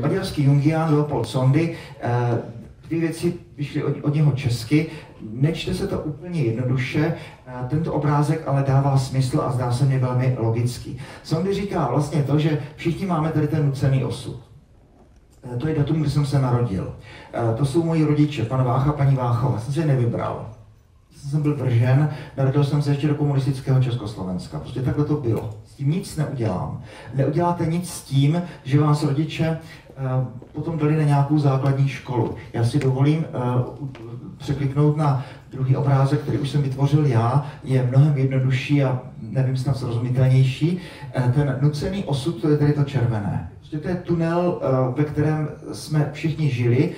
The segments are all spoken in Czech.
maďarský Jungian Leopold Sondy, dvě věci vyšly od, od něho česky. Nečte se to úplně jednoduše, tento obrázek ale dává smysl a zdá se mi velmi logický. Sondy říká vlastně to, že všichni máme tady ten nucený osud. To je datum, kdy jsem se narodil. To jsou moji rodiče, pan Vácha, paní Váchova. Jsem se nevybral. Jsem byl vržen, narodil jsem se ještě do komunistického Československa. Prostě takhle to bylo. S tím nic neudělám. Neuděláte nic s tím, že vás rodiče Eh, potom dali na nějakou základní školu. Já si dovolím uh, překliknout na druhý obrázek, který už jsem vytvořil já, je mnohem jednodušší a nevím, snad srozumitelnější. Uh, ten nucený osud, to je tedy to červené. Prostě to je tunel, ve kterém jsme všichni žili.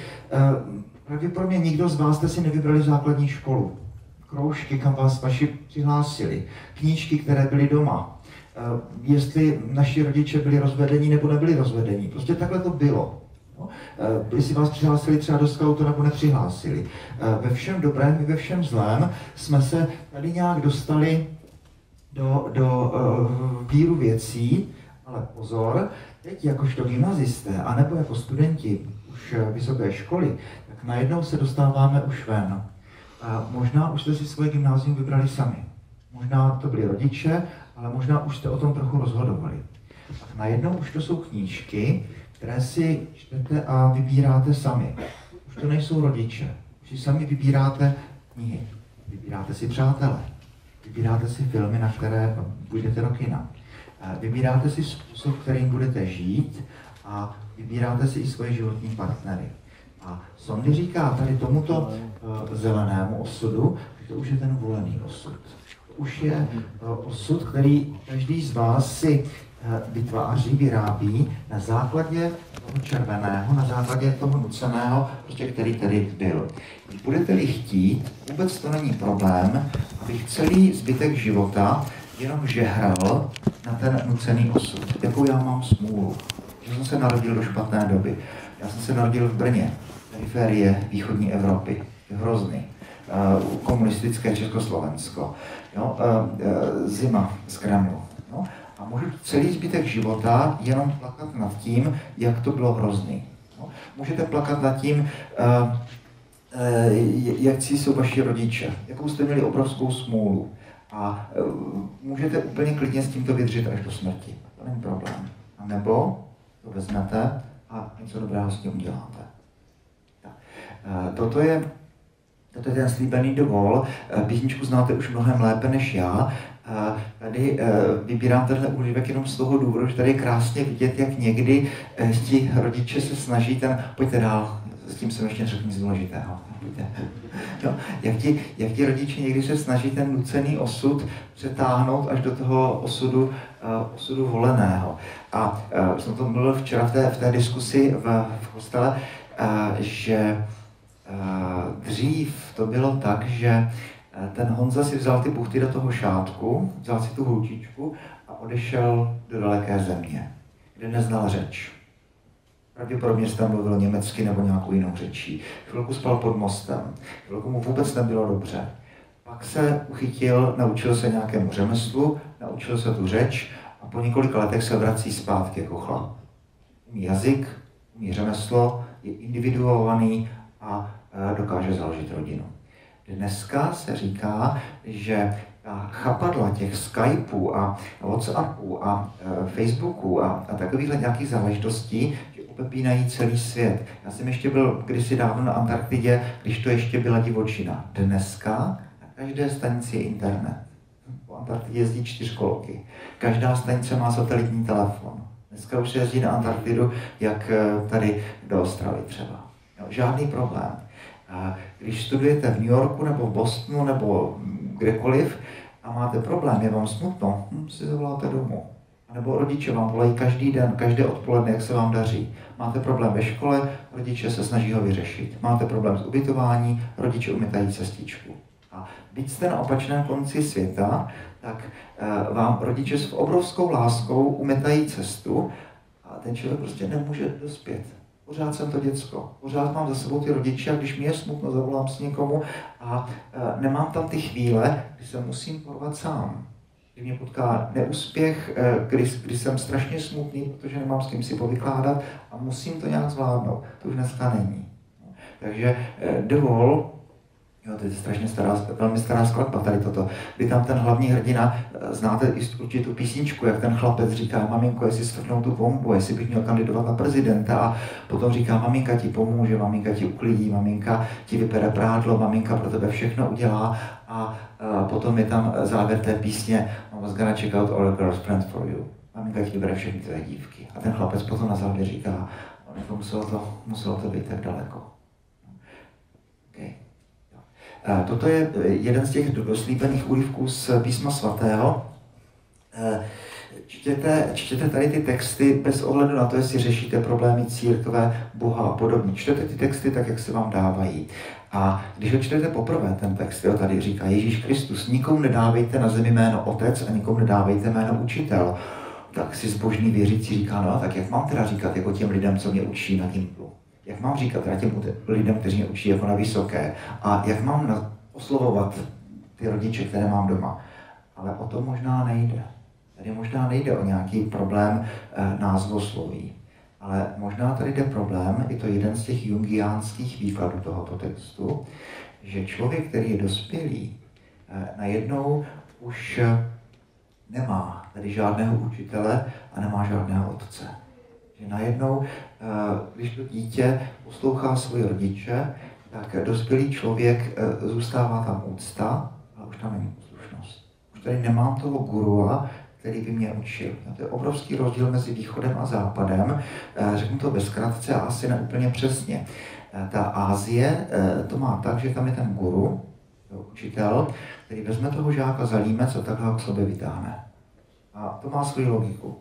Pravděpodobně nikdo z vás jste si nevybrali základní školu. Kroužky, kam vás vaši přihlásili. Knížky, které byly doma Eh, jestli naši rodiče byli rozvedení nebo nebyli rozvedení. Prostě takhle to bylo. No, eh, jestli vás přihlásili třeba do skautu nebo nepřihlásili. Eh, ve všem dobrém i ve všem zlém jsme se tady nějak dostali do, do uh, víru věcí, ale pozor, teď jakožto gymnazisté, anebo jako studenti už vysoké školy, tak najednou se dostáváme už ven. A možná už jste si svoje gymnázium vybrali sami. Možná to byli rodiče, ale možná už jste o tom trochu rozhodovali. Tak najednou už to jsou knížky, které si čtete a vybíráte sami. Už to nejsou rodiče. Už si sami vybíráte knihy. Vybíráte si přátele. Vybíráte si filmy, na které půjdete do kina. Vybíráte si způsob, kterým budete žít a vybíráte si i svoje životní partnery. A Sondy říká tady tomuto uh, zelenému osudu, že to už je ten volený osud už je eh, osud, který každý z vás si eh, vytváří, vyrábí na základě toho červeného, na základě toho nuceného, prostě který tady byl. Budete-li chtít, vůbec to není problém, abych celý zbytek života jenom žehral na ten nucený osud. Jakou já mám smůlu, že jsem se narodil do špatné doby. Já jsem se narodil v Brně, periferie východní Evropy. Hrozný. Uh, komunistické Československo jo, eh, eh, zima z Kremlu. No, a můžu celý zbytek života jenom plakat nad tím, jak to bylo hrozný. No, můžete plakat nad tím, eh, jak jsou vaši rodiče, jakou jste měli obrovskou smůlu. A můžete úplně klidně s tímto vydržet až do smrti. To není problém. A nebo to vezmete a něco dobrého s tím uděláte. Toto je to je ten slíbený dovol. Eh, písničku znáte už mnohem lépe než já. A tady eh, vybírám tenhle úryvek jenom z toho důvodu, že tady je krásně vidět, jak někdy eh, ti rodiče se snaží ten, pojďte dál, s tím jsem ještě řekl nic důležitého. Jo, jak, ti, jak ti rodiče někdy se snaží ten nucený osud přetáhnout až do toho osudu, uh, osudu voleného. A uh, jsem to mluvil včera v té, v té diskusi v, v kostele, uh, že Dřív to bylo tak, že eh, ten Honza si vzal ty buchty do toho šátku, vzal si tu hlučičku a odešel do daleké země, kde neznal řeč. Pravděpodobně tam mluvil německy nebo nějakou jinou řečí. Chvilku spal pod mostem, chvilku mu vůbec nebylo dobře. Pak se uchytil, naučil se nějakému řemeslu, naučil se tu řeč a po několika letech se vrací zpátky jako chlap. Umí jazyk, umí řemeslo, je individuovaný a dokáže založit rodinu. Dneska se říká, že chapadla těch Skypeů a Whatsappů a e, Facebooků a, a takovýchhle nějakých záležitostí, že opepínají celý svět. Já jsem ještě byl kdysi dávno na Antarktidě, když to ještě byla divočina. Dneska na každé stanici je internet. Po Antarktidě jezdí čtyřkolky. Každá stanice má satelitní telefon. Dneska už se jezdí na Antarktidu, jak e, tady do Ostravy třeba. Jo, žádný problém. A když studujete v New Yorku nebo v Bostonu nebo kdekoliv a máte problém, je vám smutno, hm, si zavoláte domů. A nebo rodiče vám volají každý den, každé odpoledne, jak se vám daří. Máte problém ve škole, rodiče se snaží ho vyřešit. Máte problém s ubytování, rodiče umytají cestičku. A být jste na opačném konci světa, tak uh, vám rodiče s obrovskou láskou umetají cestu a ten člověk prostě nemůže dospět Pořád jsem to děcko, pořád mám za sebou ty rodiče a když mi je smutno, zavolám s někomu a e, nemám tam ty chvíle, kdy se musím porvat sám. Kdy mě potká neúspěch, eh, kdy, kdy jsem strašně smutný, protože nemám s kým si povykládat a musím to nějak zvládnout. To už dneska není. Takže The Wall Jo, to je strašně stará, velmi stará skladba tady toto. Kdy tam ten hlavní hrdina, eh, znáte i určitou písničku, jak ten chlapec říká, maminko, jestli strhnou tu bombu, jestli bych měl kandidovat na prezidenta a potom říká, maminka ti pomůže, maminka ti uklidí, maminka ti vypere prádlo, maminka pro tebe všechno udělá a, a potom je tam závěr té písně, I was gonna check out all the girls friends for you. Maminka ti vybere všechny tvé dívky. A ten chlapec potom na závěr říká, to muselo to, muselo to být tak daleko. Toto je eh, jeden z těch doslíbených úryvků z písma svatého. Eh, čtěte, čtěte tady ty texty bez ohledu na to, jestli řešíte problémy církve, Boha a podobně. Čtěte ty texty tak, jak se vám dávají. A když ho čtete poprvé, ten text, jo, tady říká Ježíš Kristus, nikomu nedávejte na zemi jméno Otec a nikomu nedávejte jméno Učitel. Tak si zbožný věřící říká, no tak jak mám teda říkat jako těm lidem, co mě učí na Gimplu? Jak mám říkat já těm lidem, kteří mě učí jako na vysoké a jak mám oslovovat ty rodiče, které mám doma. Ale o to možná nejde. Tady možná nejde o nějaký problém e, názvosloví. Ale možná tady jde problém, je to jeden z těch jungiánských výkladů tohoto textu, že člověk, který je dospělý, e, najednou už nemá tady žádného učitele a nemá žádného otce. Že najednou, eh, když to dítě poslouchá svoje rodiče, tak dospělý člověk eh, zůstává tam úcta, ale už tam není poslušnost. Už tady nemám toho gurua, který by mě učil. A to je obrovský rozdíl mezi východem a západem. Eh, řeknu to bezkratce a asi neúplně přesně. Ta Ázie to má tak, že tam je ten guru, učitel, který vezme toho žáka za límec a takhle ho k sobě vytáhne. A to má svoji logiku.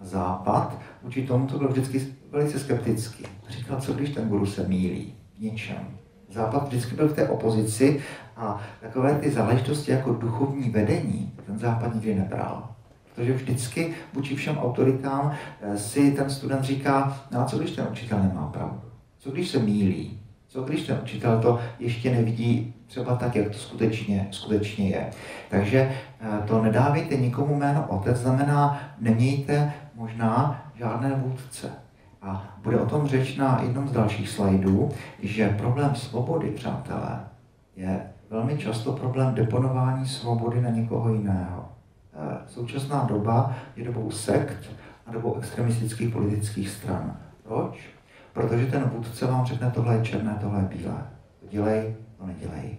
Západ vůči tomuto byl vždycky velice skeptický. Říkal, co když ten guru se mílí v něčem. Západ vždycky byl v té opozici a takové ty záležitosti jako duchovní vedení ten západ nikdy nebral. Protože vždycky vůči všem autoritám eh, si ten student říká, no a co když ten učitel nemá pravdu? Co když se mílí? Co když ten učitel to ještě nevidí třeba tak, jak to skutečně, skutečně je? Takže eh, to nedávejte nikomu jméno otec, znamená nemějte možná žádné vůdce. A bude o tom řeč na jednom z dalších slajdů, že problém svobody, přátelé, je velmi často problém deponování svobody na někoho jiného. Eh, současná doba je dobou sekt a dobou extremistických politických stran. Proč? Protože ten vůdce vám řekne, tohle je černé, tohle je bílé. To dělej, to nedělej.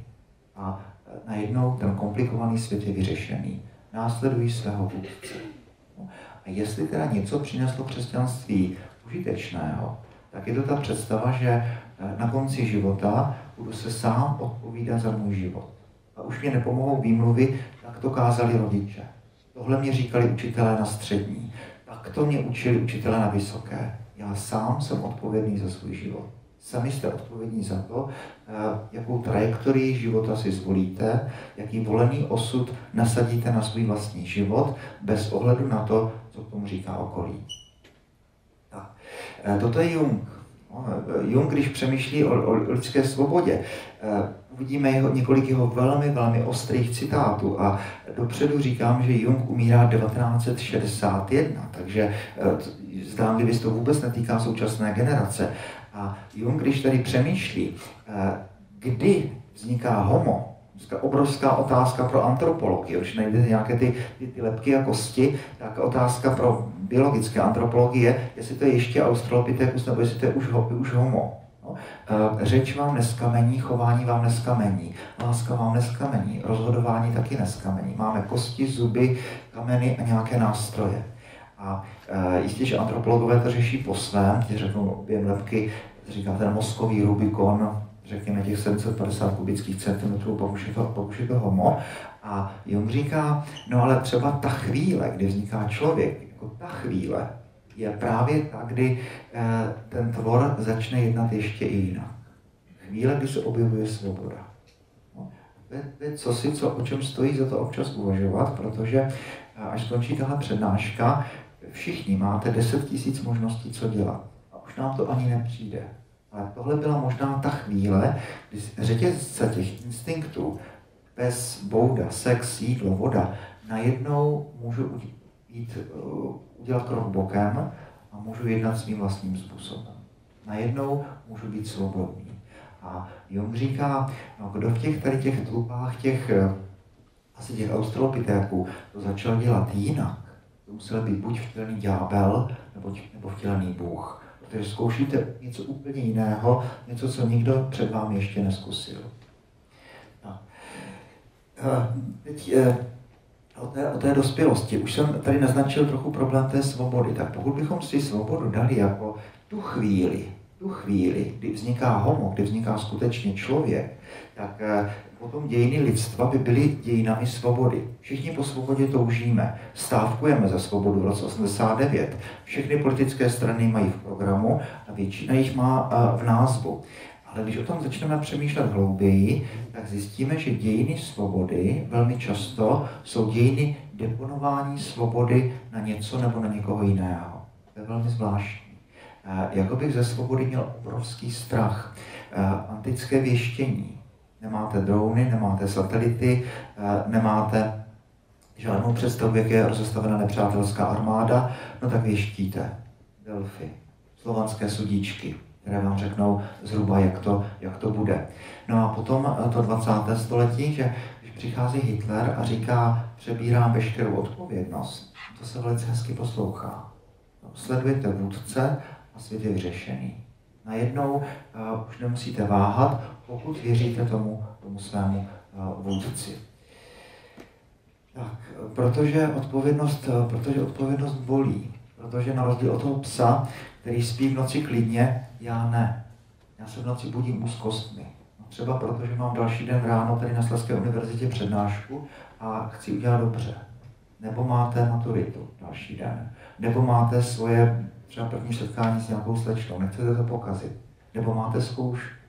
A eh, najednou ten komplikovaný svět je vyřešený. Následují svého vůdce. A jestli teda něco přineslo křesťanství užitečného, tak je to ta představa, že eh, na konci života budu se sám odpovídat za můj život. A už mě nepomohou výmluvy, tak to kázali rodiče. Tohle mě říkali učitelé na střední. Tak to mě učili učitelé na vysoké. Já sám jsem odpovědný za svůj život. Sami jste odpovědní za to, eh, jakou trajektorii života si zvolíte, jaký volený osud nasadíte na svůj vlastní život, bez ohledu na to, co k tomu říká okolí. Tak. Eh, toto je Jung. No, eh, Jung, když přemýšlí o, o lidské svobodě, uvidíme jeho, několik jeho velmi, velmi ostrých citátů a dopředu říkám, že Jung umírá 1961, takže zdám, kdyby to vůbec netýká současné generace. A Jung, když tady přemýšlí, eh, kdy vzniká homo, Dneska obrovská otázka pro antropologii. Když najdete nějaké ty, ty, ty lepky a kosti, tak otázka pro biologické antropologie, jestli to je ještě Australopithecus nebo jestli to je už, už homo. No. Eh, řeč vám neskamení, chování vám neskamení, láska vám neskamení, rozhodování taky neskamení. Máme kosti, zuby, kameny a nějaké nástroje. A e, jistě, že antropologové to řeší po svém, ti řeknou během lepky, říká ten mozkový Rubikon, řekněme těch 750 kubických centimetrů, to homo. A Jung říká, no ale třeba ta chvíle, kdy vzniká člověk, jako ta chvíle, je právě ta, kdy e, ten tvor začne jednat ještě i jinak. Chvíle, kdy se objevuje svoboda. No, to, je, je co o čem stojí za to občas uvažovat, protože e, až skončí tahle přednáška, všichni máte 10 tisíc možností, co dělat. A už nám to ani nepřijde. Ale tohle byla možná ta chvíle, kdy řetězce těch instinktů, pes, bouda, sex, jídlo, voda, najednou můžu jít, udělat krok bokem a můžu jednat svým vlastním způsobem. Najednou můžu být svobodný. A Jung říká, no, kdo v těch tady těch tlupách těch asi těch australopitéků to začal dělat jinak, to musel být buď vtělený ďábel, nebo, nebo vtělený Bůh. Protože zkoušíte něco úplně jiného, něco, co nikdo před vámi ještě neskusil. No. Teď o té, o té dospělosti. Už jsem tady naznačil trochu problém té svobody. Tak pokud bychom si svobodu dali jako tu chvíli, tu chvíli, kdy vzniká homo, kdy vzniká skutečně člověk, tak eh, potom dějiny lidstva by byly dějinami svobody. Všichni po svobodě toužíme. Stávkujeme za svobodu v roce 89. Všechny politické strany mají v programu a většina jich má eh, v názvu. Ale když o tom začneme přemýšlet hlouběji, tak zjistíme, že dějiny svobody velmi často jsou dějiny deponování svobody na něco nebo na někoho jiného. To je velmi zvláštní. Eh, jako bych ze svobody měl obrovský strach. Antické věštění, nemáte drony, nemáte satelity, eh, nemáte žádnou představu, jak je rozestavena nepřátelská armáda, no tak věštíte Delfy, slovanské sudíčky, které vám řeknou zhruba, jak to, jak to bude. No a potom eh, to 20. století, že když přichází Hitler a říká, přebírám veškerou odpovědnost, to se velice hezky poslouchá. No, sledujete vůdce a svět je vyřešený. Najednou uh, už nemusíte váhat, pokud věříte tomu, tomu svému uh, vůdci. Tak, protože odpovědnost, uh, protože odpovědnost bolí. Protože na rozdíl od toho psa, který spí v noci klidně, já ne. Já se v noci budím úzkostmi. No, třeba proto, že mám další den ráno tady na Sleské univerzitě přednášku a chci udělat dobře. Nebo máte maturitu další den. Nebo máte svoje třeba první setkání s nějakou slečnou, nechcete to pokazit. Nebo máte zkoušku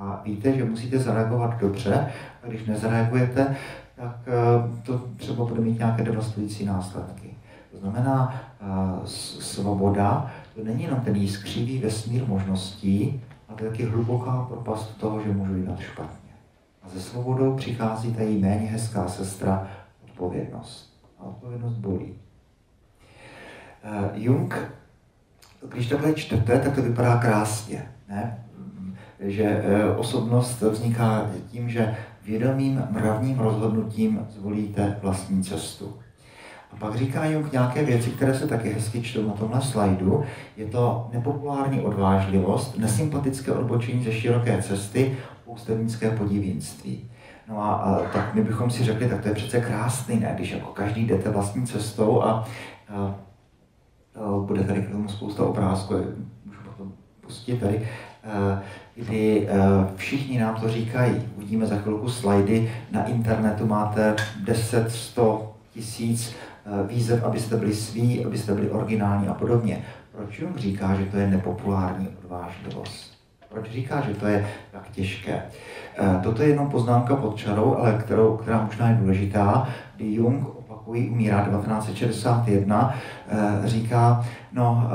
a víte, že musíte zareagovat dobře a když nezareagujete, tak eh, to třeba bude mít nějaké devastující následky. To znamená, eh, svoboda to není jenom ten jiskřivý vesmír možností, ale to je taky hluboká propast toho, že můžu jednat špatně. A ze svobodou přichází ta méně hezká sestra odpovědnost. A odpovědnost bolí. Eh, Jung, když takhle čtete, tak to vypadá krásně. Ne? Že e, osobnost vzniká tím, že vědomým mravním rozhodnutím zvolíte vlastní cestu. A pak říká Jung nějaké věci, které se taky hezky čtou na tomhle slajdu. Je to nepopulární odvážlivost, nesympatické odbočení ze široké cesty, ústevnické podivínství. No a, a tak my bychom si řekli, tak to je přece krásný, ne? Když jako každý jdete vlastní cestou a, a, a bude tady k tomu spousta obrázků, můžu potom pustit tady, a, kdy eh, všichni nám to říkají. Uvidíme za chvilku slajdy. Na internetu máte 10, 100 tisíc eh, výzev, abyste byli sví, abyste byli originální a podobně. Proč Jung říká, že to je nepopulární odvážlivost? Proč říká, že to je tak těžké? Eh, toto je jenom poznámka pod čarou, ale kterou, která možná je důležitá, kdy Jung opakují, umírá 1961, říká, no,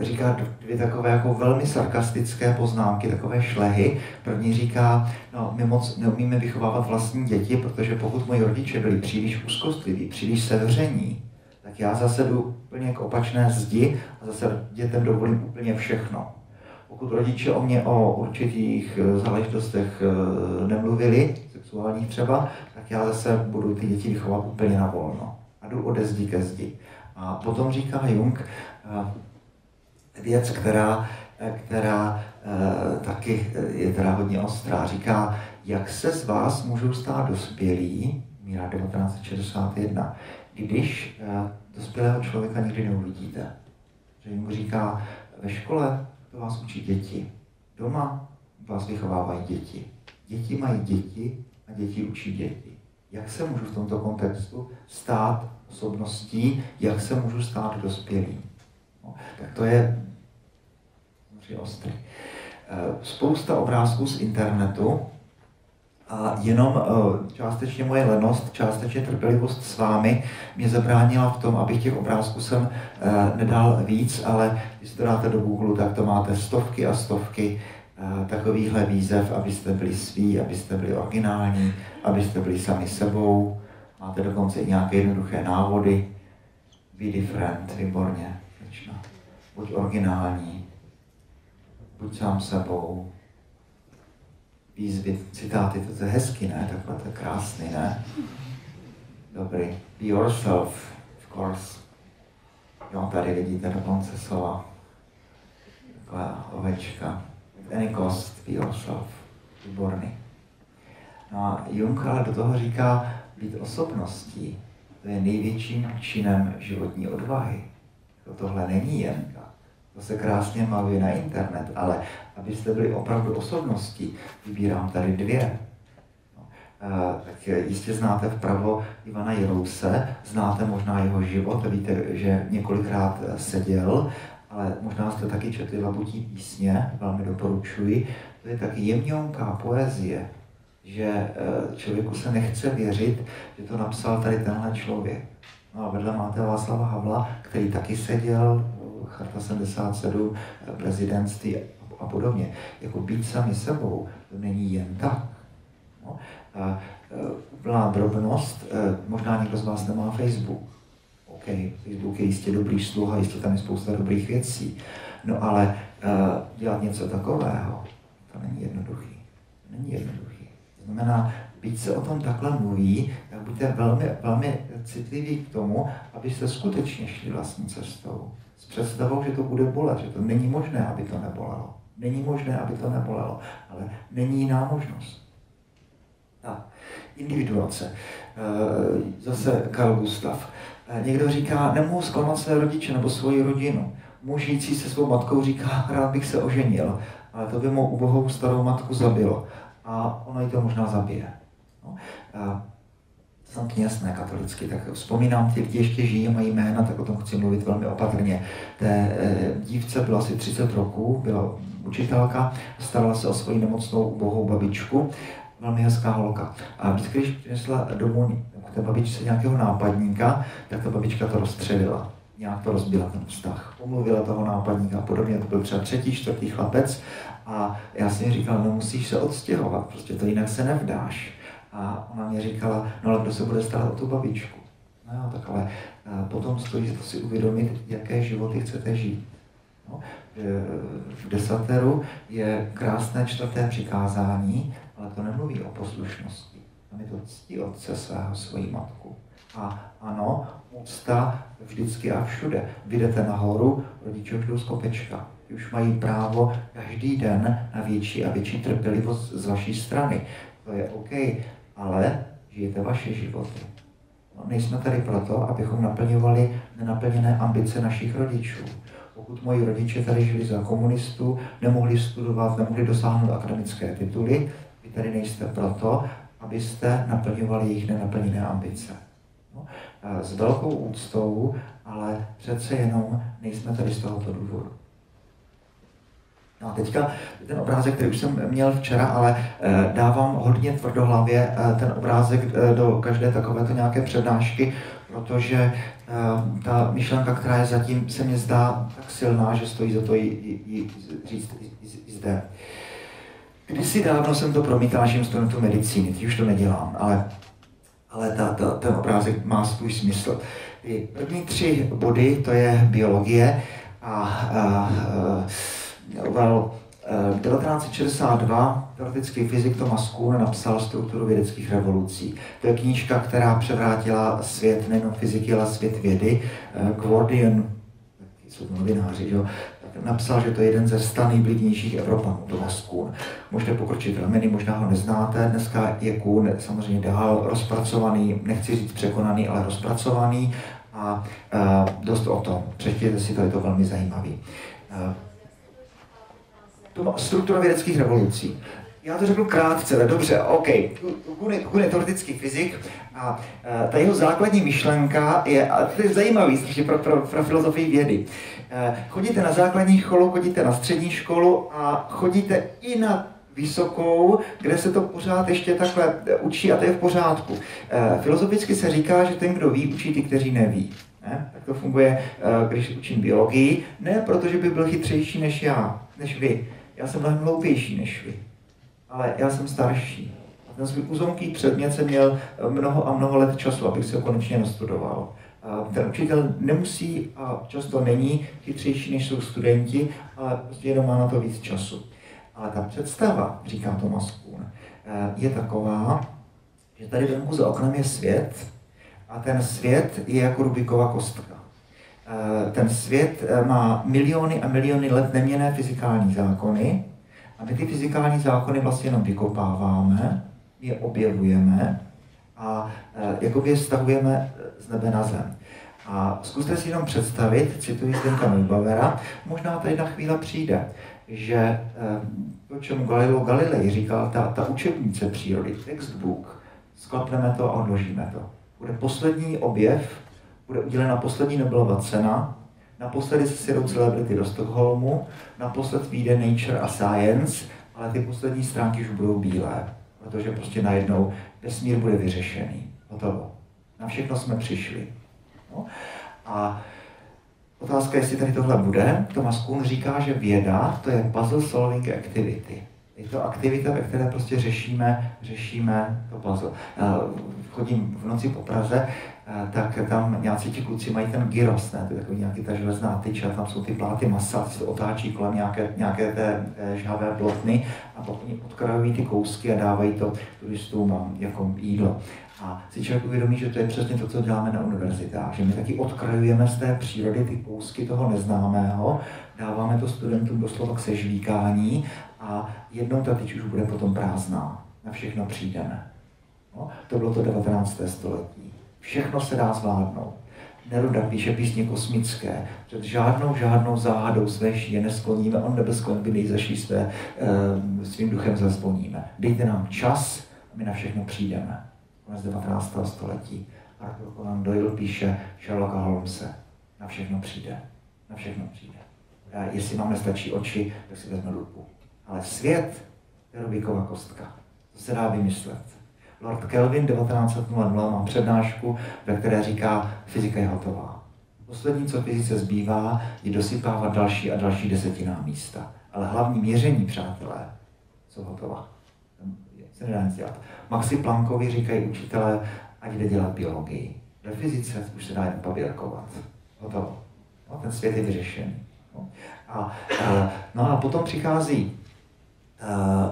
říká dvě takové jako velmi sarkastické poznámky, takové šlehy. První říká, no my moc neumíme vychovávat vlastní děti, protože pokud moji rodiče byli příliš úzkostliví, příliš sevření, tak já zase jdu úplně k opačné zdi a zase dětem dovolím úplně všechno. Pokud rodiče o mě o určitých eh, záležitostech eh, nemluvili, sexuálních třeba, tak já zase budu ty děti vychovat úplně na volno. A jdu ode zdi ke zdi. A potom říká Jung, věc, která, která e, taky je teda hodně ostrá. Říká, jak se z vás můžou stát dospělí, míra 1961, když e, dospělého člověka nikdy neuvidíte. Že mu říká, ve škole to vás učí děti, doma vás vychovávají děti. Děti mají děti a děti učí děti. Jak se můžu v tomto kontextu stát osobností, jak se můžu stát dospělým? No, tak to je ostrý. Eh, spousta obrázků z internetu a jenom eh, částečně moje lenost, částečně trpělivost s vámi mě zabránila v tom, abych těch obrázků jsem eh, nedal víc, ale když to dáte do Google, tak to máte stovky a stovky takovýchhle výzev, abyste byli sví, abyste byli originální, abyste byli sami sebou. Máte dokonce i nějaké jednoduché návody. Be different, výborně. Většina. Buď originální, buď sám sebou. Výzvy, citáty, to je hezky, ne? Takhle to je krásný, ne? Dobrý. Be yourself, of course. Jo, tady vidíte dokonce slova. Taková ovečka. Any cost, be yourself. Výborný. No a Jung ale do toho říká, být osobností, to je největším činem životní odvahy. To tohle není jen to se krásně maluje na internet, ale abyste byli opravdu osobností, vybírám tady dvě. No, tak jistě znáte vpravo Ivana Jerouse, znáte možná jeho život, víte, že několikrát seděl, ale možná jste taky četli Labutí písně, velmi doporučuji. To je taky jemňonká poezie, že eh, člověku se nechce věřit, že to napsal tady tenhle člověk. No a vedle máte Václava Havla, který taky seděl, Charta 77, eh, prezidentství a podobně. Jako být sami sebou, to není jen tak. No. A eh, úplná drobnost, možná někdo z vás nemá Facebook. OK, Facebook je jistě dobrý sluha, jistě tam je spousta dobrých věcí. No ale dělat něco takového, to není jednoduchý. Není jednoduchý. To znamená, byť se o tom takhle mluví, tak buďte velmi, velmi citliví k tomu, abyste skutečně šli vlastní cestou. S představou, že to bude bolet, že to není možné, aby to nebolelo. Není možné, aby to nebolelo, ale není jiná možnost. Tak, individuace. E, zase Karl Gustav. E, někdo říká, nemohu zklamat své rodiče nebo svoji rodinu. Muž jící se svou matkou říká, rád bych se oženil, ale to by mou ubohou starou matku zabilo a ono ji to možná zabije. No. jsem kněz, ne katolicky, tak vzpomínám, ty lidi ještě žijí, mají jména, tak o tom chci mluvit velmi opatrně. Té e, dívce bylo asi 30 roků, byla učitelka, starala se o svoji nemocnou ubohou babičku, velmi hezká holka. A vždycky, když přinesla domů k té babičce nějakého nápadníka, tak ta babička to rozstřelila nějak to rozbila ten vztah. Umluvila toho nápadníka a podobně, to byl třeba třetí, čtvrtý chlapec a já jí říkal, no musíš se odstěhovat, prostě to jinak se nevdáš. A ona mě říkala, no ale kdo se bude starat o tu babičku? No jo, tak ale potom stojí to si uvědomit, jaké životy chcete žít. No, v desateru je krásné čtvrté přikázání, ale to nemluví o poslušnosti. Tam je to ctí otce svého, svoji matku. A ano, úcta vždycky a všude. Vyjdete nahoru, rodiče už jdou z kopečka už mají právo každý den na větší a větší trpělivost z vaší strany. To je OK, ale žijete vaše životy. No, nejsme tady proto, abychom naplňovali nenaplněné ambice našich rodičů. Pokud moji rodiče tady žili za komunistů, nemohli studovat, nemohli dosáhnout akademické tituly, vy tady nejste proto, abyste naplňovali jejich nenaplněné ambice. No, s velkou úctou, ale přece jenom nejsme tady z tohoto důvodu. No a teďka ten obrázek, který už jsem měl včera, ale eh, dávám hodně tvrdohlavě eh, ten obrázek eh, do každé takovéto nějaké přednášky, protože ta myšlenka, která je zatím, se mi zdá tak silná, že stojí za to ji, ji říct i zde. Kdysi dávno jsem to promítal našim studentům medicíny, teď už to nedělám, ale, ale ta, ta, ten obrázek má svůj smysl. První tři body, to je biologie a, a, a well, 1962 teoretický fyzik Thomas Kuhn napsal strukturu vědeckých revolucí. To je knížka, která převrátila svět nejen fyziky, ale svět vědy. Eh, Gordian, jsou novináři, že? napsal, že to je jeden ze sta nejvlivnějších Evropanů, Thomas Kuhn. Můžete pokročit rameny, možná ho neznáte. Dneska je Kuhn samozřejmě dál rozpracovaný, nechci říct překonaný, ale rozpracovaný a, eh, dost o tom. Přečtěte si to, je to velmi zajímavý. Eh, struktura vědeckých revolucí. Já to řeknu krátce, ale dobře, OK. Kuhn je teoretický fyzik a e, ta jeho základní myšlenka je, a to je zajímavý pro, pro, pro filozofii vědy. E, chodíte na základní školu, chodíte na střední školu a chodíte i na vysokou, kde se to pořád ještě takhle učí a to je v pořádku. E, filozoficky se říká, že ten, kdo ví, učí ty, kteří neví. Ne? Tak to funguje, když učím biologii. Ne protože by byl chytřejší než já, než vy, já jsem mnohem hloupější než vy, ale já jsem starší. Ten svůj uzonký předmět jsem měl mnoho a mnoho let času, abych si ho konečně nastudoval. Ten učitel nemusí a často není chytřejší, než jsou studenti, ale prostě jenom má na to víc času. Ale ta představa, říká Thomas Kuhn, je taková, že tady venku za oknem je svět a ten svět je jako Rubikova kostka. Ten svět má miliony a miliony let neměné fyzikální zákony a my ty fyzikální zákony vlastně jenom vykopáváme, je objevujeme a jakoby je stahujeme z nebe na zem. A zkuste si jenom představit, cituji Zdenka Neubauera, možná tady na chvíli přijde, že eh, to, čemu Galileo Galilei říkal, ta, ta učebnice přírody, textbook, sklapneme to a odložíme to. Bude poslední objev, bude udělena poslední Nobelova cena, naposledy se sjedou celebrity do Stockholmu, naposled vyjde Nature a Science, ale ty poslední stránky už budou bílé, protože prostě najednou vesmír bude vyřešený. Hotovo. Na všechno jsme přišli. No. A otázka, jestli tady tohle bude. Thomas Kuhn říká, že věda to je puzzle solving activity. Je to aktivita, ve které prostě řešíme, řešíme to puzzle. Chodím v noci po Praze, tak tam nějací ti kluci mají ten gyros, ne? to je takový nějaký ta železná tyč a tam jsou ty pláty masa, se otáčí kolem nějaké, nějaké té žhavé plotny a potom odkrajují ty kousky a dávají to turistům jako jídlo. A si člověk uvědomí, že to je přesně to, co děláme na univerzitách, že my taky odkrajujeme z té přírody ty kousky toho neznámého, dáváme to studentům doslova k sežvíkání a jednou ta tyč už bude potom prázdná. Na všechno přijdeme. No, to bylo to 19. století. Všechno se dá zvládnout. Neruda píše písně kosmické. Před žádnou, žádnou záhadou své šíje neskloníme, on nebeskon by nejzaší své, e, svým duchem zazvoníme. Dejte nám čas a my na všechno přijdeme konec 19. století. Arthur Conan Doyle píše Sherlocka Holmese. Na všechno přijde. Na všechno přijde. A jestli mám nestačí oči, tak si vezme lupu. Ale svět je Rubikova kostka. To se dá vymyslet. Lord Kelvin 1900 má přednášku, ve které říká, fyzika je hotová. Poslední, co fyzice zbývá, je dosypávat další a další desetiná místa. Ale hlavní měření, přátelé, jsou hotová. Se nedá nic dělat. Maxi Planckovi říkají učitelé, ať jde dělat biologii. Ve fyzice už se dá jen paběrkovat. Hotovo. No, ten svět je vyřešený. No. A, a, no a potom přichází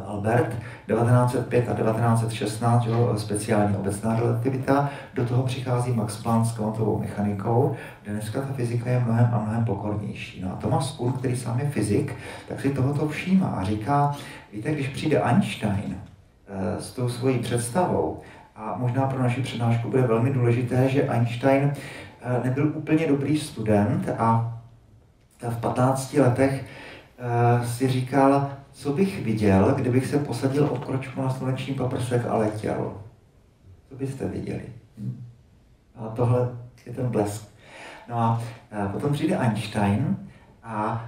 Albert 1905 a 1916, jo, speciální obecná relativita, do toho přichází Max Planck s kvantovou mechanikou, kde dneska ta fyzika je mnohem a mnohem pokornější. No a Thomas Kuhn, který sám je fyzik, tak si tohoto všímá a říká, víte, když přijde Einstein, Eh, s tou svojí představou. A možná pro naši přednášku bude velmi důležité, že Einstein eh, nebyl úplně dobrý student a v 15 letech eh, si říkal, co bych viděl, kdybych se posadil obkročku na sluneční paprsek a letěl. Co byste viděli? Hm? A tohle je ten blesk. No a potom přijde Einstein a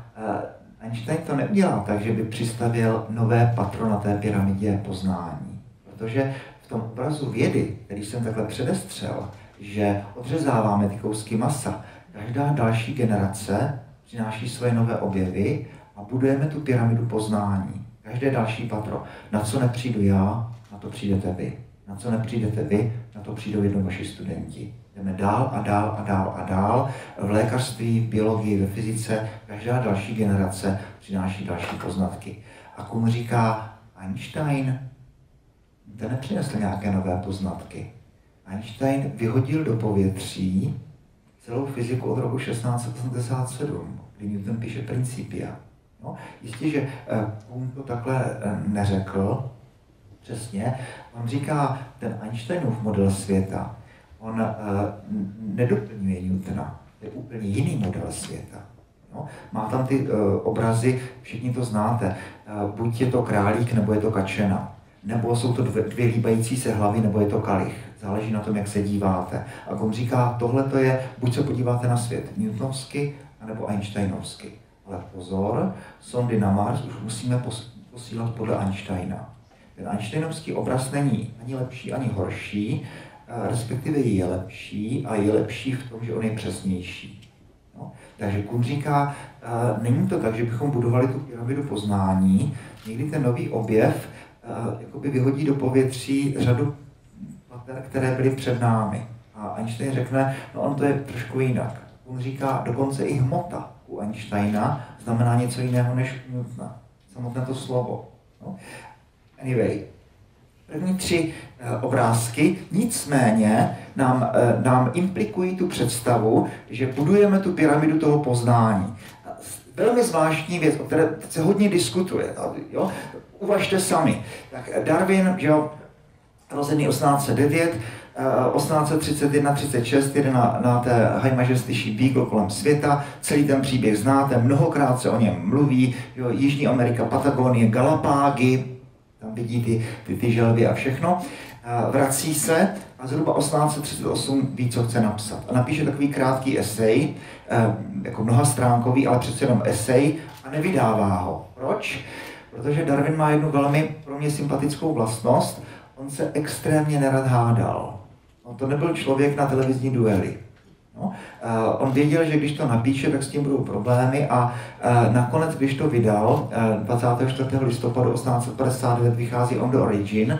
Einstein to neudělá tak, že by přistavil nové patro na té pyramidě poznání. Protože v tom obrazu vědy, který jsem takhle předestřel, že odřezáváme ty kousky masa, každá další generace přináší svoje nové objevy a budujeme tu pyramidu poznání. Každé další patro. Na co nepřijdu já, na to přijdete vy. Na co nepřijdete vy, na to přijdou jednou vaši studenti. Jdeme dál a dál a dál a dál. V lékařství, v biologii, ve fyzice každá další generace přináší další poznatky. A Kuhn říká, Einstein, ten nepřinesl nějaké nové poznatky. Einstein vyhodil do povětří celou fyziku od roku 1687, kdy Newton píše Principia. No, jistě, že eh, Kuhn to takhle eh, neřekl přesně. On říká, ten Einsteinův model světa on uh, nedoplňuje Newtona. To je úplně jiný model světa. No, má tam ty obrazy, všichni to znáte. Buď je to králík, nebo je to kačena. Nebo jsou to dvě, dvě líbající se hlavy, nebo je to kalich. Záleží na tom, jak se díváte. A on říká, tohle to je, buď se podíváte na svět newtonovsky, nebo einsteinovsky. Ale pozor, sondy na Mars už musíme posílat podle Einsteina. Ten einsteinovský obraz není ani lepší, ani horší, respektive je lepší a je lepší v tom, že on je přesnější. No. Takže Kuhn říká, není to tak, že bychom budovali tu pyramidu poznání, někdy ten nový objev jakoby vyhodí do povětří řadu pater, které byly před námi. A Einstein řekne, no on to je trošku jinak. On říká, dokonce i hmota u Einsteina znamená něco jiného než Newtona. Samotné to slovo. No. Anyway, první tři uh, obrázky nicméně nám, uh, nám implikují tu představu, že budujeme tu pyramidu toho poznání. Velmi zvláštní věc, o které se hodně diskutuje. Jo? Uvažte sami. Tak Darwin, že jo, rozený 1809, 1831-36 jede na, na té High Majesty Beagle kolem světa, celý ten příběh znáte, mnohokrát se o něm mluví, jo, Jižní Amerika, Patagonie, Galapágy, tam vidí ty, ty, ty želvy a všechno, vrací se a zhruba 1838 ví, co chce napsat. A napíše takový krátký esej, jako mnoha stránkový, ale přece jenom esej a nevydává ho. Proč? Protože Darwin má jednu velmi pro mě sympatickou vlastnost, on se extrémně nerad hádal. On to nebyl člověk na televizní duely. No, uh, on věděl, že když to napíše, tak s tím budou problémy a uh, nakonec, když to vydal, uh, 24. listopadu 1859 vychází On the Origin,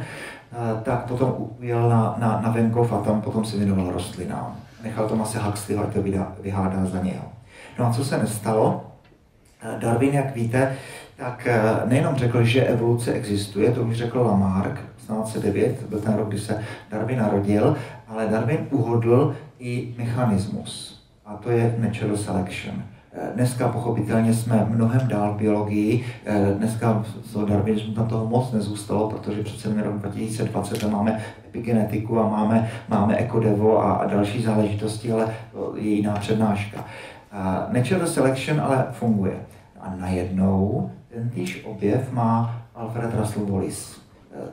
tak potom ujel na, na, na venkov a tam potom se věnoval rostlinám. Nechal Tomase Huxley, ať to vyhádá za něho. No a co se nestalo? Darwin, jak víte, tak nejenom řekl, že evoluce existuje, to už řekl Lamarck, 1809, byl ten rok, kdy se Darwin narodil, ale Darwin uhodl i mechanismus, a to je natural selection. Eh, dneska pochopitelně jsme mnohem dál v biologii. Eh, dneska z darwinismu tam toho moc nezůstalo, protože přece jen rok 2020 máme epigenetiku a máme, máme ekodevo a, další záležitosti, ale to je jiná přednáška. Natural selection ale funguje. A najednou ten týž objev má Alfred Russel Wallace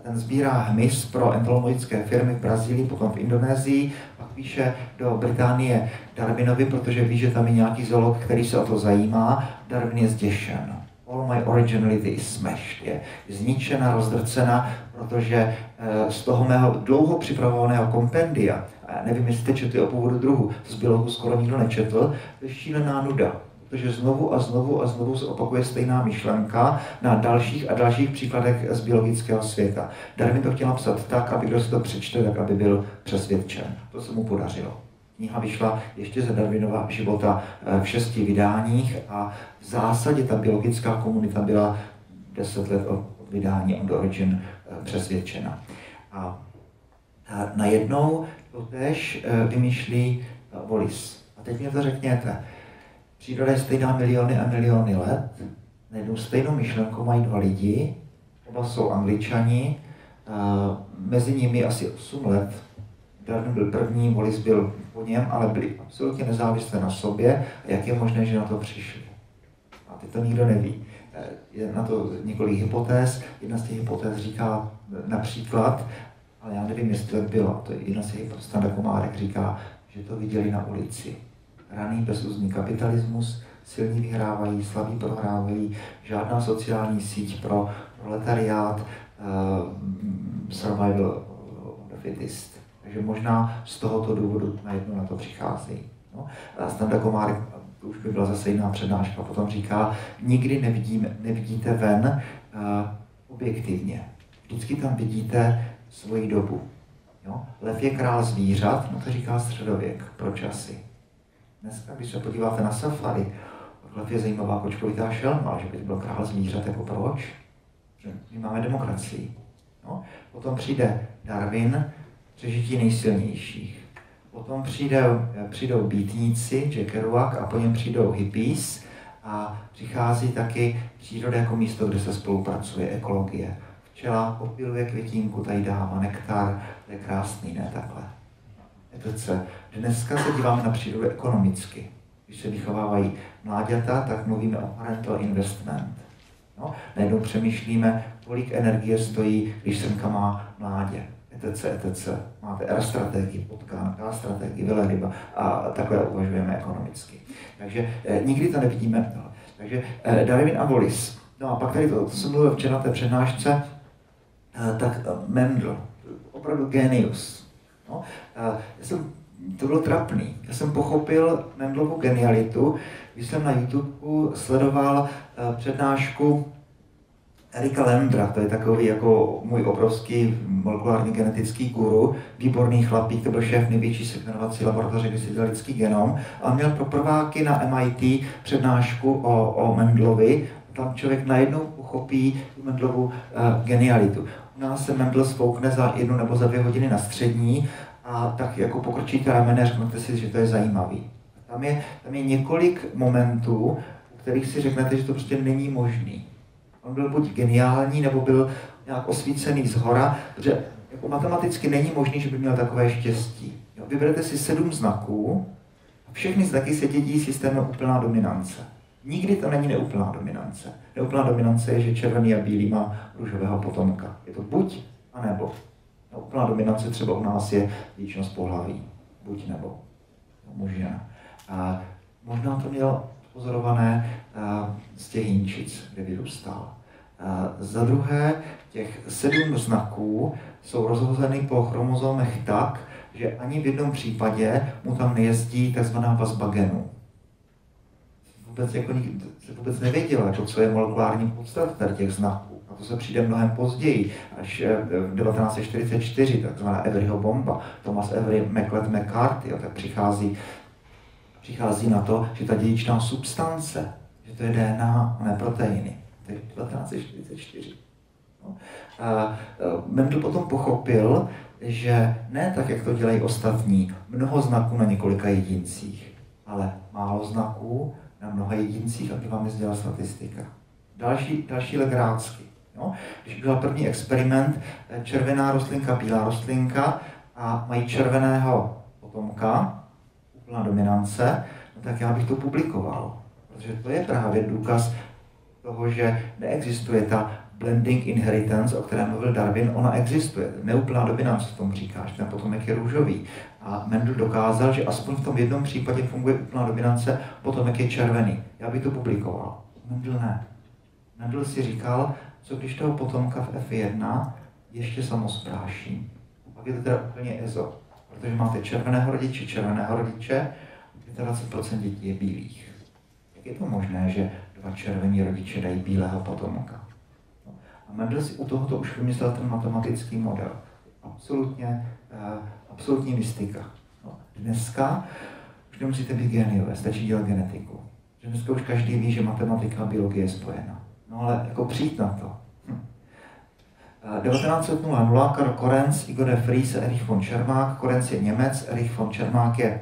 ten sbírá hmyz pro entomologické firmy v Brazílii, potom v Indonésii, pak píše do Británie Darwinovi, protože ví, že tam je nějaký zoolog, který se o to zajímá. Darwin je zděšen. All my originality is smashed. Je zničena, rozdrcena, protože eh, z toho mého dlouho připravovaného kompendia, nevím, jestli jste četli o původu druhu, z biologu skoro nikdo nečetl, to je šílená nuda protože znovu a znovu a znovu se opakuje stejná myšlenka na dalších a dalších příkladech z biologického světa. Darwin to chtěl napsat tak, aby kdo si to přečte, tak aby byl přesvědčen. To se mu podařilo. Kniha vyšla ještě ze Darwinova života eh, v šesti vydáních a v zásadě ta biologická komunita byla deset let od vydání On the Origin eh, přesvědčena. A najednou to tež eh, vymýšlí Wallis. A teď mě to řekněte. Příroda je stejná miliony a miliony let. Na jednu stejnou myšlenku mají dva lidi, oba jsou angličani, mezi nimi asi 8 let. Darwin byl první, Wallis byl po něm, ale byli absolutně nezávislé na sobě. A jak je možné, že na to přišli? A ty to nikdo neví. E, je na to několik hypotéz. Jedna z těch hypotéz říká například, ale já nevím, jestli to bylo, to je jedna z těch hypotéz, Standa Komárek říká, že to viděli na ulici raný bezúzný kapitalismus, silní vyhrávají, slabí prohrávají, žádná sociální síť pro proletariát, uh, survival of the fittest. Takže možná z tohoto důvodu najednou na to přichází. No. A Standa Komárek, to už by byla zase jiná přednáška, potom říká, nikdy nevidíme, nevidíte ven uh, objektivně. Vždycky tam vidíte svoji dobu. Jo? Lev je král zvířat, no to říká středověk, proč asi? Dneska, když se podíváte na safari, lev je zajímavá kočkovitá šelma, že by byl král zvířat, jako proč? Že my máme demokracii. No? Potom přijde Darwin, přežití nejsilnějších. Potom přijde, přijdou býtníci, Jack Kerouac, a po něm přijdou hippies a přichází taky příroda jako místo, kde se spolupracuje, ekologie. Včela opiluje květínku, tady dává nektar, to je krásný, ne takhle. Etc. Dneska se díváme na přírodu ekonomicky. Když se vychovávají mláďata, tak mluvíme o parental investment. No, najednou přemýšlíme, kolik energie stojí, když semka má mládě, etc. etc. Máte R strategii, potkán, K strategii, veleryba a takhle uvažujeme ekonomicky. Takže eh, nikdy to nevidíme. No. Takže eh, Darwin a Wallis. No a pak tady to, to jsem mluvil včera na té přednášce, eh, tak eh, Mendel, opravdu genius. No, já jsem to bylo trapný. Já jsem pochopil Mendlovu genialitu, když jsem na YouTube sledoval uh, přednášku Erika Lendra, to je takový jako můj obrovský molekulární genetický guru, výborný chlapík, to byl šéf největší sekvenovací laboratoře, kde si lidský genom, a měl pro prváky na MIT přednášku o, o Mendlovi. Tam člověk najednou pochopí Mendlovu uh, genialitu. U nás se Mendel spoukne za jednu nebo za dvě hodiny na střední a tak jako pokročíte ramene, řeknete si, že to je zajímavý. Tam je, tam je několik momentů, u kterých si řeknete, že to prostě není možný. On byl buď geniální, nebo byl nějak osvícený z hora, protože jako matematicky není možné, že by měl takové štěstí. Jo, vyberete si sedm znaků a všechny znaky se dědí systémem úplná dominance. Nikdy to není neúplná dominance. Neúplná dominance je, že červený a bílý má růžového potomka. Je to buď a nebo. Úplná dominance třeba u nás je výčnost pohlaví. Buď nebo. Muž A možná to měl pozorované z těch hinčic, kde vyrůstal. Za druhé, těch sedm znaků jsou rozhozeny po chromozomech tak, že ani v jednom případě mu tam nejezdí tzv. vazba genů. Vůbec, jako, se vůbec nevědělo, jako, co je molekulární podstata těch znaků. To se přijde mnohem později, až eh, v 1944, takzvaná Averyho bomba, Thomas Avery McLeod McCarthy, tak přichází, přichází na to, že ta dědičná substance, že to je DNA ne proteiny. To je 1944. No. A Mendel potom pochopil, že ne tak, jak to dělají ostatní, mnoho znaků na několika jedincích, ale málo znaků na mnoha jedincích, aby vám nezdělala statistika. Další, další legrácky. No, když byl první experiment, eh, červená rostlinka, bílá rostlinka a mají červeného potomka, úplná dominance, no tak já bych to publikoval. Protože to je právě důkaz toho, že neexistuje ta blending inheritance, o kterém mluvil Darwin, ona existuje. Neúplná dominance v tom říkáš, ten potomek je růžový. A Mendel dokázal, že aspoň v tom jednom případě funguje úplná dominance, potomek je červený. Já bych to publikoval. Mendel ne. Mendel si říkal, co když toho potomka v F1 ještě samospráší. Pak je to teda úplně EZO, protože máte červeného rodiče, červeného rodiče, 25% dětí je bílých. Jak je to možné, že dva červení rodiče dají bílého potomka? A Mendel si u tohoto už vymyslel ten matematický model. Absolutně, uh, absolutní mystika. No. Dneska už nemusíte být geniové, stačí dělat genetiku. Dneska už každý ví, že matematika a biologie je spojena. No ale jako přijít na to. Hm. 1900 Karl Korenz, Igor de Vries a Erich von Čermák. Korenz je Němec, Erich von Čermák je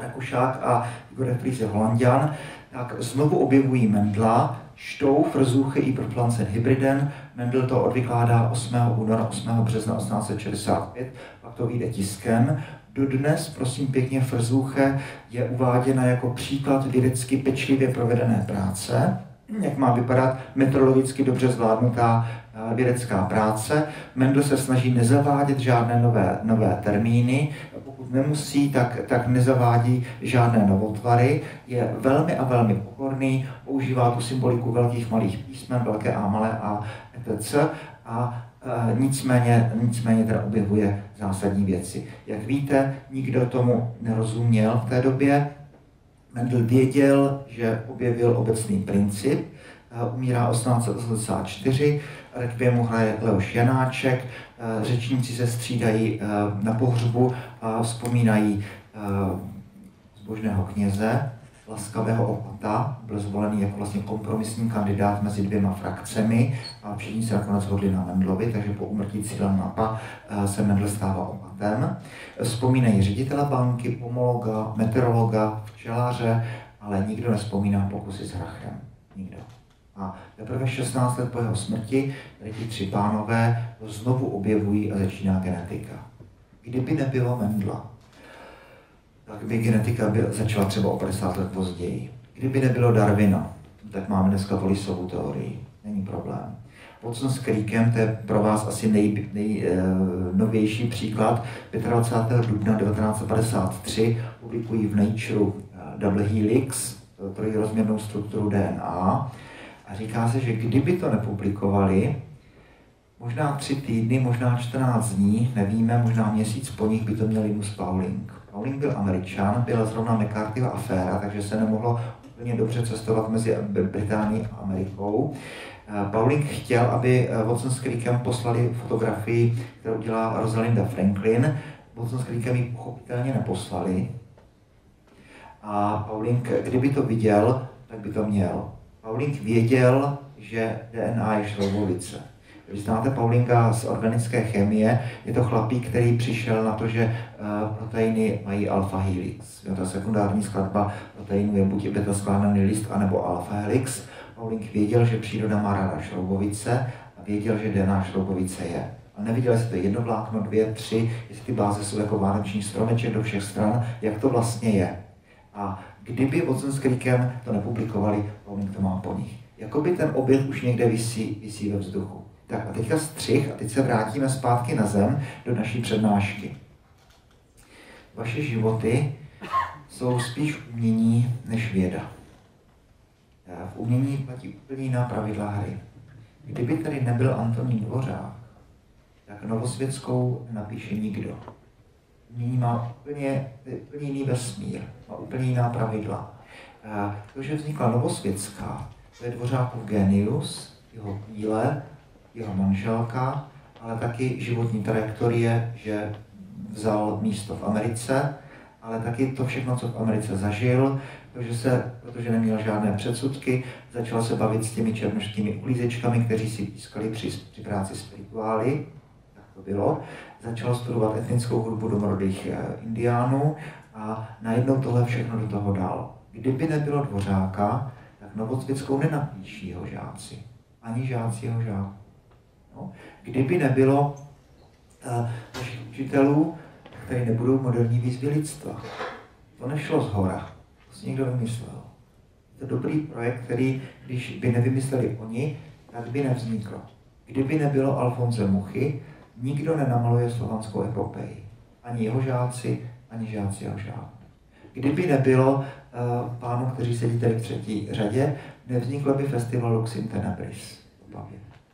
Rakušák a Igor de Vries je Holandian. Tak znovu objevují Mendla, Štou, Versuche i Propflanzen Hybriden. Mendel to odvykládá 8. února, 8. března 1865, pak to vyjde tiskem. Dodnes, prosím pěkně, Versuche je uváděna jako příklad vědecky pečlivě provedené práce jak má vypadat meteorologicky dobře zvládnutá eh, vědecká práce. Mendel se snaží nezavádět žádné nové, nové termíny, pokud nemusí, tak, tak nezavádí žádné novotvary, je velmi a velmi pokorný, používá tu symboliku velkých malých písmen, velké a malé a etc. A e, nicméně, nicméně teda objevuje zásadní věci. Jak víte, nikdo tomu nerozuměl v té době, Mendel věděl, že objevil obecný princip, umírá 1884, rekviemu hraje Leoš Janáček, řečníci se střídají na pohřbu a vzpomínají zbožného kněze, laskavého opata, byl zvolený jako vlastně kompromisní kandidát mezi dvěma frakcemi a všichni se nakonec hodli na Mendlovi, takže po umrtí Cíla Napa se Mendl stává opatem. Vzpomínají ředitele banky, pomologa, meteorologa, včelaře, ale nikdo nespomíná pokusy s hrachem. Nikdo. A teprve 16 let po jeho smrti tady ti tři pánové znovu objevují a začíná genetika. Kdyby nebylo Mendla, tak by genetika by začala třeba o 50 let později. Kdyby nebylo Darwina, tak máme dneska Polisovou teorii. Není problém. Watson s Creekem, to je pro vás asi nejnovější nej, uh, příklad. 25. dubna 1953 publikují v Nature uh, double helix, trojrozměrnou strukturu DNA. A říká se, že kdyby to nepublikovali, možná tři týdny, možná 14 dní, nevíme, možná měsíc po nich by to měl Linus Pauling Pauling byl američan, byla zrovna McCarthyho aféra, takže se nemohlo úplně dobře cestovat mezi Británií a Amerikou. Pauling chtěl, aby Watson s Creekem poslali fotografii, kterou dělá Rosalinda Franklin. Watson s Creekem ji pochopitelně neposlali. A Pauling, kdyby to viděl, tak by to měl. Pauling věděl, že DNA je šroubovice. Když znáte Paulinka z organické chemie, je to chlapík, který přišel na to, že eh, proteiny mají alfa helix. Jo, ta sekundární skladba proteinů je buď beta skládaný list, anebo alfa helix. Paulink věděl, že příroda má ráda šroubovice a věděl, že DNA šroubovice je. A neviděl, jestli to je jedno vlákno, dvě, tři, jestli ty báze jsou jako vánoční stromeček do všech stran, jak to vlastně je. A kdyby Watson s Creekem to nepublikovali, Paulink to má po nich. Jakoby ten oběd už někde visí, visí ve vzduchu. Tak a teďka střih a teď se vrátíme zpátky na zem do naší přednášky. Vaše životy jsou spíš umění než věda. V umění platí úplně jiná pravidla hry. Kdyby tady nebyl Antonín Dvořák, tak Novosvětskou napíše nikdo. Umění má úplně, úplně jiný vesmír, má úplně jiná pravidla. To, že vznikla Novosvětská, to je Dvořákův genius, jeho píle, jeho manželka, ale taky životní trajektorie, že vzal místo v Americe, ale taky to všechno, co v Americe zažil, protože, se, protože neměl žádné předsudky, začal se bavit s těmi černošskými uklízečkami, kteří si pískali při, při práci spirituály, tak to bylo. Začal studovat etnickou hudbu domorodých eh, indiánů a najednou tohle všechno do toho dal. Kdyby nebylo Dvořáka, tak Novocvickou nenapíší jeho žáci, ani žáci jeho žáků. No. Kdyby nebylo uh, našich učitelů, kteří nebudou moderní výzvy lidstva. To nešlo z hora, to si někdo vymyslel. Je to dobrý projekt, který, když by nevymysleli oni, tak by nevznikl. Kdyby nebylo Alfonze Muchy, nikdo nenamaluje slovanskou epopeji. Ani jeho žáci, ani žáci jeho žáků. Kdyby nebylo uh, pánů, kteří sedí tady v třetí řadě, nevznikl by festival Lux in Tenebris.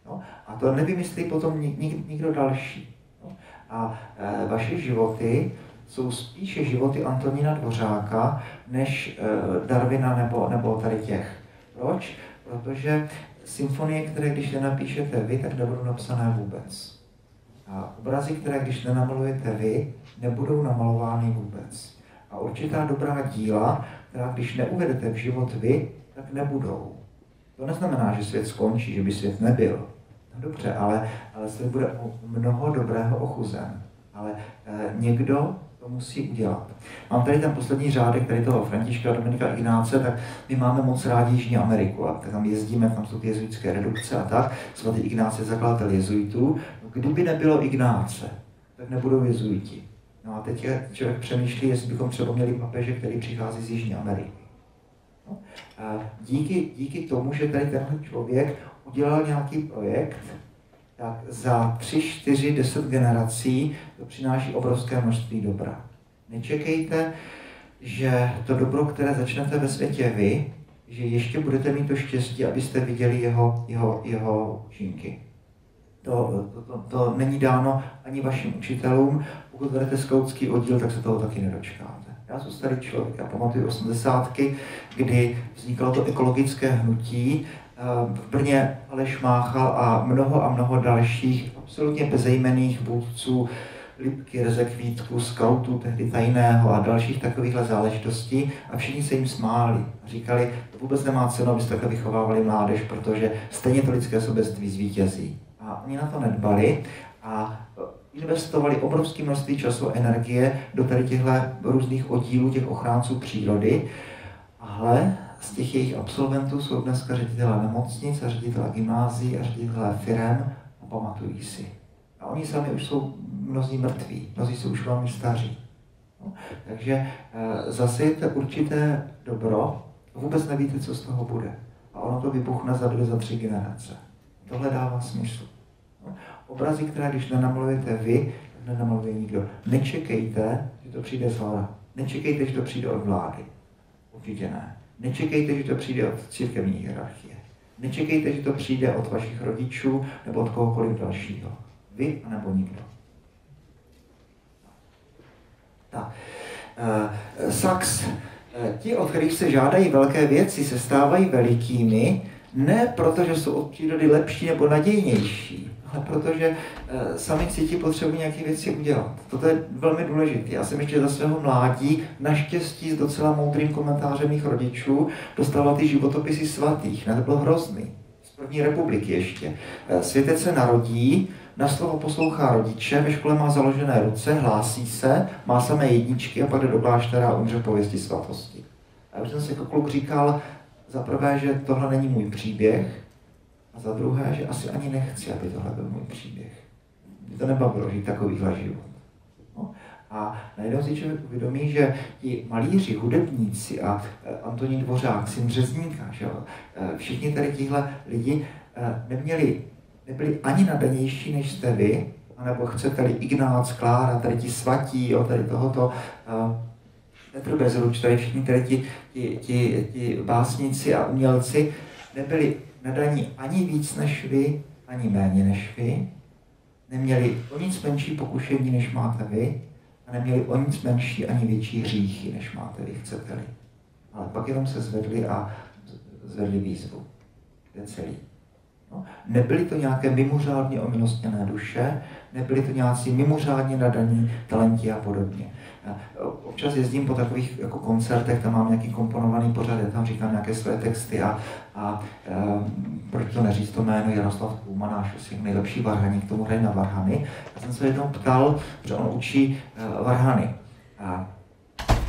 No, a to nevymyslí potom nik, nik, nikdo další. No, a e, vaše životy jsou spíše životy Antonína Dvořáka než e, Darwina nebo, nebo tady těch. Proč? Protože symfonie, které když nenapíšete vy, tak nebudou napsané vůbec. A obrazy, které když nenamalujete vy, nebudou namalovány vůbec. A určitá dobrá díla, která když neuvedete v život vy, tak nebudou. To neznamená, že svět skončí, že by svět nebyl. No dobře, ale, ale svět bude mnoho dobrého ochuzen. Ale e, někdo to musí udělat. Mám tady ten poslední řádek tady toho Františka Dominika Ignáce, tak my máme moc rádi Jižní Ameriku a tam jezdíme, tam jsou ty jezuitské redukce a tak. Svatý Ignáce je zakladatel jezuitů. No, kdyby nebylo Ignáce, tak nebudou jezuiti. No a teď člověk přemýšlí, jestli bychom třeba měli papeže, který přichází z Jižní Ameriky. No, a díky, díky tomu, že tady tenhle člověk udělal nějaký projekt, tak za tři, čtyři, deset generací to přináší obrovské množství dobra. Nečekejte, že to dobro, které začnete ve světě vy, že ještě budete mít to štěstí, abyste viděli jeho, jeho, jeho účinky. To, to, to, to není dáno ani vašim učitelům. Pokud vedete skautský oddíl, tak se toho taky nedočkáte. Já jsem starý člověk, já pamatuju osmdesátky, kdy vzniklo to ekologické hnutí v Brně Aleš Máchal a mnoho a mnoho dalších absolutně bezejmených vůdců Lipky, Rezekvítku, skautů tehdy tajného a dalších takovýchhle záležitostí a všichni se jim smáli. Říkali, to vůbec nemá cenu, abyste takhle vychovávali mládež, protože stejně to lidské sobectví zvítězí. A oni na to nedbali a investovali obrovské množství času a energie do tady těchto různých oddílů, těch ochránců přírody. Ale z těch jejich absolventů jsou dneska ředitelé nemocnic a ředitelé gymnázií a ředitelé firem a pamatují si. A oni sami už jsou mnozí mrtví, mnozí jsou už velmi staří. No, takže e, zasejete určité dobro, vůbec nevíte, co z toho bude. A ono to vybuchne za dvě, za tři generace. Tohle dává smysl. No, obrazy, které když nenamalujete vy, tak nenamaluje nikdo. Nečekejte, že to přijde z hora. Nečekejte, že to přijde od vlády. Určitě ne. Nečekejte, že to přijde od církevní hierarchie. Nečekejte, že to přijde od vašich rodičů nebo od kohokoliv dalšího. Vy anebo nikdo. Tak. Sax, ti, od kterých se žádají velké věci, se stávají velikými, ne proto, že jsou od přírody lepší nebo nadějnější, ale protože e, sami cítí potřebu nějaké věci udělat. Toto je velmi důležité. Já jsem ještě za svého mládí, naštěstí s docela moudrým komentářem mých rodičů, dostával ty životopisy svatých. Ne, to bylo hrozný. Z první republiky ještě. E, světec se narodí, na slovo poslouchá rodiče, ve škole má založené ruce, hlásí se, má samé jedničky a pak jde do kláštera a umře pověsti svatosti. A už jsem si jako kluk říkal, za prvé, že tohle není můj příběh, a za druhé, že asi ani nechci, aby tohle byl můj příběh. Mě to nebavilo žít takovýhle život. No. A najednou si člověk uvědomí, že ti malíři, hudebníci a e, Antonín Dvořák, syn Řezníka, že jo, e, všichni tady tihle lidi e, neměli, nebyli ani nadanější, než jste vy, anebo chcete-li Ignác, Klára, tady ti svatí, jo, tady tohoto, Petr Bezruč, tady všichni tady ti, ti, ti, ti básníci a umělci nebyli nadaní ani víc než vy, ani méně než vy, neměli o nic menší pokušení, než máte vy, a neměli o nic menší ani větší hříchy, než máte vy, chcete-li. Ale pak jenom se zvedli a zvedli výzvu. To je celý. No, nebyly to nějaké mimořádně omilostněné duše, nebyly to nějací mimořádně nadaní talenti a podobně. Občas jezdím po takových jako koncertech, tam mám nějaký komponovaný pořad, já tam říkám nějaké své texty a, a um, proč to neříct to jméno Jaroslav Kůma, náš asi nejlepší varhaník, k tomu hraje na varhany. Já jsem se jednou ptal, že on učí uh, varhany a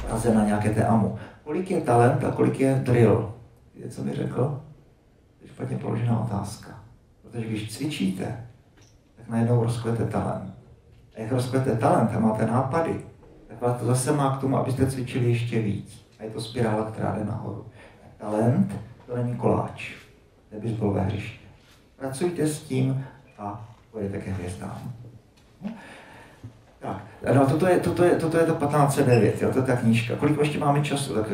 Praze na nějaké té amu. Kolik je talent a kolik je drill? Víte, co mi řekl? To je špatně položená otázka. Protože když cvičíte, tak najednou rozkvete talent. A jak rozkvete talent a máte nápady, vás to zase má k tomu, abyste cvičili ještě víc. A je to spirála, která jde nahoru. Talent to není koláč, to je ve hřiště. Pracujte s tím a pojďte ke hvězdám. No. Tak, no, toto je, toto je, toto je to 1509, jo, to je ta knížka. Kolik ještě máme času? Tak,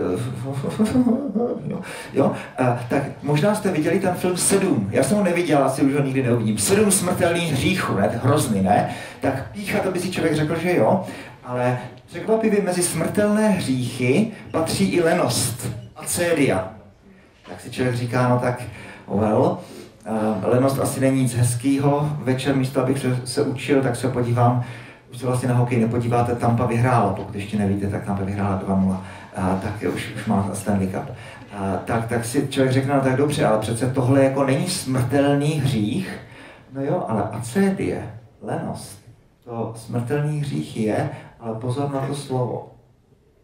jo, jo, a, tak možná jste viděli ten film Sedm. Já jsem ho neviděl, asi už ho nikdy neuvidím. Sedm smrtelných hříchů, ne? Hrozný, ne? Tak pícha, to by si člověk řekl, že jo. Ale překvapivě mezi smrtelné hříchy patří i lenost, acédia. Tak si člověk říká, no tak, well, uh, lenost asi není nic hezkého. Večer místo, abych se, se učil, tak se podívám, už se vlastně na hokej nepodíváte, Tampa vyhrála, pokud ještě nevíte, tak Tampa vyhrála 2-0, uh, tak už, už má Stanley Cup. Uh, tak, tak si člověk řekne, no tak dobře, ale přece tohle jako není smrtelný hřích. No jo, ale acédie, lenost, to smrtelný hřích je, ale pozor na to slovo.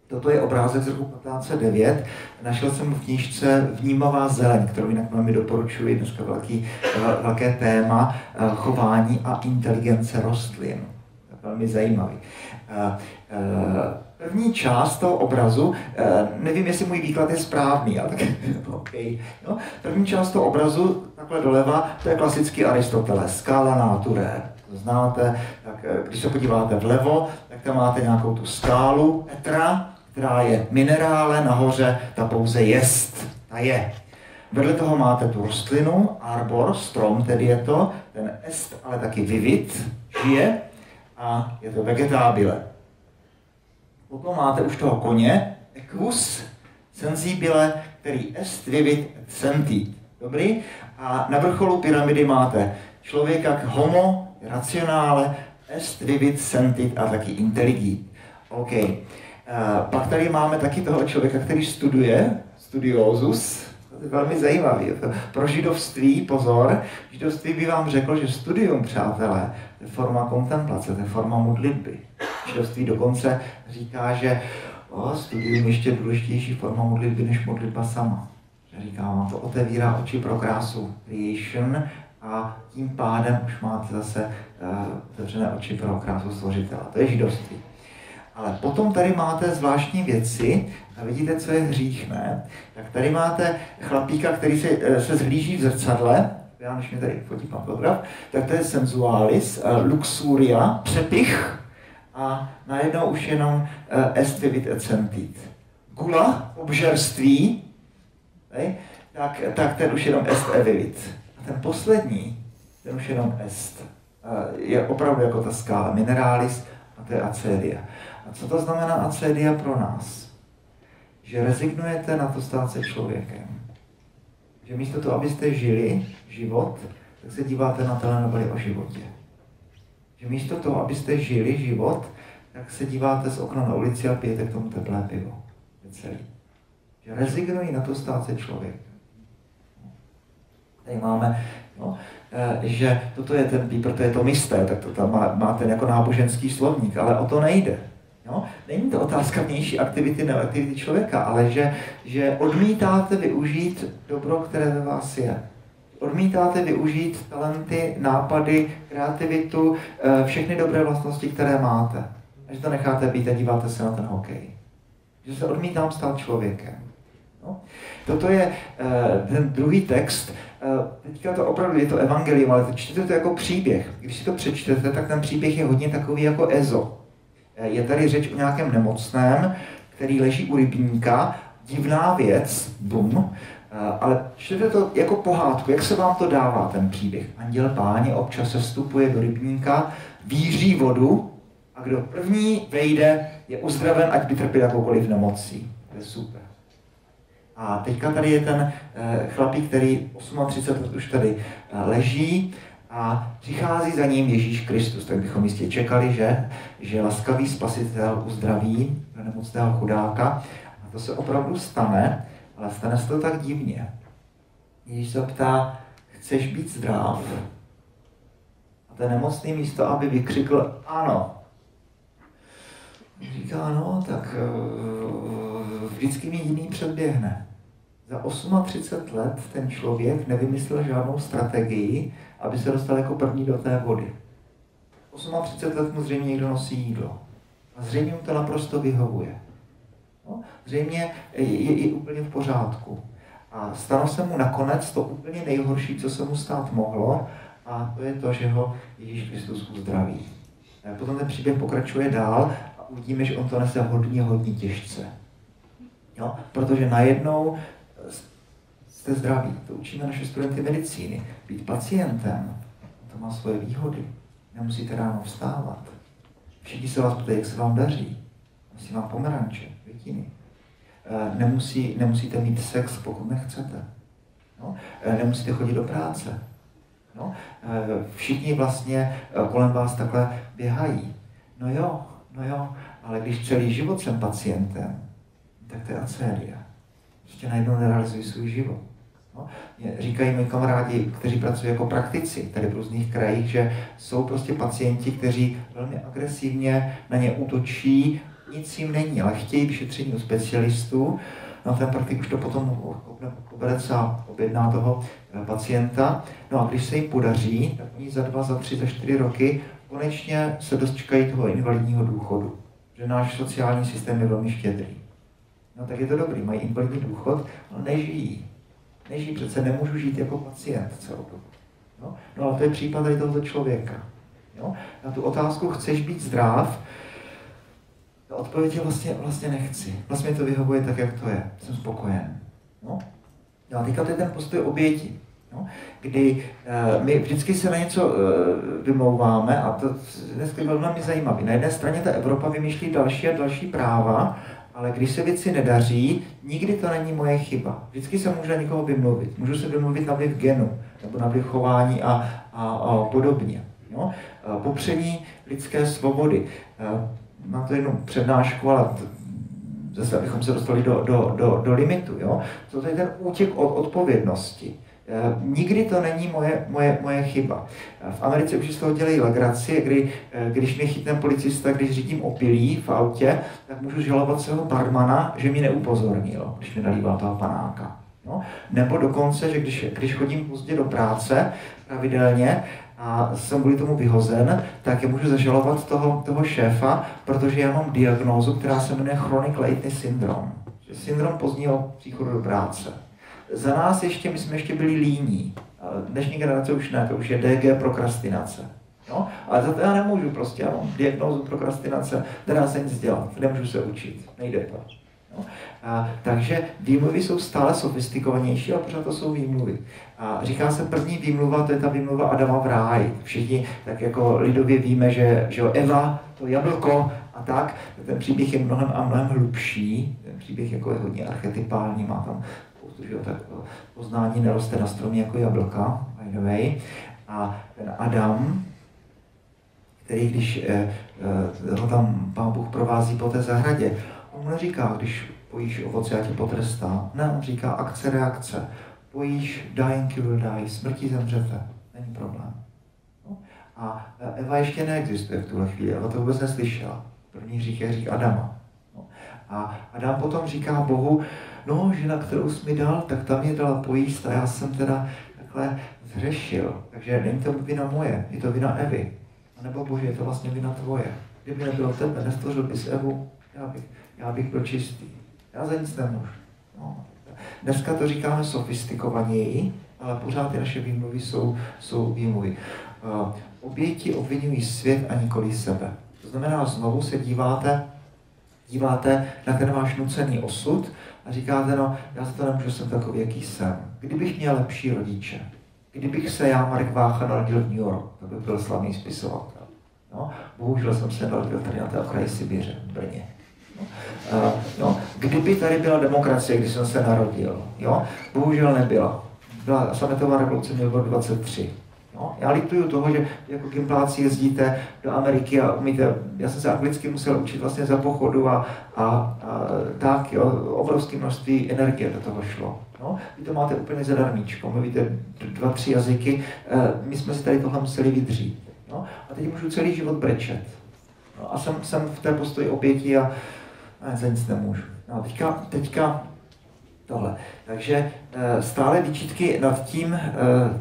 Toto je obrázek z roku 1509. Našel jsem v knížce Vnímavá zeleň, kterou jinak velmi doporučuji. Dneska velký, velké téma eh, chování a inteligence rostlin. Velmi zajímavý. Eh, eh, první část toho obrazu, nevím, jestli můj výklad je správný, ale tak okay. no, První část toho obrazu, takhle doleva, to je klasický Aristoteles, skala nature. Znáte, tak když se podíváte vlevo, tak tam máte nějakou tu skálu Petra, která je minerále, nahoře ta pouze jest, ta je. Vedle toho máte tu rostlinu, arbor, strom tedy je to, ten est ale taky vivit, žije a je to vegetabile. Potom máte už toho koně, equus, sensibile, který est vivit sentit. Dobrý? A na vrcholu pyramidy máte člověka homo, racionále, est vivit sentit a taky intelligit. OK. Uh, pak tady máme taky toho člověka, který studuje, studiosus, to je velmi zajímavý. Pro židovství, pozor, židovství by vám řeklo, že studium, přátelé, je forma kontemplace, to je forma modlitby. Židovství dokonce říká, že o, studium ještě důležitější forma modlitby než modlitba sama. Říká, vám to otevírá oči pro krásu creation a tím pádem už máte zase uh, otevřené oči pro krásu stvořitela. To je židovství. Ale potom tady máte zvláštní věci a vidíte, co je hřích, ne? Tak tady máte chlapíka, který se, eh, se zhlíží v zrcadle, já než mě tady podívám fotograf, tak to je sensualis, uh, luxuria, přepich a najednou už jenom est vivit et sentit. Gula, obžerství, tak, tak ten už jenom est. Ten poslední, ten už jenom est, je opravdu jako ta skála mineralis a to je acélia. A co to znamená acedia pro nás? Že rezignujete na to stát se člověkem. Že místo toho, abyste žili život, tak se díváte na telenovely o životě. Že místo toho, abyste žili život, tak se díváte z okna na ulici a pijete k tomu teplé pivo. Je celý. Že rezignují na to stát se člověkem. Tady máme, no, eh, že toto je ten Pípr, to je to misté, tak to tam má, má ten jako náboženský slovník, ale o to nejde. No, není to otázka vnější aktivity nebo aktivity člověka, ale že, že odmítáte využít dobro, které ve vás je. Odmítáte využít talenty, nápady, kreativitu, eh, všechny dobré vlastnosti, které máte. A že to necháte být a díváte se na ten hokej. Že se odmítám stát člověkem. No. Toto je uh, ten druhý text. Uh, teďka to opravdu je to evangelium, ale čtete to jako příběh. Když si to přečtete, tak ten příběh je hodně takový jako Ezo. Je tady řeč o nějakém nemocném, který leží u rybníka, divná věc, bum, ale čtete to jako pohádku, jak se vám to dává ten příběh. Anděl páně občas se vstupuje do rybníka, víří vodu a kdo první vejde, je uzdraven, ať by trpěl jakoukoliv nemocí. To je super. A teďka tady je ten eh, chlapík, který 38 let už tady eh, leží a přichází za ním Ježíš Kristus, tak bychom jistě čekali, že, že laskavý spasitel uzdraví nemocného chudáka. A to se opravdu stane, ale stane se to tak divně. Ježíš se ptá, chceš být zdrav? A ten nemocný místo, aby vykřikl ano. Říká, no, tak eh, vždycky mi jiný předběhne. Za 38 let ten člověk nevymyslel žádnou strategii, aby se dostal jako první do té vody. 38 let mu zřejmě někdo nosí jídlo. A zřejmě mu to naprosto vyhovuje. No, zřejmě je, je, úplně v pořádku. A stalo se mu nakonec to úplně nejhorší, co se mu stát mohlo, a to je to, že ho Ježíš Kristus uzdraví. Potom ten příběh pokračuje dál a uvidíme, že on to nese hodně, hodně těžce. Jo? Protože najednou jste zdraví. To učíme naše studenty medicíny. Být pacientem, to má svoje výhody. Nemusíte ráno vstávat. Všichni se vás ptají, jak se vám daří. Musí vám pomeranče, květiny. Eh, nemusí, nemusíte mít sex, pokud nechcete. No? Eh, nemusíte chodit do práce. No? Eh, všichni vlastně kolem vás takhle běhají. No jo, no jo, ale když celý život jsem pacientem, tak to je acélia. Ještě najednou nerealizují svůj život. No, říkají moji kamarádi, kteří pracují jako praktici tady v různých krajích, že jsou prostě pacienti, kteří velmi agresivně na ně útočí, nic jim není, ale chtějí vyšetření u specialistů. No ten praktik už to potom koberec a objedná toho eh, pacienta. No a když se jim podaří, tak oni za dva, za tři, za čtyři roky konečně se dočkají toho invalidního důchodu. Že náš sociální systém je velmi štědrý. No tak je to dobrý, mají invalidní důchod, ale nežijí nežijí, přece nemůžu žít jako pacient celou dobu. No, no ale to je případ tady tohoto člověka. Jo? Na tu otázku, chceš být zdrav, ta odpověď je vlastně, vlastně nechci. Vlastně to vyhovuje tak, jak to je. Jsem spokojen. No? no a teďka to je ten postoj oběti. No, kdy uh, my vždycky se na něco uh, vymlouváme a to dneska je velmi zajímavé. Na jedné straně ta Evropa vymýšlí další a další práva ale když se věci nedaří, nikdy to není moje chyba. Vždycky se může někoho vymluvit. Můžu se vymluvit na vliv genu, nebo na vliv chování a, a, a podobně. Jo? Popření lidské svobody. Mám to jednu přednášku, ale zase, abychom se dostali do, do, do, do limitu. Jo? To je ten útěk od odpovědnosti. Eh, nikdy to není moje, moje, moje chyba. Eh, v Americe už z toho dělají legraci, kdy, eh, když mě chytne policista, když řídím opilý v autě, tak můžu žalovat svého barmana, že mi neupozornil, když mi nalívá toho panáka. No? Nebo dokonce, že když, když chodím pozdě do práce pravidelně a jsem kvůli tomu vyhozen, tak je můžu zažalovat toho, toho šéfa, protože já mám diagnózu, která se jmenuje chronic latency syndrom. Syndrom pozdního příchodu do práce. Za nás ještě, my jsme ještě byli líní. Dnešní generace už ne, to už je DG prokrastinace. No, ale za to já nemůžu prostě, já mám diagnózu prokrastinace, nedá se nic dělat, nemůžu se učit, nejde to. No. A, takže výmluvy jsou stále sofistikovanější, ale pořád to jsou výmluvy. A říká se první výmluva, to je ta výmluva Adama v ráji. Všichni tak jako lidově víme, že, že Eva, to jablko, a tak. Ten příběh je mnohem a mnohem hlubší, ten příběh jako je hodně archetypální, má tam spoustu, že tak poznání neroste na stromě jako jablka, by the way. A ten Adam, který když eh, eh, ho tam pán Bůh provází po té zahradě, on mu neříká, když pojíš ovoce, já ti potrestá. Ne, on říká akce, reakce. Pojíš, dying you will die, smrti zemřete. Není problém. No. A Eva ještě neexistuje v tuhle chvíli, Eva to vůbec neslyšela. První hřích je hřích Adama. No. A Adam potom říká Bohu, no, žena, kterou jsi mi dal, tak tam je dala pojíst a já jsem teda takhle zřešil. Takže není to vina moje, je to vina Evy. A nebo Bože, je to vlastně vina tvoje. Kdyby nebylo tebe, nestvořil bys Evu, já bych, já bych byl čistý. Já za nic nemůžu. No. Dneska to říkáme sofistikovaněji, ale pořád ty naše výmluvy jsou, jsou výmluvy. Uh, oběti obvinují svět a nikoli sebe. To znamená, znovu se díváte, díváte na ten váš nucený osud a říkáte, no, já se to nemůžu, jsem takový, jaký jsem. Kdybych měl lepší rodiče, kdybych se já, Marek Vácha, narodil v New York, to by byl slavný spisovatel. No, bohužel jsem se narodil tady na té okraji Sibiře, v Brně. Uh, no, kdyby tady byla demokracie, když jsem se narodil, jo, bohužel nebyla. Byla sametová revoluce měl rok 23. No, já lituju toho, že jako gimpláci jezdíte do Ameriky a umíte, já jsem se anglicky musel učit vlastně za pochodu a, a, a tak, jo, obrovské množství energie do toho šlo. No, vy to máte úplně zadarmíčko, mluvíte dva, tři jazyky, eh, my jsme si tady tohle museli vydřít. No, a teď můžu celý život brečet. No, a jsem, jsem v té postoji oběti a, a za nic nemůžu. No, teďka, teďka tohle. Takže eh, stále výčitky nad tím, eh,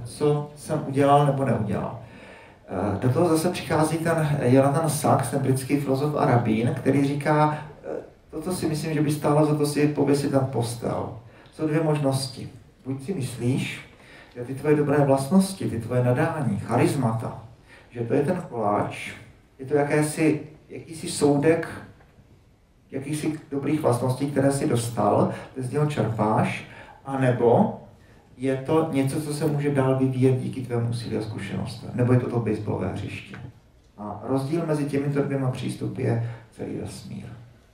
co jsem udělal nebo neudělal. Eh, do toho zase přichází ten Jonathan Sachs, ten britský filozof a rabín, který říká, toto si myslím, že by stálo za to si pověsit tam postel. Jsou dvě možnosti. Buď si myslíš, že ty tvoje dobré vlastnosti, ty tvoje nadání, charismata, že to je ten koláč, je to jakési, jakýsi soudek jakýchsi dobrých vlastností, které si dostal, z něho čerpáš, anebo je to něco, co se může dál vyvíjet díky tvému úsilí a zkušenostem, nebo je to to baseballové hřiště. A rozdíl mezi těmito dvěma přístupy je celý vesmír.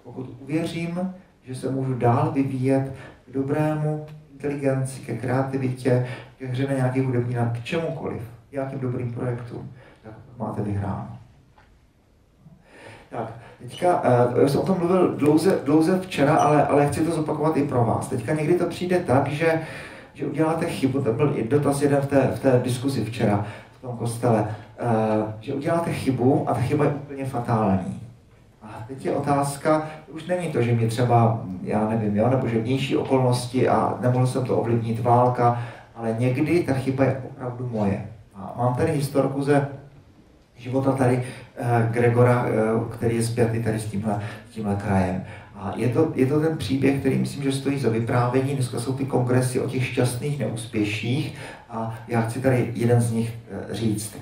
Pokud uvěřím, že se můžu dál vyvíjet k dobrému inteligenci, ke kreativitě, ke hře na nějaký hudební k čemukoliv, nějakým dobrým projektům, tak máte vyhráno. Tak, teďka, uh, já jsem o tom mluvil dlouze, dlouze včera, ale, ale chci to zopakovat i pro vás. Teďka někdy to přijde tak, že, že uděláte chybu, to byl i dotaz jeden v té, v té diskuzi včera v tom kostele, uh, že uděláte chybu a ta chyba je úplně fatální. A teď je otázka, už není to, že mě třeba, já nevím, jo, nebo že vnější okolnosti a nemohl jsem to ovlivnit válka, ale někdy ta chyba je opravdu moje. A mám tady historku ze života tady Gregora, uh, který je zpětý tady s tímhle, s tímhle krajem. A je to, je to ten příběh, který myslím, že stojí za vyprávění. Dneska jsou ty kongresy o těch šťastných neúspěších a já chci tady jeden z nich uh, říct.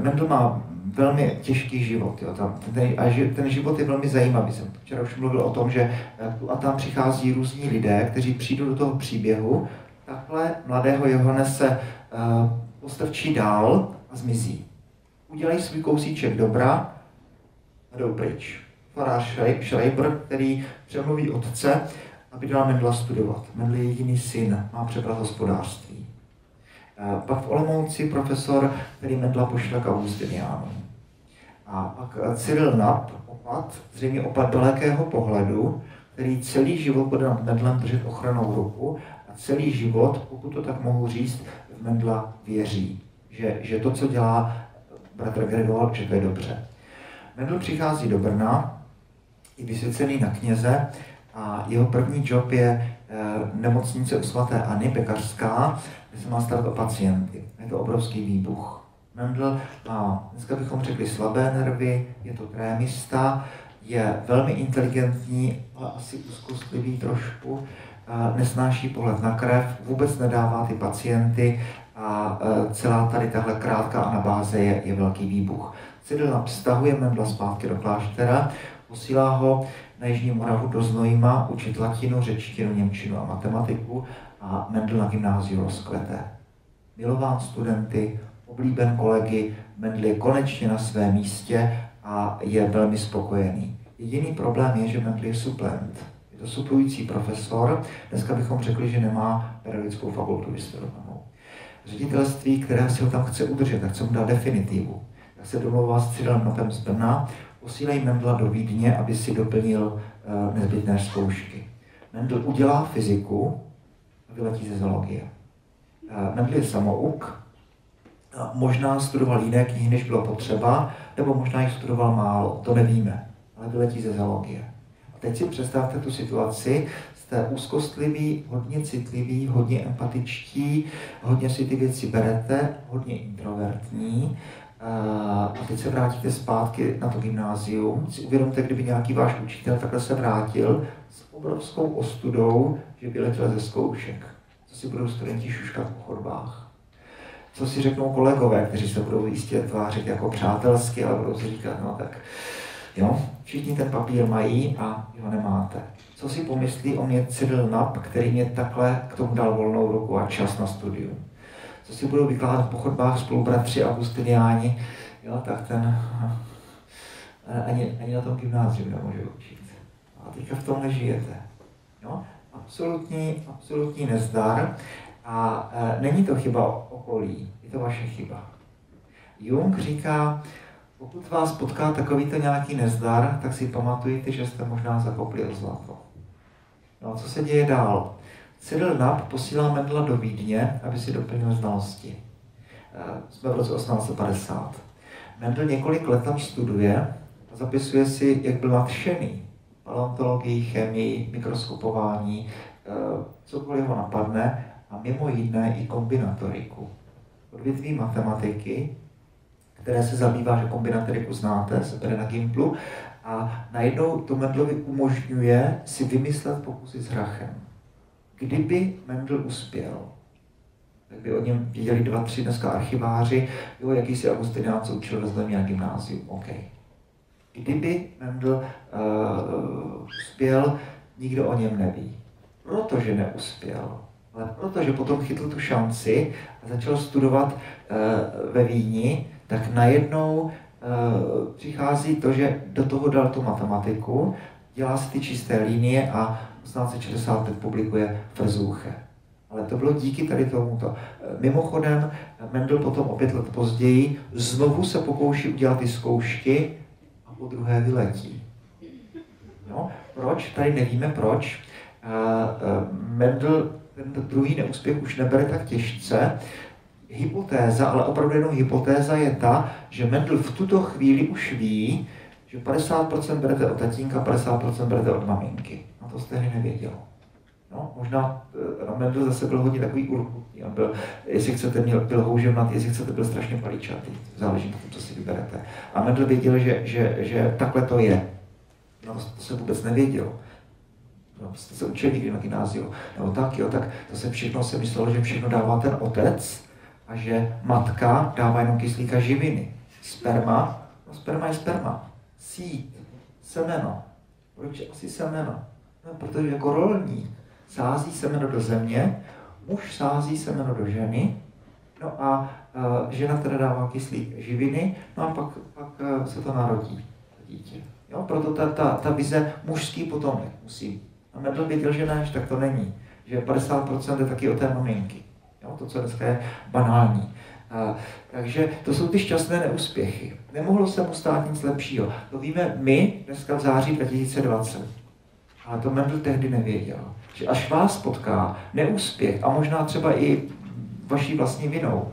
Mendel má velmi těžký život. Jo. Tam, ten, a ten život je velmi zajímavý. Jsem včera už mluvil o tom, že tu a tam přichází různí lidé, kteří přijdou do toho příběhu, takhle mladého Johannese uh, postrčí dál a zmizí udělají svůj kousíček dobra a jdou pryč. Farář Schreiber, který přemluví otce, aby dal Mendla studovat. Mendl je jediný syn, má přebrat hospodářství. Pak v Olomouci profesor, který Mendla pošle k Augustiniánům. A pak Cyril Nap, opat, zřejmě opat dalekého pohledu, který celý život bude nad Mendlem držet ochranou ruku a celý život, pokud to tak mohu říct, v Mendla věří. Že, že to, co dělá, bratr Gregor, je dobře. Mendel přichází do Brna, je vysvěcený na kněze a jeho první job je e, nemocnice u svaté Anny Pekařská, kde se má starat o pacienty. Je to obrovský výbuch. Mendel má, dneska bychom řekli, slabé nervy, je to trémista, je velmi inteligentní, ale asi úzkostlivý trošku, nesnáší pohled na krev, vůbec nedává ty pacienty a e, celá tady tahle krátká anabáze je, je velký výbuch. Cyril vztahuje Mendla zpátky do kláštera, posílá ho na Jižní Moravu do Znojma učit latinu, řečtinu, němčinu a matematiku a Mendel na gymnáziu rozkvete. Milován studenty, oblíben kolegy, Mendel je konečně na svém místě a a je velmi spokojený. Jediný problém je, že Mendel je suplent. Je to suplující profesor. Dneska bychom řekli, že nemá pedagogickou fakultu vystudovanou. Ředitelství, které si ho tam chce udržet, tak chce mu dát definitivu. Tak se domlouvá s Cyrilem Nopem z Brna, posílají Mendla do Vídně, aby si doplnil uh, nezbytné zkoušky. Mendel udělá fyziku a vyletí ze zoologie. Uh, Mendel je samouk, možná studoval jiné knihy, než bylo potřeba, nebo možná jich studoval málo, to nevíme, ale vyletí ze zoologie. A teď si představte tu situaci, jste úzkostliví, hodně citliví, hodně empatičtí, hodně si ty věci berete, hodně introvertní, a teď se vrátíte zpátky na to gymnázium, si uvědomte, kdyby nějaký váš učitel takhle se vrátil s obrovskou ostudou, že by letěl ze zkoušek. Co si budou studenti šuškat po chodbách? co si řeknou kolegové, kteří se budou jistě tvářit jako přátelsky, ale budou si říkat, no tak jo, všichni ten papír mají a ho nemáte. Co si pomyslí o mě Cyril Nap, který mě takhle k tomu dal volnou ruku a čas na studium? Co si budou vykládat po chodbách spolubratři Augustiniáni, jo, tak ten eh, ani, ani na tom gymnáziu nemůže učit. A teďka v tom nežijete. Jo? Absolutní, absolutní nezdar. A e, není to chyba okolí, je to vaše chyba. Jung říká, pokud vás potká takovýto nějaký nezdar, tak si pamatujte, že jste možná zakopli o zlato. No a co se děje dál? Cyril Nap posílá Mendla do Vídně, aby si doplnil znalosti. E, jsme v roce 1850. Mendel několik let tam studuje a zapisuje si, jak byl nadšený paleontologii, chemii, mikroskopování, e, cokoliv ho napadne a mimo jiné i kombinatoriku. Odvětví matematiky, které se zabývá, že kombinatoriku znáte, se bere na Gimplu, a najednou to Mendlovi umožňuje si vymyslet pokusy s hrachem. Kdyby Mendel uspěl, tak by o něm viděli dva, tři dneska archiváři, jo, jaký si Augustinián, co učil ve na gymnáziu, OK. Kdyby Mendel uh, uspěl, nikdo o něm neví. Protože neuspěl, ale protože potom chytl tu šanci a začal studovat uh, ve Víni, tak najednou přichází to, že do toho dal tu matematiku, dělá si ty čisté linie a 1865 publikuje Versuche. Ale to bylo díky tady tomuto. Eh, mimochodem, Mendel potom o pět let později znovu se pokouší udělat ty zkoušky a po druhé vyletí. No, proč? Tady nevíme proč. Mendel ten druhý neúspěch už nebere tak těžce. Hypotéza, ale opravdu jenom hypotéza je ta, že Mendel v tuto chvíli už ví, že 50% berete od tatínka, 50% berete od maminky. A to jste nevěděl. No, možná no, Mendel zase byl hodně takový urputný. On byl, jestli chcete, měl, byl houževnat, jestli chcete, byl strašně paličatý. Záleží na tom, co si vyberete. A Mendel věděl, že, že, že takhle to je. No, to se vůbec nevěděl no, jste se učili někdy na gymnáziu, nebo tak, jo, tak to se všechno se myslelo, že všechno dává ten otec a že matka dává jenom kyslíka živiny. Sperma, no sperma je sperma. Sít, semeno. Proč asi semeno? No, protože jako rolník sází semeno do země, muž sází semeno do ženy, no a uh, žena teda dává kyslík živiny, no a pak, pak uh, se to narodí, dítě. Jo, proto ta, ta, ta vize mužský potomek musí a Mendel věděl, že ne, že tak to není. Že 50% je taky o té maminky. To, co dneska je banální. A, takže to jsou ty šťastné neúspěchy. Nemohlo se mu stát nic lepšího. To víme my dneska v září 2020. Ale to Mendel tehdy nevěděl. Že až vás potká neúspěch a možná třeba i vaší vlastní vinou,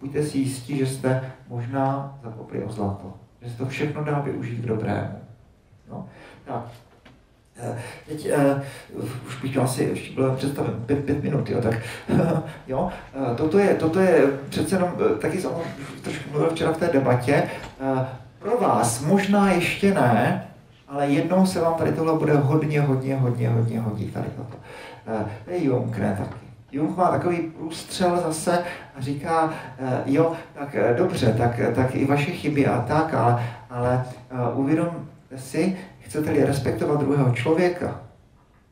buďte si jistí, že jste možná zakopli o zlato. Že se to všechno dá využít k dobrému. No, tak. Eh, teď uh, už bych asi ještě byl představen pět, pět minut, jo, tak jo, uh, toto je, toto je přece jenom, taky jsem trošku mluvil včera v té debatě, uh, pro vás možná ještě ne, ale jednou se vám tady tohle bude hodně, hodně, hodně, hodně hodit, tady toto. Uh, to je Jung, ne taky. Jung má takový průstřel zase a říká, uh, jo, tak dobře, tak, tak i vaše chyby a tak, ale, ale uh, uvědomte si, Chcete-li respektovat druhého člověka,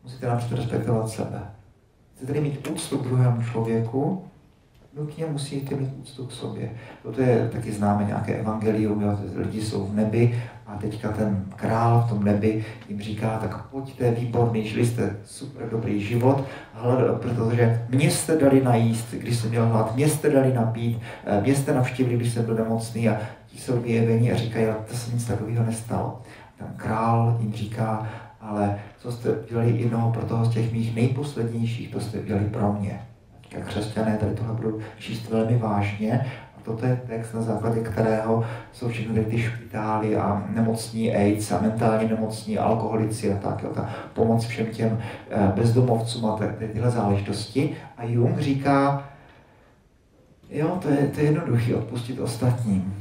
musíte napřed respektovat sebe. Chcete-li mít úctu k druhému člověku, nutně musíte mít úctu k sobě. Toto je taky známe nějaké evangelium, jo, lidi jsou v nebi a teďka ten král v tom nebi jim říká, tak pojďte, výborný, žili jste super dobrý život, protože mě jste dali najíst, když jsem měl hlad, mě jste dali napít, eh, mě jste navštívili, když jsem byl nemocný a ti jsou vyjevení a říkají, to se nic takového nestalo. Ten král jim říká, ale co jste dělali jednoho pro toho z těch mých nejposlednějších, to jste dělali pro mě. Jak křesťané tady tohle budou číst velmi vážně a toto je text, na základě kterého jsou všechny ty špitály a nemocní AIDS a mentálně nemocní alkoholici a tak, jo, ta pomoc všem těm eh, bezdomovcům a ty, tyhle záležitosti. A Jung říká, jo, to je, to je jednoduché odpustit ostatním.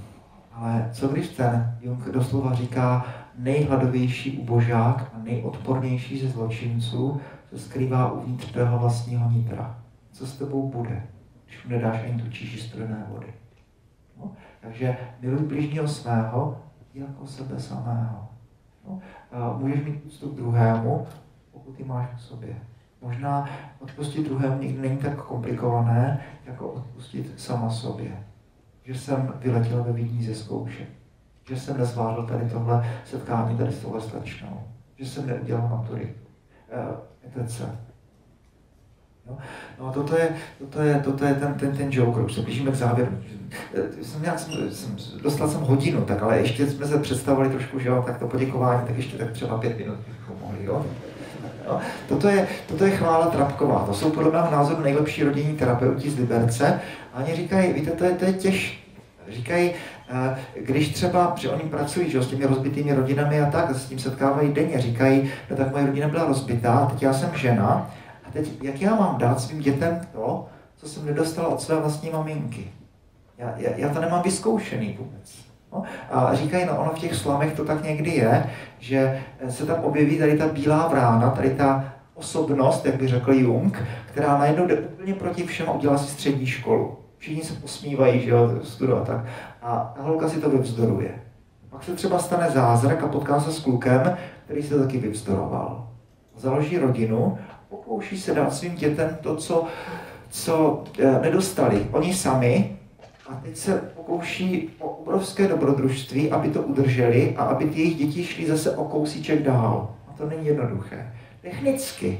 Ale co když ten Jung doslova říká, nejhladovější ubožák a nejodpornější ze zločinců se skrývá uvnitř tvého vlastního nitra. Co s tebou bude, když mu nedáš ani tu číži studené vody? No? Takže miluj bližního svého jako sebe samého. No? Můžeš mít úctu k druhému, pokud ji máš k sobě. Možná odpustit druhému nikdy není tak komplikované, jako odpustit sama sobě. Že jsem vyletěl ve Vídní ze zkoušek že jsem nezvládl tady tohle setkání tady s touhle slečnou, že jsem neudělal maturitu, uh, etc. No, no toto je, toto je, toto je ten, ten, ten joker, už se blížíme k závěru. Eh, jsem nějak, jsem, jsem, dostal jsem hodinu, tak ale ještě jsme se představovali trošku, že jo, tak to poděkování, tak ještě tak třeba pět minut bychom mohli, jo. No, toto, je, toto je chvála Trapková. To jsou podle mého názoru nejlepší rodinní terapeuti z Liberce. A oni říkají, víte, to je, to je těžké. Říkají, když třeba, že oni pracují že, s těmi rozbitými rodinami a tak, s tím setkávají denně, říkají, no tak moje rodina byla rozbitá, teď já jsem žena, a teď jak já mám dát svým dětem to, co jsem nedostala od své vlastní maminky? Já, já, já to nemám vyzkoušený vůbec. No? A říkají, no ono v těch slamech to tak někdy je, že se tam objeví tady ta bílá vrána, tady ta osobnost, jak by řekl Jung, která najednou jde úplně proti všem a udělá si střední školu. Všichni se posmívají, že jo, studovat tak. A ta holka si to vyvzdoruje. Pak se třeba stane zázrak a potká se s klukem, který se taky vyvzdoroval. Založí rodinu, pokouší se dát svým dětem to, co, co e, nedostali oni sami, a teď se pokouší o obrovské dobrodružství, aby to udrželi a aby ty jejich děti šly zase o kousíček dál. A to není jednoduché. Technicky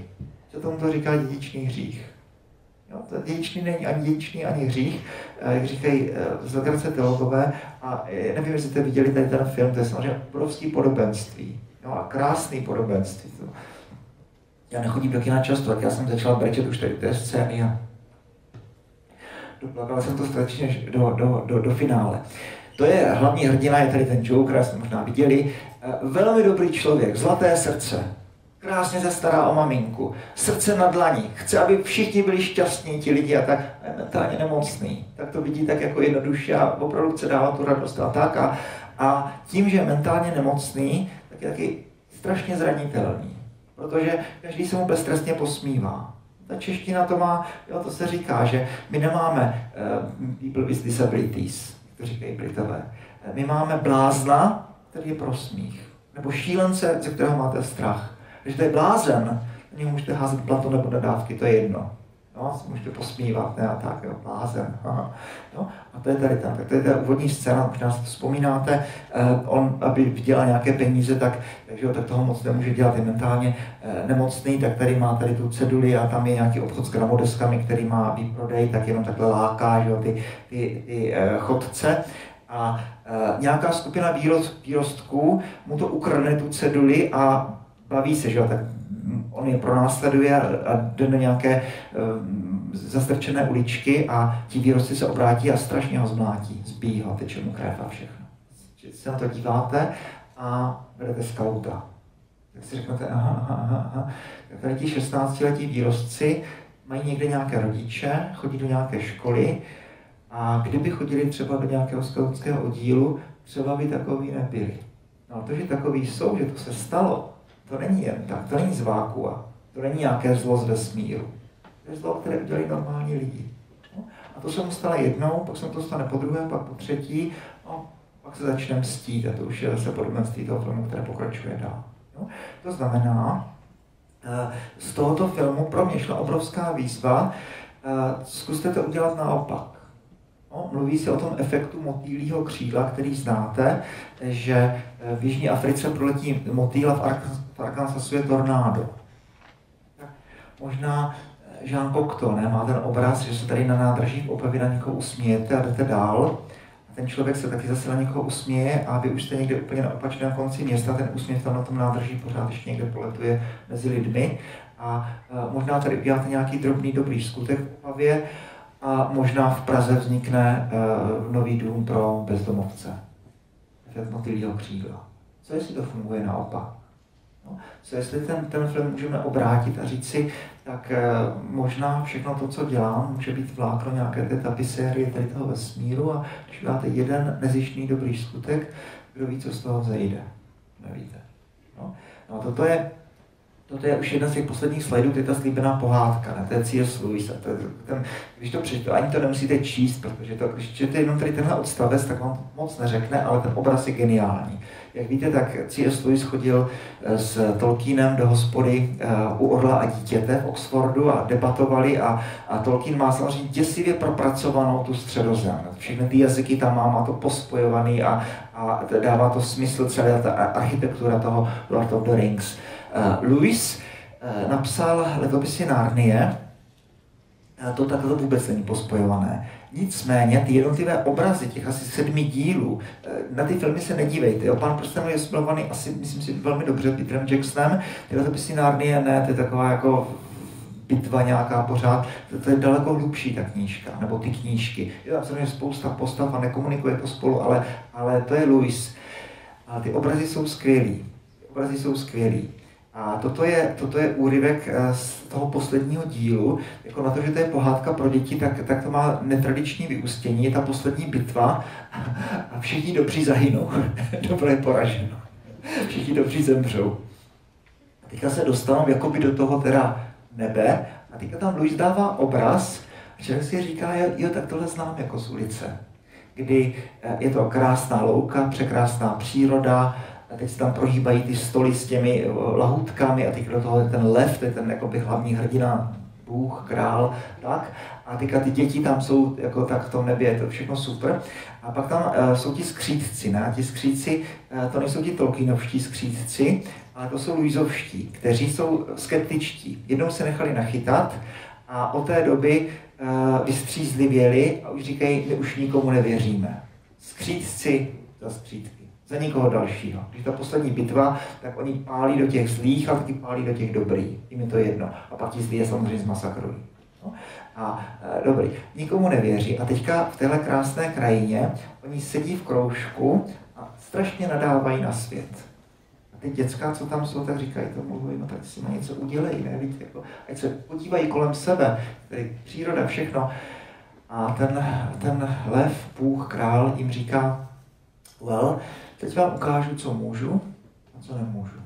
se tomu to říká dědičný hřích. Jo, to dědičný není ani dědičný, ani hřích, eh, jak říkají eh, z legrace teologové. A eh, nevím, jestli jste viděli tady ten film, to je samozřejmě obrovský podobenství. Jo, a krásný podobenství. To. Já nechodím do kina často, tak já jsem začal brečet už tady té scény a doplakal jsem to strašně do, do, do, do finále. To je hlavní hrdina, je tady ten Joker, jste možná viděli. Velmi dobrý člověk, zlaté srdce, krásně se stará o maminku, srdce na dlaní, chce, aby všichni byli šťastní, ti lidi a tak, a je mentálně nemocný. Tak to vidí tak jako jednoduše a opravdu chce dávat tu radost a tak. A, a tím, že je mentálně nemocný, tak je taky strašně zranitelný, protože každý se mu beztrestně posmívá. Ta čeština to má, jo, to se říká, že my nemáme uh, people with disabilities, to říkají Britové. My máme blázna, který je prosmích, nebo šílence, ze kterého máte strach. Když to je blázen, na něj můžete házet blato nebo nadávky, to je jedno. No, můžete posmívat, ne a tak, jo, blázen. No, a to je tady tam, tak to je ta úvodní scéna, možná si to vzpomínáte, eh, on, aby vydělal nějaké peníze, tak, takže, tak toho moc nemůže dělat, je mentálně eh, nemocný, tak tady má tady tu ceduli a tam je nějaký obchod s gramodeskami, který má výprodej, tak jenom takhle láká, že jo, ty, ty, ty eh, chodce. A eh, nějaká skupina výrost, výrostků mu to ukradne tu ceduli a baví se, že jo, tak on je pronásleduje a jde do nějaké um, zastrčené uličky a ti výrosty se obrátí a strašně ho zmlátí, zbíjí ho, teče mu krev a všechno. Se na to díváte a berete skauta. Tak si řeknete, aha, aha, aha. Tak tady ti 16-letí výrostci mají někde nějaké rodiče, chodí do nějaké školy a kdyby chodili třeba do nějakého skautského oddílu, třeba by takový nebyli. No, to, že takový jsou, že to se stalo, to není jen tak, to není z vákua, to není nějaké zlo z vesmíru. To je zlo, které udělali normální lidi. No? A to se mu stane jednou, pak se mu to stane po druhé, pak po třetí, no, pak se začne mstít a to už je zase podobenství toho filmu, které pokračuje dál. No? To znamená, eh, z tohoto filmu pro mě šla obrovská výzva, zkuste to udělat naopak. No, mluví se o tom efektu motýlího křídla, který znáte, že eh, v Jižní Africe proletí motýl a v Arkansasu je tornádo. Možná eh, Jean Cocteau ne, má ten obraz, že se tady na nádraží v Opavě na někoho usmějete a jdete dál. A ten člověk se taky zase na někoho usměje a vy už jste někde úplně na opačném konci města, ten úsměv tam na tom nádraží pořád ještě někde poletuje mezi lidmi. A eh, možná tady uděláte nějaký drobný dobrý skutek v Opavě a možná v Praze vznikne uh, nový dům pro bezdomovce. Efekt motýlího křídla. Co jestli to funguje naopak? No, co jestli ten, ten film můžeme obrátit a říct si, tak uh, možná všechno to, co dělám, může být vlákno nějaké té tapisérie tady toho vesmíru a když dáte jeden nezištný dobrý skutek, kdo ví, co z toho zejde. Nevíte. No, no toto je Toto je už jedna z těch posledních slajdů, to je ta slíbená pohádka, ne? to je C.S. Lewis. To je ten, když to přečtu, ani to nemusíte číst, protože to, když čtete jenom tady tenhle odstavec, tak vám moc neřekne, ale ten obraz je geniální. Jak víte, tak C.S. Lewis chodil eh, s Tolkienem do hospody uh, u Orla a dítěte v Oxfordu a debatovali a, a Tolkien má samozřejmě děsivě propracovanou tu středozem. Všechny ty jazyky tam má, má to pospojovaný a, a dává to smysl celé ta architektura toho Lord of the Rings. Eh, Lewis eh, napsal letopisy Narnie, to takhle vůbec není pospojované. Nicméně ty jednotlivé obrazy těch asi sedmi dílů, eh, na ty filmy se nedívejte. Jo? Pán prstenů je spolovaný asi, myslím si, velmi dobře Petrem Jacksonem. Ty letopisy Narnie ne, to je taková jako bitva nějaká pořád, to, to je daleko hlubší ta knížka, nebo ty knížky. Je tam samozřejmě spousta postav a nekomunikuje to spolu, ale, ale to je Louis. A ty obrazy jsou skvělý. Obrazy jsou skvělý. A toto je, toto je úryvek eh, z toho posledního dílu. Jako na to, že to je pohádka pro děti, tak, tak to má netradiční vyústění. Je ta poslední bitva a všichni dobří zahynou. Dobro je poraženo. Všichni dobří zemřou. A teďka se dostanou jakoby do toho teda nebe a teďka tam Luis dává obraz člověk si říká, jo, jo, tak tohle znám jako z ulice. Kdy eh, je to krásná louka, překrásná příroda, a teď se tam prohýbají ty stoly s těmi eh, lahůdkami a teď do toho ten lev, to je ten jakoby hlavní hrdina, Bůh, král, tak. A teďka ty děti tam jsou jako tak v tom nebě, je to všechno super. A pak tam uh, jsou ti skřídci, ne? Ti skřídci, uh, to nejsou ti Tolkienovští skřídci, ale to jsou Luizovští, kteří jsou skeptičtí. Jednou se nechali nachytat a od té doby uh, vystřízlivěli a už říkají, my už nikomu nevěříme. Skřídci za skřídky za nikoho dalšího. Když ta poslední bitva, tak oni pálí do těch zlých a taky pálí do těch dobrých. Jim je to jedno. A pak ti zlí je samozřejmě zmasakrují. No? A e, dobrý, nikomu nevěří. A teďka v téhle krásné krajině oni sedí v kroužku a strašně nadávají na svět. A ty děcka, co tam jsou, tak říkají tomu, no tak si na něco udělej, ne? Víte, jako, ať se podívají kolem sebe, tedy příroda, všechno. A ten, ten lev, Bůh, král jim říká, well, Teď vám ukážu, co můžu a co nemůžu.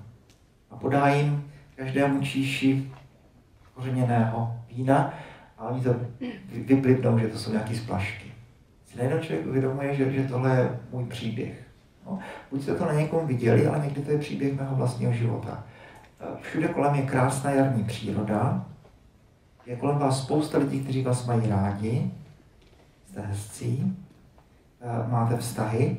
A podá jim každému číši kořeněného vína a oni to vyplivnou, že to jsou nějaké splašky. Si najednou člověk uvědomuje, že, že tohle je můj příběh. No, buď jste to na někom viděli, ale někdy to je příběh mého vlastního života. Všude kolem je krásná jarní příroda, je kolem vás spousta lidí, kteří vás mají rádi, jste hezcí, máte vztahy,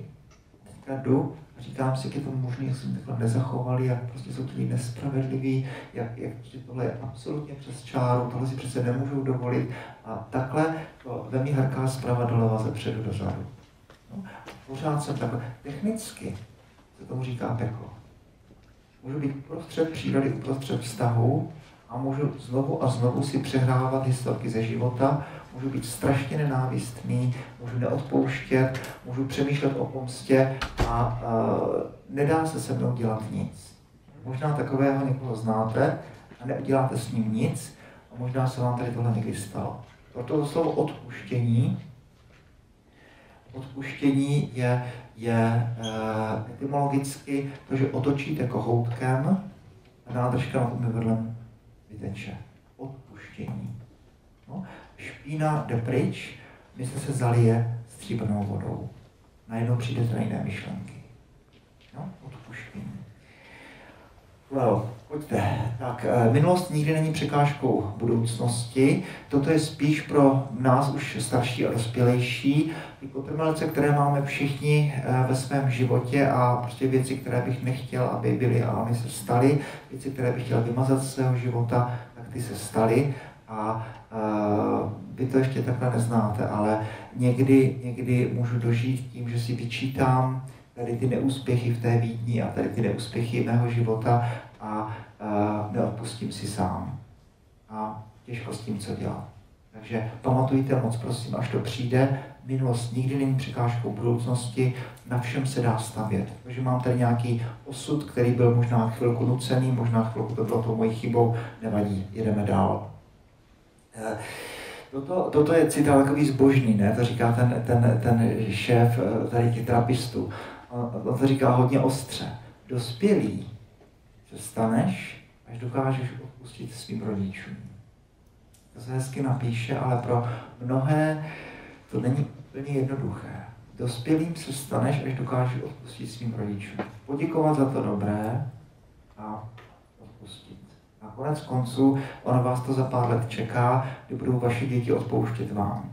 teďka jdu a říkám si, jak je to možné, jak jsem takhle nezachovali, jak prostě jsou lidi nespravedliví, jak, jak prostě tohle je absolutně přes čáru, tohle si přece nemůžou dovolit. A takhle to ve mně hrká zprava doleva ze předu do zadu. No, pořád jsem takhle. Technicky se tomu říká peklo. Můžu být prostřed přírody, uprostřed vztahu a můžu znovu a znovu si přehrávat historky ze života, můžu být strašně nenávistný, můžu neodpouštět, můžu přemýšlet o pomstě a uh, nedá se se mnou dělat nic. Možná takového někoho znáte a neuděláte s ním nic a možná se vám tady tohle někdy stalo. Proto to slovo odpuštění, odpuštění je, je uh, etymologicky to, že otočíte kohoutkem a nádržka na tom vedlem vyteče. Odpuštění. No, špína jde pryč, mysl se zalije stříbrnou vodou. Najednou přijde na jiné myšlenky. No, odpuštění. Well, Pojďte. Tak, eh, minulost nikdy není překážkou budoucnosti. Toto je spíš pro nás už starší a dospělejší. Ty kotrmelce, které máme všichni eh, ve svém životě a prostě věci, které bych nechtěl, aby byly a oni se staly, věci, které bych chtěl vymazat z svého života, tak ty se staly. A uh, vy to ještě takhle neznáte, ale někdy, někdy můžu dožít tím, že si vyčítám tady ty neúspěchy v té Vídni a tady ty neúspěchy mého života a uh, neodpustím si sám. A těžko s tím, co dělat. Takže pamatujte moc, prosím, až to přijde, minulost nikdy není překážkou budoucnosti, na všem se dá stavět. Takže mám tady nějaký osud, který byl možná chvilku nucený, možná chvilku to bylo to mojí chybou, nevadí, jedeme dál. Uh, Toto, toto je citát takový zbožný, ne? To říká ten, ten, ten šéf eh, tady těch terapistů. On, to říká hodně ostře. Dospělý se staneš, až dokážeš odpustit svým rodičům. To se hezky napíše, ale pro mnohé to není úplně jednoduché. Dospělým se staneš, až dokážeš odpustit svým rodičům. Poděkovat za to dobré a odpustit. A konec konců, ono vás to za pár let čeká, kdy budou vaše děti odpouštět vám.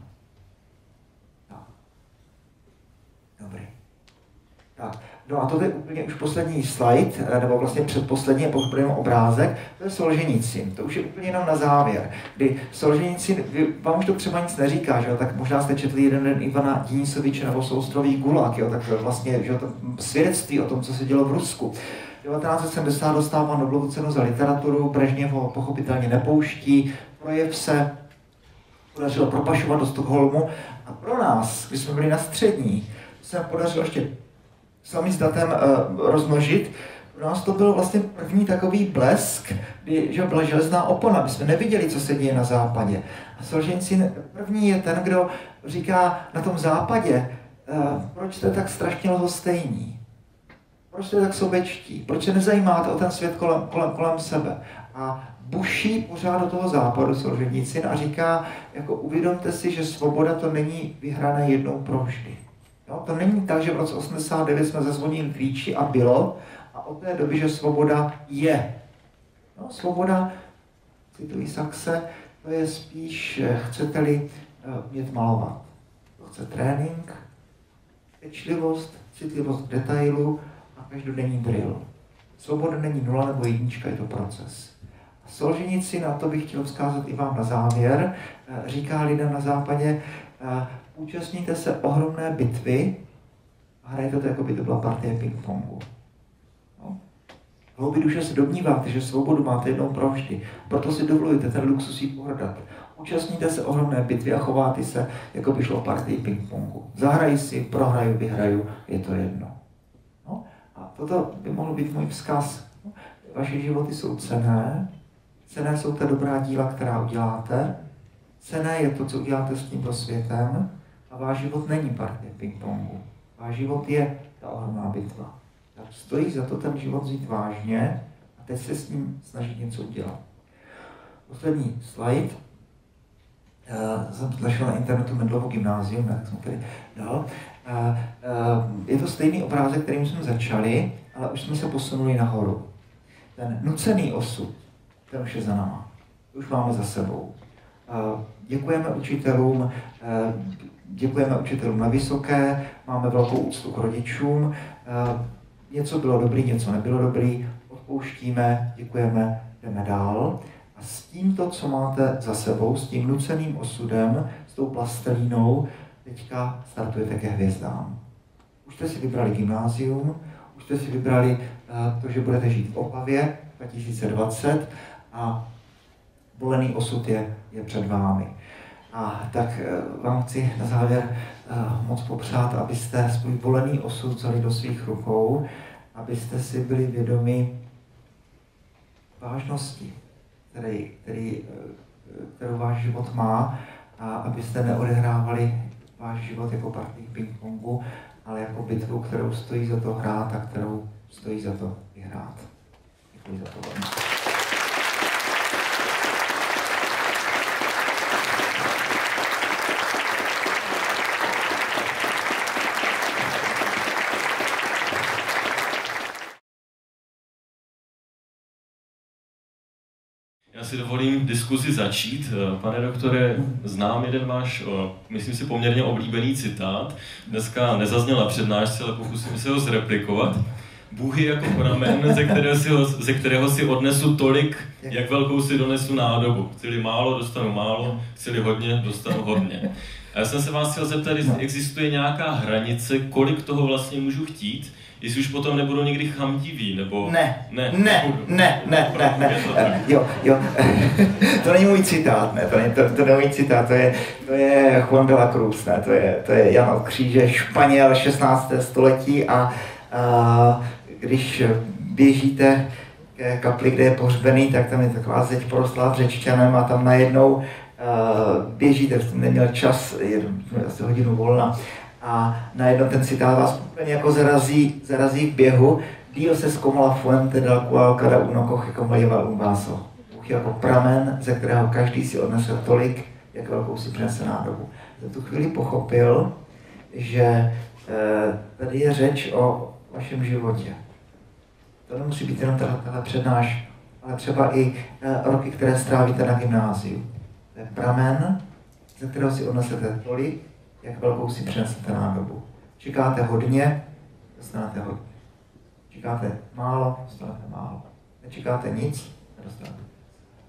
Tak. Dobrý. Tak. No a to je úplně už poslední slide, eh, nebo vlastně předposlední, a obrázek, to je Solženicin. To už je úplně jenom na závěr, kdy Solženicin, vám už to třeba nic neříká, že jo? tak možná jste četli jeden den Ivana Dinisoviče nebo Soustrový Gulag, jo? tak vlastně že jo, to svědectví o tom, co se dělo v Rusku. 1970 dostává Nobelovu cenu za literaturu, Brežněv ho pochopitelně nepouští, projev se podařilo propašovat do Stockholmu a pro nás, když jsme byli na střední, se podařilo ještě datem uh, rozmnožit. Pro nás to byl vlastně první takový blesk, kdy že byla železná opona, my jsme neviděli, co se děje na západě. A Solžencin první je ten, kdo říká na tom západě, uh, proč jste tak strašně lhostejní? Proč jste tak sobečtí? Proč se nezajímáte o ten svět kolem, kolem, kolem sebe? A buší pořád do toho západu Solženicin a říká, jako uvědomte si, že svoboda to není vyhrané jednou provždy. Jo? To není tak, že v roce 89 jsme zazvonili klíči a bylo, a od té doby, že svoboda je. No, svoboda, cituji Saxe, to je spíš, eh, chcete-li uh, umět malovat. To chce trénink, pečlivost, citlivost k detailu a každodenní drill. Svoboda není nula nebo jednička, je to proces. A Solženici, na to bych chtěl vzkázat i vám na závěr, eh, říká lidem na západě, účastníte se ohromné bitvy a hrajete to, jako by to byla partie ping-pongu. No. Hloubi duše se domníváte, že svobodu máte jednou provždy, proto si dovolujete ten luxus jí pohrdat. Účastníte se ohromné bitvy a chováte se, jako by šlo partii ping-pongu. Zahrají si, prohraju, vyhraju, je to jedno. No. A toto by mohl být můj vzkaz. No. Vaše životy jsou cené, cené jsou ta dobrá díla, která uděláte, cené je to, co uděláte s tímto světem, a váš život není partie ping-pongu. Váš život je ta ohromná bitva. Tak stojí za to ten život vzít vážně a teď se s ním snažit něco udělat. Poslední slide. Uh, jsem našel na internetu Mendlovo gymnázium, tak jsem tady dal. Uh, uh, je to stejný obrázek, kterým jsme začali, ale už jsme se posunuli nahoru. Ten nucený osud, ten už je za náma. Už máme za sebou. Děkujeme učitelům, děkujeme učitelům na vysoké, máme velkou úctu k rodičům. Eh, něco bylo dobrý, něco nebylo dobrý, odpouštíme, děkujeme, jdeme dál. A s tímto, co máte za sebou, s tím nuceným osudem, s tou plastelínou, teďka startujete ke hvězdám. Už jste si vybrali gymnázium, už jste si vybrali eh, to, že budete žít v Opavě 2020 a volený osud je, je před vámi. A tak eh, vám chci na závěr eh, moc popřát, abyste svůj volený osud vzali do svých rukou, abyste si byli vědomi vážnosti, který, který, eh, kterou váš život má a abyste neodehrávali váš život jako partii ping-pongu, ale jako bitvu, kterou stojí za to hrát a kterou stojí za to vyhrát. Děkuji za to. Si dovolím diskuzi začít. Pane doktore, znám jeden váš, myslím si, poměrně oblíbený citát. Dneska nezazněla přednášce, ale pokusím se ho zreplikovat. Bůh je jako pramen, ze kterého, si, ze kterého si odnesu tolik, jak velkou si donesu nádobu. Chci-li málo, dostanu málo, chci-li hodně, dostanu hodně. A já jsem se vás chtěl zeptat, jestli existuje nějaká hranice, kolik toho vlastně můžu chtít, jestli už potom nebudu někdy chamtivý, nebo... Ne, ne, ne, ne, ne, ne, ne. Uh, jo, jo, to není můj citát, ne, to není, to, to není můj citát, to je, to je Juan de la Cruz, ne, to je, to je Jan Kříže, Španěl 16. století a, a když běžíte ke kapli, kde je pohřbený, tak tam je taková zeď porostlá řečťanem a tam najednou uh, běžíte, jsem neměl čas, je asi hodinu volna, a najednou ten citát vás úplně jako zarazí, zarazí v běhu. Dios se como la fuente del cual cada uno coge como lleva un vaso. Bůh jako pramen, ze kterého každý si odnese tolik, jak velkou si přinese nádobu. Za tu chvíli pochopil, že e, tady je řeč o vašem životě. To nemusí být jenom tahle přednáš, ale třeba i e, roky, které strávíte na gymnáziu. To je pramen, ze kterého si odnesete tolik, jak velkou si přinesete nádobu. Čekáte hodně, dostanete hodně. Čekáte málo, dostanete málo. Nečekáte nic, nedostanete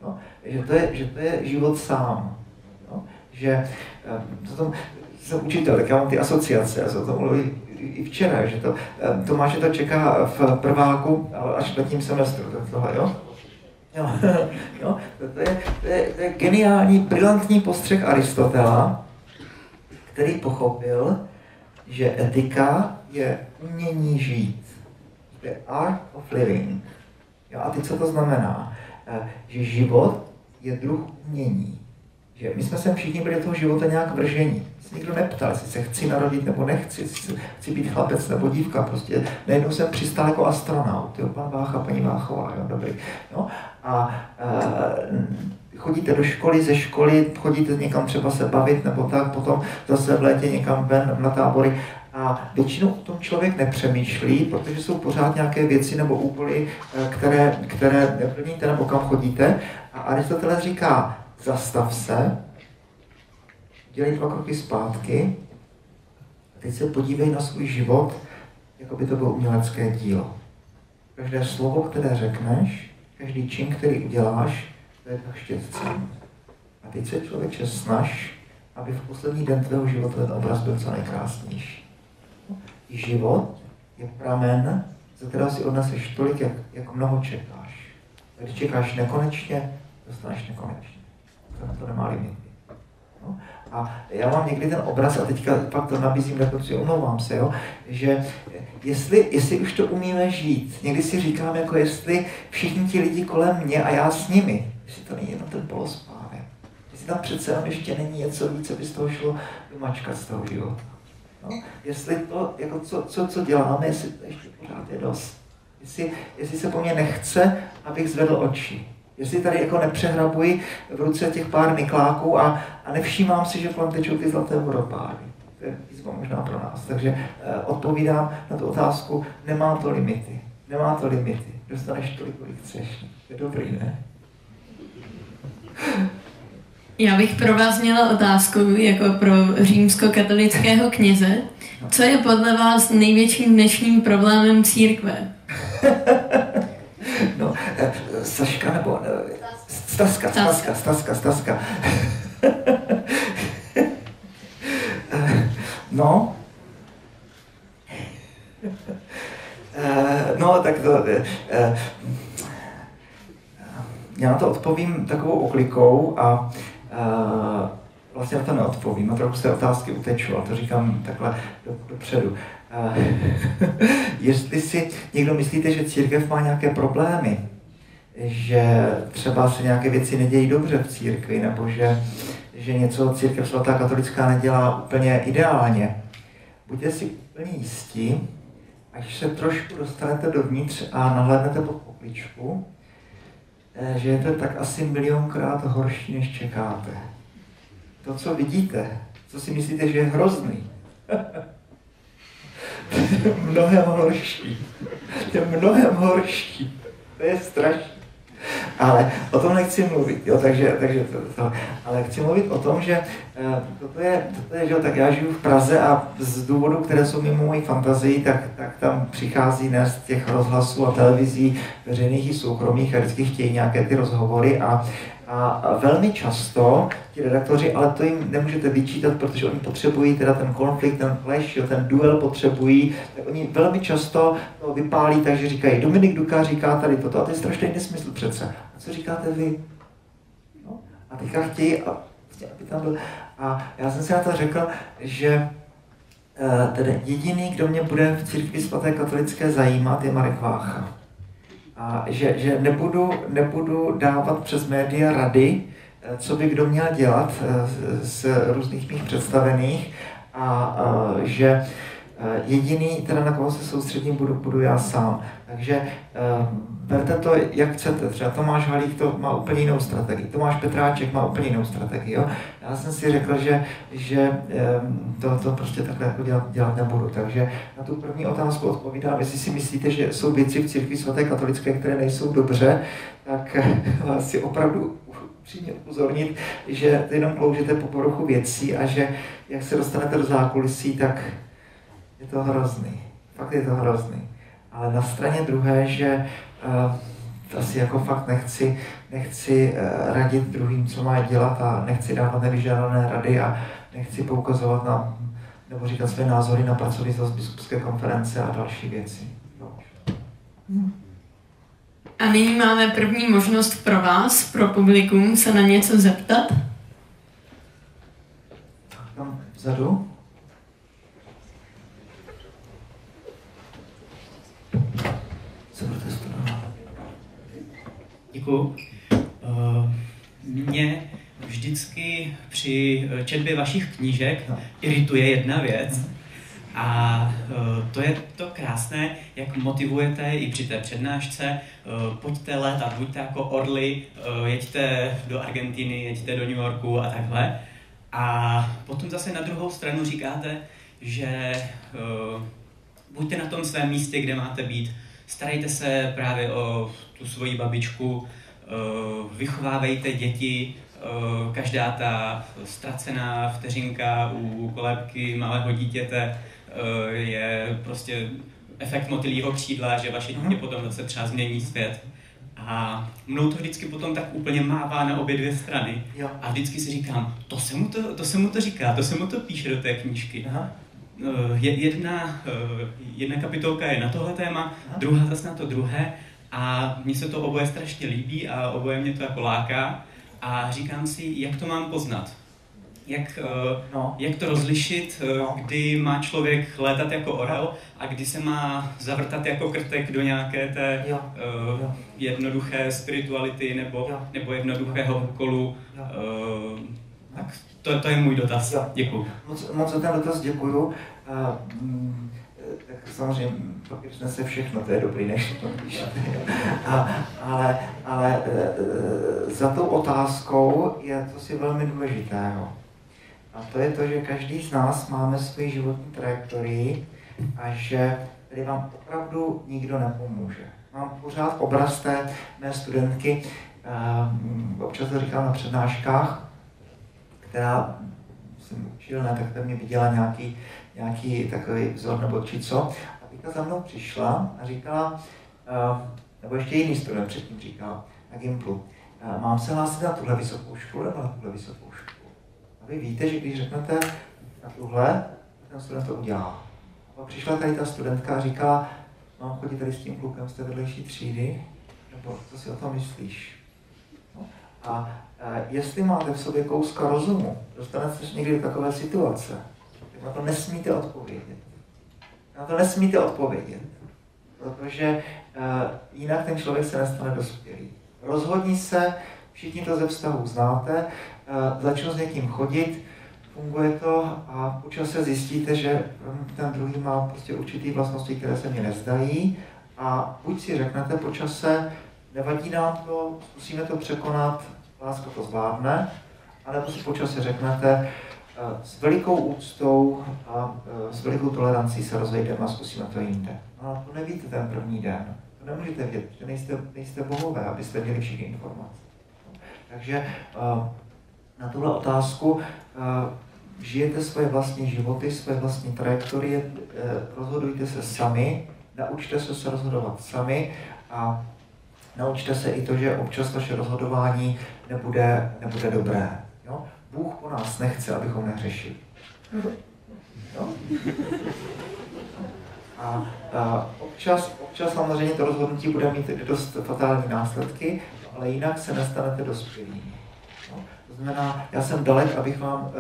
no, že, to je, že to je život sám. No, že to tom, jsem učitel, tak já mám ty asociace, já jsem o tom mluvil i včera, že to, Tomáše to čeká v prváku, ale až v letním semestru, to tohle, jo? Jo, jo to, je, to, je, to je geniální, brilantní postřeh Aristotela, který pochopil, že etika je umění žít. The art of living. Jo, a teď co to znamená? Eh, že život je druh umění. Že my jsme sem všichni byli do toho života nějak vržení. Se nikdo neptal, jestli se chci narodit nebo nechci, jestli chci být chlapec nebo dívka. Prostě najednou jsem přistál jako astronaut. Jo, pan Vácha, paní Váchová, jo, dobrý. Jo, a uh, chodíte do školy, ze školy, chodíte někam třeba se bavit nebo tak, potom zase v létě někam ven na tábory. A většinou o tom člověk nepřemýšlí, protože jsou pořád nějaké věci nebo úkoly, eh, které, které neplníte nebo kam chodíte. A Aristoteles říká, zastav se, dělej dva kroky zpátky a teď se podívej na svůj život, jako by to bylo umělecké dílo. Každé slovo, které řekneš, každý čin, který uděláš, to je tak štěstcem. A teď se člověče snaž, aby v poslední den tvého života ten obraz byl co nejkrásnější. Život je pramen, ze kterého si odneseš tolik, jak, jak mnoho čekáš. Když čekáš nekonečně, dostaneš nekonečně. To, nemá limity. No? A já mám někdy ten obraz, a teďka pak to nabízím, protože omlouvám se, jo, že jestli, jestli už to umíme žít, někdy si říkám, jako jestli všichni ti lidi kolem mě a já s nimi, jestli to není jenom ten polospánek. Jestli tam přece jenom ještě není něco víc, aby z toho šlo vymačkat z toho života. No? Jestli to, jako co, co, co děláme, jestli to ještě pořád je dost. Jestli, jestli se po mně nechce, abych zvedl oči. Jestli tady jako nepřehrabuji v ruce těch pár nikláků a, a nevšímám si, že kolem tečou ty zlaté vodopády. To je výzva možná pro nás. Takže eh, odpovídám na tu otázku, nemá to limity. Nemá to limity. Dostaneš tolik, kolik chceš. Je dobrý, ne? Já bych pro vás měla otázku, jako pro římskokatolického kněze. Co je podle vás největším dnešním problémem církve? no, eh, Saška nebo... Eh, staska, staska, staska, staska. Eh, no. No, tak to já na to odpovím takovou oklikou a vlastně na to neodpovím a trochu té otázky uteču, a to říkám takhle do, dopředu. Jestli si někdo myslíte, že církev má nějaké problémy, že třeba se nějaké věci nedějí dobře v církvi, nebo že, že něco církev svatá katolická nedělá úplně ideálně, buďte si úplně jistí, až se trošku dostanete dovnitř a nahlédnete pod pokličku, Eh, že je to tak asi milionkrát horší, než čekáte. To, co vidíte, co si myslíte, že je hrozný, je mnohem horší. Je mnohem horší. To je strašné. ale o tom nechci mluvit, jo, takže, takže to, to, ale chci mluvit o tom, že uh, toto je, toto je, že tak já žiju v Praze a z důvodu, které jsou mimo mojí fantazii, tak, tak tam přichází dnes těch rozhlasů a televizí veřejných i soukromých a vždycky chtějí nějaké ty rozhovory a, a velmi často ti redaktoři, ale to jim nemůžete vyčítat, protože oni potřebují teda ten konflikt, ten clash, jo, ten duel potřebují, tak oni velmi často to vypálí, takže říkají, Dominik Duka říká tady toto, a to je strašný nesmysl přece. A co říkáte vy? No, a teďka chtějí, a, aby tam byl. A já jsem si na to řekl, že uh, tedy jediný, kdo mě bude v církvi svaté katolické zajímat, je Marek Vácha. A že, že nebudu, nebudu dávat přes média rady, eh, co by kdo měl dělat eh, z různých mých představených a, a že Eh, jediný, teda na koho se soustředím, budu, budu já sám. Takže berte to, jak chcete. Třeba Tomáš Halík to má úplně jinou strategii, Tomáš Petráček má úplně jinou strategii. Jo? Já jsem si řekl, že, že um, to, to prostě takhle jako dělat, dělat nebudu. Takže na tu první otázku odpovídám, jestli si myslíte, že jsou věci v církvi svaté katolické, které nejsou dobře, tak vás si opravdu upřímně upozornit, že jenom kloužete po poruchu věcí a že jak se dostanete do zákulisí, tak je to hrozný. Fakt je to hrozný. Ale na straně druhé, že uh, asi jako fakt nechci, nechci uh, radit druhým, co má dělat a nechci dávat nevyžádané rady a nechci poukazovat na, nebo říkat své názory na pracovní z biskupské konference a další věci. No. A nyní máme první možnost pro vás, pro publikum, se na něco zeptat. Tam vzadu. Děkuji. Eh, mě vždycky při četbě vašich knížek irituje jedna věc. A eh, to je to krásné, jak motivujete i při té přednášce. Eh, pojďte letat, buďte jako orly, jeďte do Argentiny, jeďte do New Yorku a takhle. A potom zase na druhou stranu říkáte, že buďte na tom svém místě, kde máte být, starejte se právě o tu svoji babičku, eh, vychovávejte děti, eh, každá ta ztracená vteřinka u kolébky malého dítěte eh, je prostě efekt motylího křídla, že vaše dítě mhm. potom zase třeba změní svět. A mnou to vždycky potom tak úplně mává na obě dvě strany. Jo. A vždycky si říkám, to se, mu to, to se mu to říká, to se mu to píše do té knížky. Aha. Jedna, jedna kapitolka je na tohle téma, Aha. druhá zase na to druhé. A mně se to oboje strašně líbí a oboje mě to jako láká. A říkám si, jak to mám poznat. Jak, eh, no. jak to rozlišit, eh, no. kdy má člověk létat jako orel a kdy se má zavrtat jako krtek do nějaké té jo. Uh, jo. jednoduché spirituality nebo, jo. nebo jednoduchého úkolu. Uh, tak to, to je můj dotaz. Děkuji. Moc, moc za ten dotaz děkuju. Uh, tak samozřejmě papír se všechno, to je dobrý, než to píšete. A, ale, ale e, e, za tou otázkou je to si velmi důležitého. A to je to, že každý z nás máme svůj životní trajektorii a že tady vám opravdu nikdo nepomůže. Mám pořád obraz té mé studentky, um, občas to říkám na přednáškách, která jsem učil, ne, tak tam mě viděla nějaký nějaký takový vzor nebo či co. A teďka za mnou přišla a říkala, uh, nebo ještě jiný student předtím říkal na Gimplu, uh, mám se hlásit na tuhle vysokou školu nebo na tuhle vysokou školu. A vy víte, že když řeknete na tuhle, ten student to udělá. A přišla tady ta studentka a říkala, mám chodit tady s tím klukem z té vedlejší třídy, nebo co si o tom myslíš? No. A uh, jestli máte v sobě kouska rozumu, dostanete se někdy do takové situace, na to nesmíte odpovědět. Na to nesmíte odpovědět, protože uh, jinak ten člověk se nestane dospělý. Rozhodni se, všichni to ze vztahu znáte, uh, začnu s někým chodit, funguje to a po čase zjistíte, že ten druhý má prostě určitý vlastnosti, které se mi nezdají a buď si řeknete po čase, nevadí nám to, zkusíme to překonat, láska to zvládne, anebo si po čase řeknete, s velikou úctou a e, s velikou tolerancí se rozejdeme a zkusíme to jinde. No to nevíte ten první den. To nemůžete vědět, že nejste, nejste bohové, abyste měli všechny informace. Takže na tuhle otázku žijete svoje vlastní životy, svoje vlastní trajektorie, rozhodujte se sami, naučte se se rozhodovat sami a naučte se i to, že občas vaše rozhodování nebude, nebude dobré. Bůh po nás nechce, abychom nehřešili. Jo? A, a občas, občas samozřejmě to rozhodnutí bude mít dost fatální následky, ale jinak se nestanete dospělými. No? To znamená, já jsem dalek, abych vám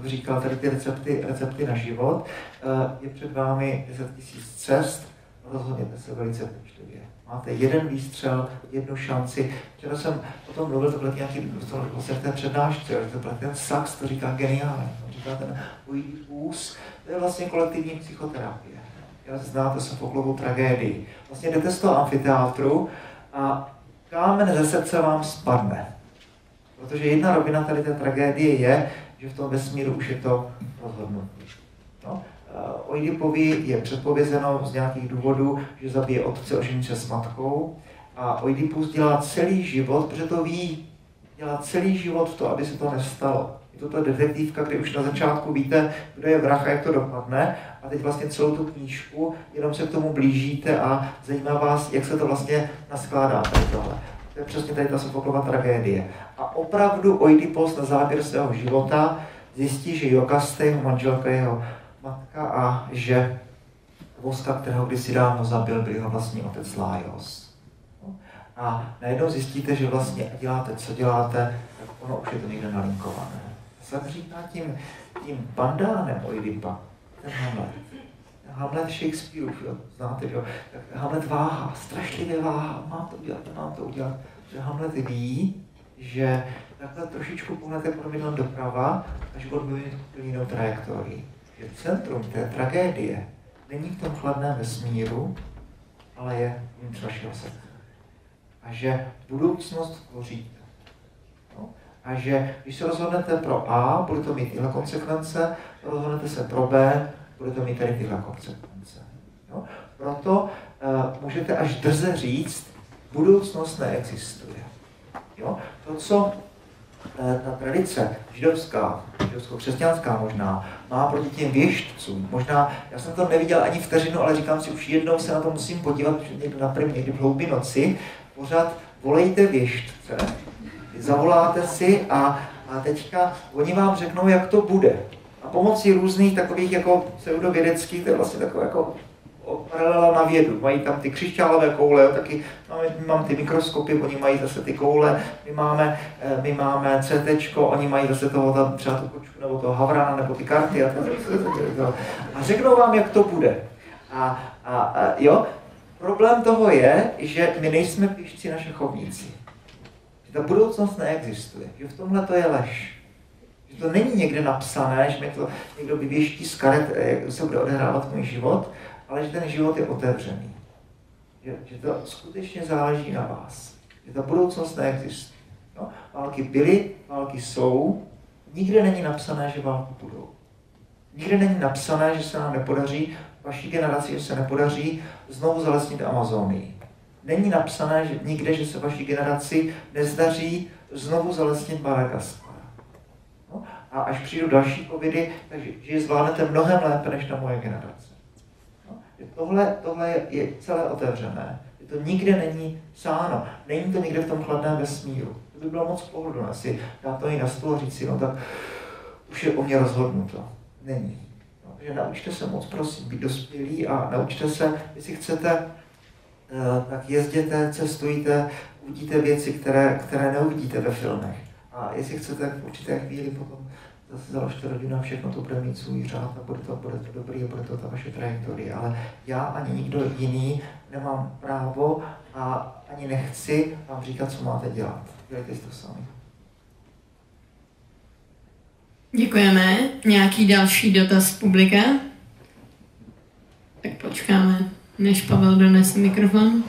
uh, říkal tady ty recepty, recepty na život. Uh, je před vámi 10 000 cest, rozhodněte se velice pečlivě. Máte jeden výstřel, jednu šanci. Včera jsem o tom mluvil, to byl nějaký, to vlastně v té přednášce, to byl ten Sachs, to říká geniálně. On říká ten ús, to je vlastně kolektivní psychoterapie. Já znáte Sofoklovu tragédii. Vlastně jdete z toho amfiteátru a kámen ze srdce vám spadne. Protože jedna rovina tady té tragédie je, že v tom vesmíru už je to rozhodnutí. No? Oidipovi je předpovězeno z nějakých důvodů, že zabije otce, ožení se s matkou a Oidipus dělá celý život, protože to ví, dělá celý život to, aby se to nestalo. Je to ta detektivka, kde už na začátku víte, kdo je vrah a jak to dopadne a teď vlastně celou tu knížku jenom se k tomu blížíte a zajímá vás, jak se to vlastně naskládá tady tohle. To je přesně tady ta Sofoklova tragédie. A opravdu Oidipus na závěr svého života zjistí, že Jokaste, jeho manželka, jeho a že voska, kterého kdysi dávno zabil, byl jeho vlastní otec Lajos. A najednou zjistíte, že vlastně děláte, co děláte, tak ono už je to někde nalinkované. Jsem říká tím, tím bandánem Oidipa, ten Hamlet. Hamlet Shakespeareův, jo, znáte, jo. Tak Hamlet váha, strašlivě váha, mám to udělat, mám to udělat. Že Hamlet ví, že takhle trošičku pohnete pravidlem doprava, až život bude mít jinou trajektorii. Že centrum té tragédie není v tom chladném vesmíru, ale je uvnitř vašeho srdce. A že budoucnost tvoříte. No? A že když se rozhodnete pro A, bude to mít tyhle konsekvence, rozhodnete se pro B, bude to mít tady tyhle konsekvence. Jo? Proto uh, můžete až drze říct, budoucnost neexistuje. Jo? To, co ta tradice židovská, židovsko-křesťanská možná, má proti těm věštcům. Možná, já jsem to neviděl ani vteřinu, ale říkám si, už jednou se na to musím podívat, někdy na první, někdy v hloubi noci, pořád volejte věštce, zavoláte si a, a teďka oni vám řeknou, jak to bude a pomocí různých takových jako pseudovědeckých, to je vlastně takové jako paralela na vědu. Mají tam ty křišťálové koule, taky máme, mám ty mikroskopy, oni mají zase ty koule, my máme, eh, my máme CT, oni mají zase toho tam třeba tu kočku, nebo toho havrana, nebo ty karty a, to, a řeknou vám, jak to bude. A, a, a jo, problém toho je, že my nejsme píšci na šachovnici. Že ta budoucnost neexistuje, že v tomhle to je lež že to není někde napsané, že mi to někdo vyvěští z karet, eh, jak se bude odehrávat můj život, ale že ten život je otevřený. Že, že to skutečně záleží na vás. Že ta budoucnost neexistuje. No, války byly, války jsou, nikde není napsané, že války budou. Nikde není napsané, že se nám nepodaří, vaší generaci, že se nepodaří znovu zalesnit Amazonii. Není napsané že nikde, že se vaší generaci nezdaří znovu zalesnit Madagaskar a až přijdou další covidy, takže že je zvládnete mnohem lépe než ta moje generace. Tohle, tohle je, celé otevřené. To nikde není sáno. Není to nikde v tom chladném vesmíru. To by bylo moc pohodlné si dát to i na stůl a říct si, no tak už je o mě rozhodnuto. Není. No, takže naučte se moc, prosím, být dospělí a naučte se, jestli chcete, eh, tak jezděte, cestujte, uvidíte věci, které, které neuvidíte ve filmech. A jestli chcete v určité chvíli potom zase založte rodinu a všechno to bude mít svůj řád a bude to, bude to dobrý a bude to ta vaše trajektorie. Ale já ani nikdo jiný nemám právo a ani nechci vám říkat, co máte dělat. Dělejte si to sami. Děkujeme. Nějaký další dotaz publika? Tak počkáme, než Pavel donese mikrofon.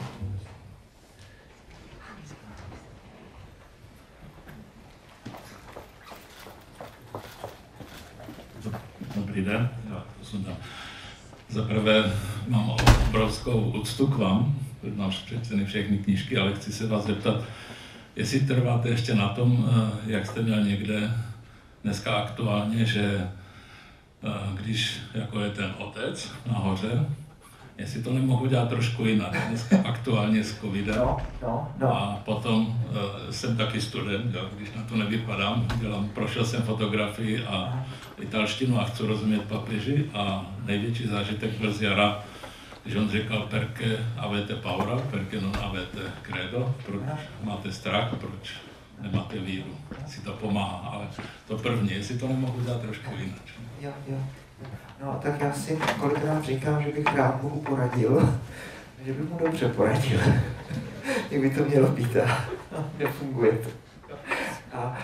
Den, já jsem tam. Za prvé mám obrovskou úctu k vám, mám přečtený všechny knížky, ale chci se vás zeptat, jestli trváte ještě na tom, eh, jak jste měl někde dneska aktuálně, že eh, když jako je ten otec nahoře, jestli to nemohu dělat trošku jinak, dneska aktuálně s covidem. No, no, no. A potom uh, jsem taky student, jo, když na to nevypadám, dělám, prošel jsem fotografii a italštinu a chci rozumět papeži a největší zážitek byl z jara, když on říkal perke avete paura, perke non avete credo, proč máte strach, proč nemáte víru, si to pomáhá, ale to první, jestli to nemohu dělat trošku jinak. Jo, jo. No, tak já si kolikrát říkám, že bych rád Bohu poradil, že bych mu dobře poradil. Jak by to mělo být a nefunguje to. A, a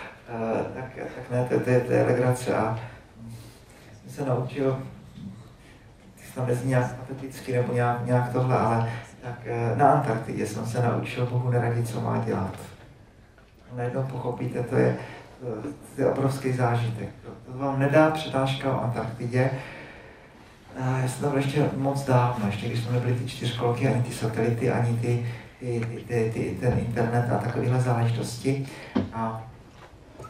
tak, tak ne, to, to, je, to je legrace. A se naučil, tam nezní nějak pateticky nebo nějak, nějak tohle, ale tak eh, na Antarktidě jsem se naučil Bohu neradit, co má dělat. Najednou pochopíte, to je, to, to je obrovský zážitek. To, to vám nedá přednáška o Antarktidě, já jsem tam ještě moc dávno, ještě když jsme nebyli ty čtyřkolky, ani ty satelity, ani ty, ty, ty, ty, ten internet a takovéhle záležitosti. A,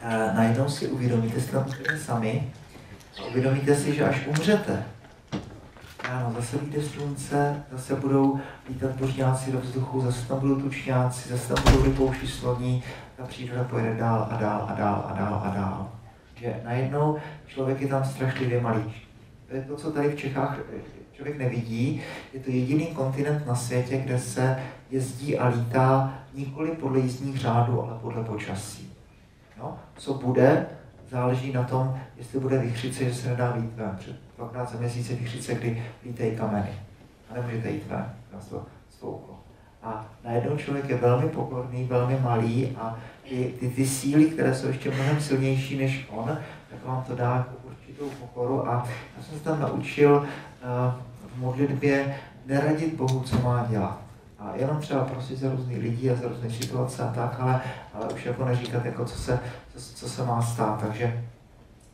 a najednou si uvědomíte, že tam sami, a uvědomíte si, že až umřete, Ráno zase vyjde slunce, zase budou lítat božňáci do vzduchu, zase tam budou tučňáci, zase tam budou vypouštět sloní, ta příroda pojede dál a dál a dál a dál a dál. Že najednou člověk je tam strašlivě malý to je to, co tady v Čechách člověk nevidí. Je to jediný kontinent na světě, kde se jezdí a lítá nikoli podle jízdních řádů, ale podle počasí. No, co bude, záleží na tom, jestli bude vychřice, že se nedá vít ven. Před dvakrát za měsíc je vychřice, kdy lítají kameny. A nemůžete jít ven, na to stouklo. A najednou člověk je velmi pokorný, velmi malý a ty, ty, ty síly, které jsou ještě mnohem silnější než on, tak vám to dá určitou pokoru a já jsem se tam naučil uh, v modlitbě neradit Bohu, co má dělat. A jenom třeba prosit za různý lidi a za různé situace a tak, ale, ale už jako neříkat, jako co, se, co, co se má stát. Takže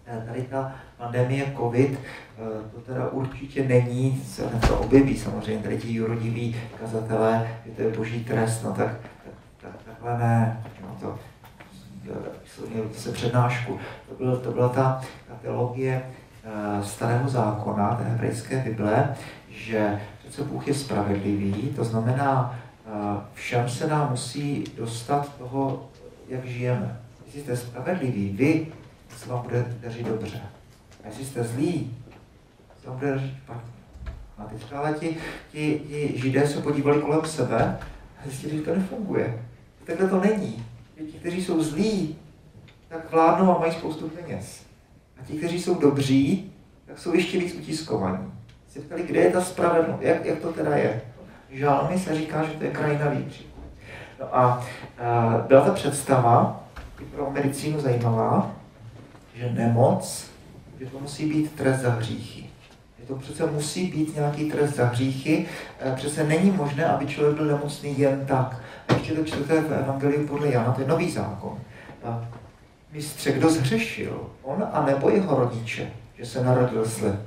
eh, tady ta pandemie COVID, eh, to teda určitě není, se to objeví samozřejmě, tady ti jurodiví kazatelé, že to je boží trest, no tak, tak, tak takhle ne, no to, se přednášku. To, byl, to byla ta, ta teologie uh, starého zákona, té hebrejské Bible, že přece Bůh je spravedlivý, to znamená, uh, všem se nám musí dostat toho, jak žijeme. Jestli jste spravedliví, vy, se vám bude dařit dobře. A jestli jste zlí, se vám bude dařit špatně. A teďka ale ti, ti, ti židé se podívali kolem sebe a zjistili, že to nefunguje. Takhle to není ti, kteří jsou zlí, tak vládnou a mají spoustu peněz. A ti, kteří jsou dobří, tak jsou ještě víc utiskovaní. Se ptali, kde je ta spravedlnost, jak, jak to teda je. Žálmy se říká, že to je krajina výkřiku. No a, a byla ta představa, i pro medicínu zajímavá, že nemoc, že to musí být trest za hříchy. Že to přece musí být nějaký trest za hříchy. Přece není možné, aby člověk byl nemocný jen tak. A ještě to čtete v Evangeliu podle Jana, to je nový zákon. A mistře, kdo zhřešil? On a nebo jeho rodiče, že se narodil slep.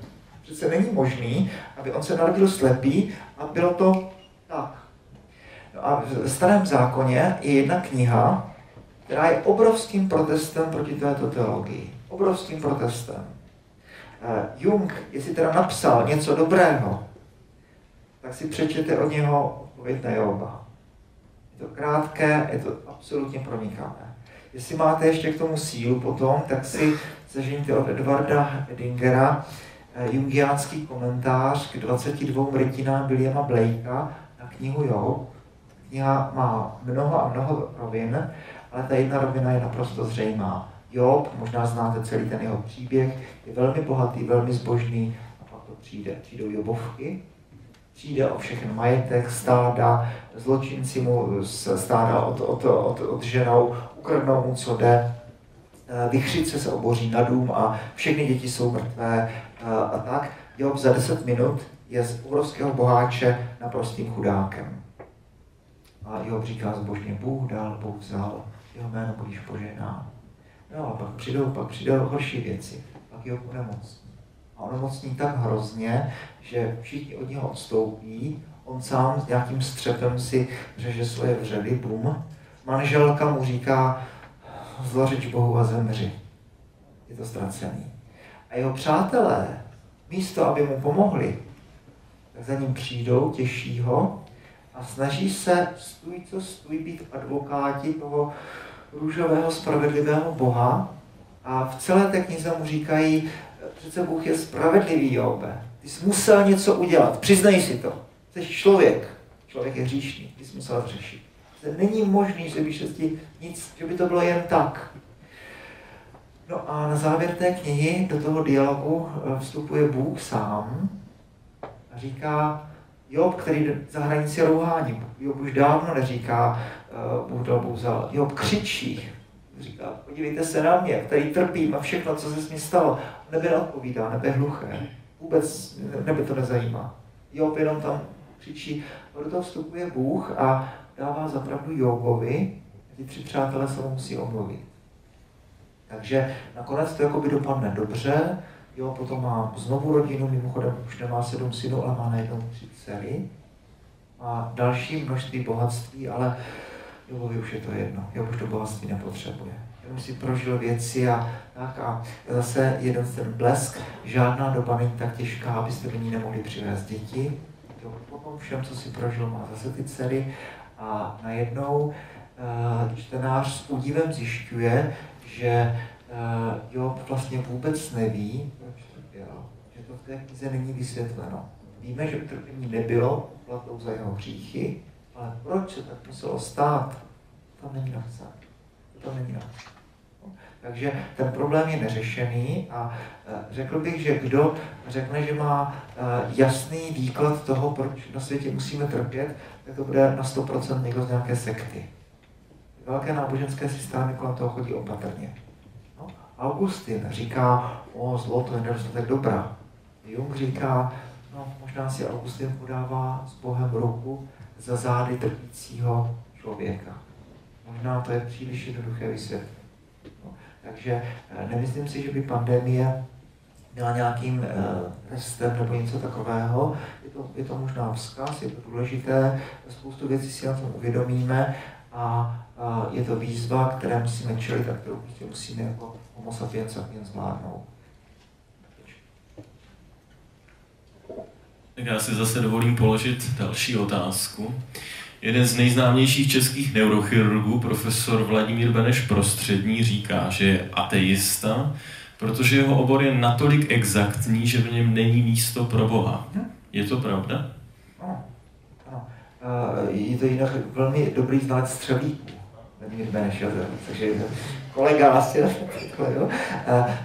Přece není možný, aby on se narodil slepý a bylo to tak. No a v starém zákoně je jedna kniha, která je obrovským protestem proti této teologii. Obrovským protestem. Eh, Jung, jestli teda napsal něco dobrého, tak si přečtěte od něho odpověď na Joba. Je to krátké, je to absolutně pronikavé. Jestli máte ještě k tomu sílu potom, tak si zažijte od Edwarda Dingera jungiánský komentář k 22 rytinám Williama Blakea na knihu Job. Kniha má mnoho a mnoho rovin, ale ta jedna rovina je naprosto zřejmá. Job, možná znáte celý ten jeho příběh, je velmi bohatý, velmi zbožný a pak to přijde. Přijdou Jobovky, přijde o všechno majetek, stáda, zločinci mu stáda od, od, od, od ženou, ukradnou mu, co jde, eh, vychřice se oboří na dům a všechny děti jsou mrtvé a, a tak. Job za 10 minut je z obrovského boháče naprostým chudákem. A Job říká zbožně, Bůh dal, Bůh vzal, jeho jméno budíš požehnán. No a pak přijdou, pak přijdou horší věci. Pak Job onemocní. A onemocní tak hrozně, že všichni od něho odstoupí, On sám s nějakým střepem si řeže svoje vředy, bum. Manželka mu říká, zlořič Bohu a zemři. Je to ztracený. A jeho přátelé, místo, aby mu pomohli, tak za ním přijdou, těší ho a snaží se stůj co stůj být advokáti toho růžového spravedlivého Boha. A v celé té knize mu říkají, přece Bůh je spravedlivý, Jobe. Ty jsi musel něco udělat, přiznej si to. Jsi člověk. Člověk je hříšný, ty jsi musel řešit. Není možný, že by, ti nic, že by to bylo jen tak. No a na závěr té knihy do toho dialogu eh, vstupuje Bůh sám a říká, Job, který za hranici rouhání, Job už dávno neříká, uh, Bůh dal, Bůh vzal. Job křičí, říká, podívejte se na mě, který trpím a všechno, co se mi stalo. Nebe neodpovídá, nebe hluché. Vůbec nebe to nezajímá. Job jenom tam křičí. Do toho vstupuje Bůh a dává zapravdu Jobovi, ti tři přátelé se mu musí omluvit. Takže nakonec to jakoby dopadne dobře, jo, potom má znovu rodinu, mimochodem už nemá sedm synů, ale má najednou tři dcery. A další množství bohatství, ale Jobovi už je to jedno, Jo už to bohatství nepotřebuje. Jenom si prožil věci a tak a zase jeden ten blesk, žádná doba není tak těžká, abyste do ní nemohli přivést děti. Jo, potom všem, co si prožil, má zase ty dcery a najednou uh, čtenář s údivem zjišťuje, že uh, Job vlastně vůbec neví, trpěl, že to v té knize není vysvětleno. Víme, že utrpení nebylo platou za jeho hříchy, ale proč se tak muselo stát, to není napsáno. To není napsáno. Takže ten problém je neřešený a e, řekl bych, že kdo řekne, že má e, jasný výklad toho, proč na světě musíme trpět, tak to bude na 100% někdo z nějaké sekty. Velké náboženské systémy kolem toho chodí opatrně. No, Augustin říká, o zlo to je nedostatek dobra. Jung říká, no možná si Augustin podává s Bohem ruku za zády trpícího člověka. Možná to je příliš jednoduché vysvětlit. No, takže eh, nemyslím si, že by pandemie byla nějakým uh, testem nebo něco takového. Je to, je to možná vzkaz, je to důležité, spoustu věcí si na tom uvědomíme a, a je to výzva, které musíme čelit a kterou prostě musíme jako homo sapiens sapiens zvládnout. Tak já si zase dovolím položit další otázku. Jeden z nejznámějších českých neurochirurgů, profesor Vladimír Beneš Prostřední, říká, že je ateista, protože jeho obor je natolik exaktní, že v něm není místo pro Boha. Je to pravda? Je to jinak velmi dobrý znalec střelíků. Vladimír Beneš, takže kolega asi, jo.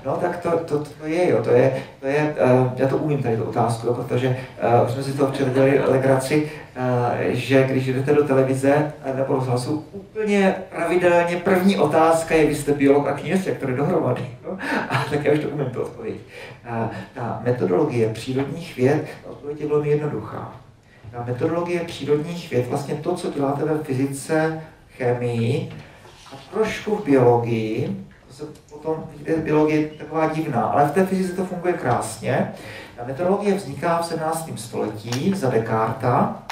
No tak to, to, to je, jo, to je, to je, já to umím tady tu otázku, jo, protože už jsme si to včera dělali legraci, že když jdete do televize nebo rozhlasu, úplně pravidelně první otázka je, vy jste biolog a kněz, jak to jde dohromady. Jo? A tak já už to umím tu odpověď. Ta metodologie přírodních věd, odpověď je velmi jednoduchá. Ta metodologie přírodních věd, vlastně to, co děláte ve fyzice, chemii, a trošku v biologii, to se potom, vidíte, biologie je taková divná, ale v té fyzice to funguje krásně. Ta metodologie vzniká v 17. století za Descarta,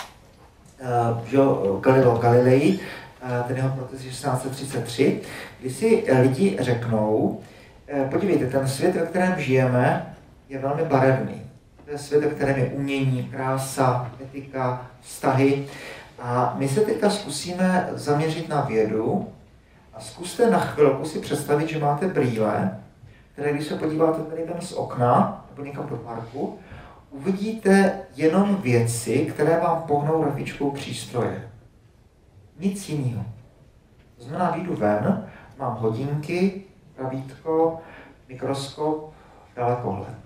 uh, Galileo Galilei, uh, ten jeho proces 1633, kdy si lidi řeknou, podívejte, ten svět, ve kterém žijeme, je velmi barevný. To je svět, ve kterém je umění, krása, etika, vztahy. A my se teďka zkusíme zaměřit na vědu a zkuste na chvilku si představit, že máte brýle, které když se podíváte tady ven z okna nebo někam do parku, uvidíte jenom věci, které vám pohnou grafičkou přístroje. Nic jiného. To znamená, vyjdu ven, mám hodinky, pravítko, mikroskop, dalekohled.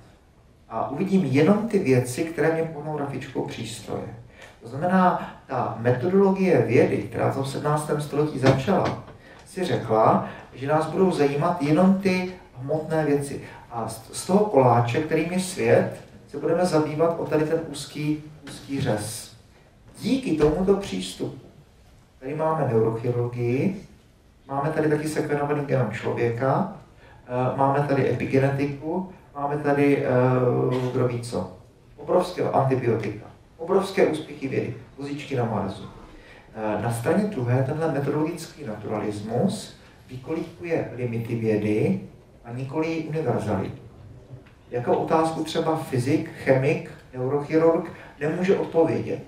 A uvidím jenom ty věci, které mě pohnou grafičkou přístroje. To znamená, ta metodologie vědy, která v 17. století začala, si řekla, že nás budou zajímat jenom ty hmotné věci. A z toho koláče, kterým je svět, se budeme zabývat o tady ten úzký, úzký řez. Díky tomuto přístupu tady máme neurochirurgii, máme tady taky sekvenovaný genom člověka, eh, máme tady epigenetiku, máme tady, eh, kdo ví co, obrovského antibiotika obrovské úspěchy vědy, vozičky na Marsu. Eh, na straně druhé tenhle metodologický naturalismus vykolíkuje limity vědy a nikoli univerzalitu. Jako otázku třeba fyzik, chemik, neurochirurg nemůže odpovědět.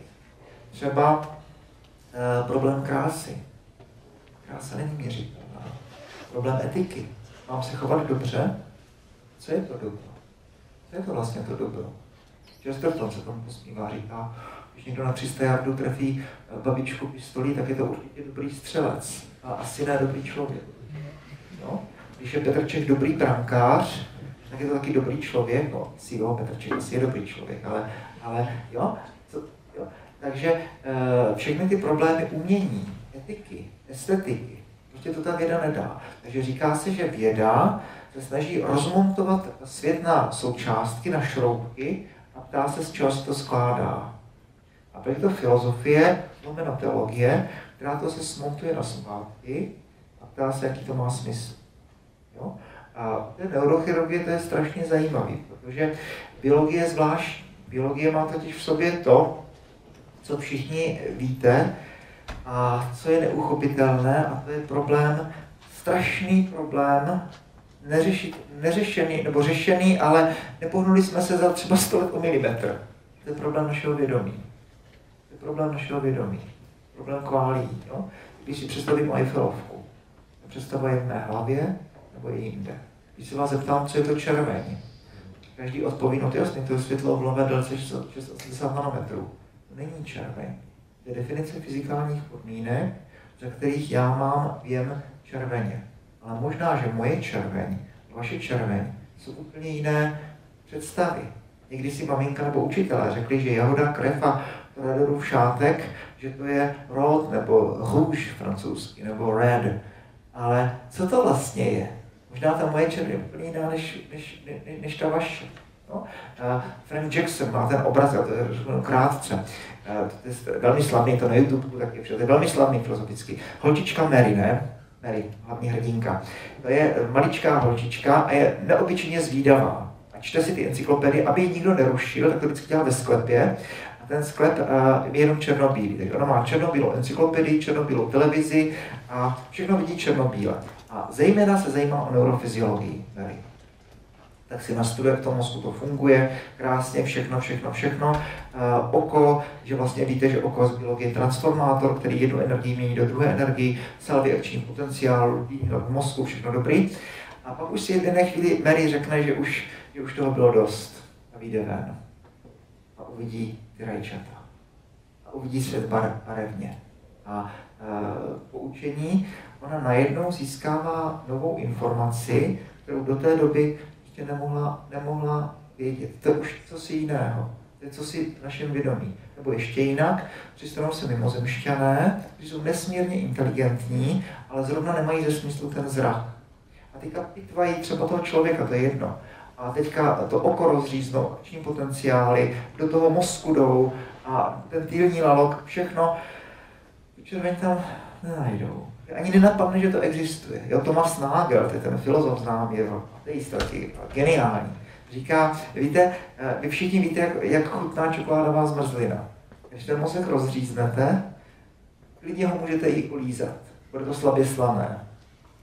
Třeba e, problém krásy. Krása není měřitelná. Problém etiky. Mám se chovat dobře? Co je to dobro? Co je to vlastně to dobro? Chesterton se tomu posmívá, říká, když někdo na 300 jardů trefí eh, babičku pistolí, tak je to určitě dobrý střelec a asi ne dobrý člověk. No? Když je Petr Čech dobrý brankář, tak je to taky dobrý člověk, no, si jo, Petr Čech asi je dobrý člověk, ale, ale jo, co, jo. Takže uh, všechny ty problémy umění, etiky, estetiky, prostě to ta věda nedá. Takže říká se, že věda se snaží rozmontovat svět na součástky, na šroubky a ptá se, z čeho se to skládá. A pak je to filozofie, znamená teologie, která to se smontuje na zpátky a ptá se, jaký to má smysl. Jo? A té neurochirurgie to je strašně zajímavý, protože biologie je zvláštní. Biologie má totiž v sobě to, co všichni víte a co je neuchopitelné, a to je problém, strašný problém, neřešit, neřešený, nebo řešený, ale nepohnuli jsme se za třeba 100 let o milimetr. To je problém našeho vědomí. To je problém našeho vědomí. Problém kválí. Jo? Když si představím Eiffelovku, představuje v mé hlavě, nebo je jinde. Když se vás zeptám, co je to červeň, každý odpoví, no to jasně, to je světlo v lové délce 680 nanometrů. To není červeň. To je definice fyzikálních podmínek, za kterých já mám věm červeně. Ale možná, že moje červeň, vaše červeň, jsou úplně jiné představy. Někdy si maminka nebo učitelé řekli, že jahoda, krev a v šátek, že to je rod nebo rouge francouzsky, nebo red. Ale co to vlastně je? Možná ta moje červeň je úplně jiná než, než, než, než ta vaše. No? Frank Jackson má ten obraz, já to řeknu krátce, uh, to je velmi slavný, to na YouTube taky všel, to je velmi slavný filozoficky. Holčička Mary, ne? Mary, hlavní hrdinka. To je maličká holčička a je neobyčejně zvídavá. A čte si ty encyklopedie, aby ji nikdo nerušil, tak to vždycky dělá ve sklepě. A ten sklep uh, je jenom černobílý. Takže ona má černobílou encyklopedii, černobílou televizi a všechno vidí černobíle. A zejména se zajímá o neurofyziologii Mary. Tak si nastuduje, jak to mozku to funguje, krásně, všechno, všechno, všechno. Uh, oko, že vlastně víte, že oko z biologie je transformátor, který jednu energii mění do druhé energii, celý akční potenciál, v mozku, všechno dobrý. A pak už si jedné chvíli Mary řekne, že už, že už toho bylo dost a vyjde ven. A uvidí ty rajčata. A uvidí svět barevně. A uh, poučení ona najednou získává novou informaci, kterou do té doby ještě nemohla, nemohla vědět. To je už si jiného. To je si v našem vědomí. Nebo ještě jinak, přistanou se mimozemšťané, kteří jsou nesmírně inteligentní, ale zrovna nemají ze smyslu ten zrak. A teďka pitvají třeba toho člověka, to je jedno. A teďka to oko rozříznou, akční potenciály, do toho mozku jdou a ten týlní lalok, všechno. Červeň tam nenajdou ani nenapadne, že to existuje. Jo, Thomas Nagel, to je ten filozof známý, ateista, geniální. Říká, víte, eh, vy všichni víte, jak, jak chutná čokoládová zmrzlina. Když ten mozek rozříznete, klidně ho můžete i ulízat. Bude to slabě slané.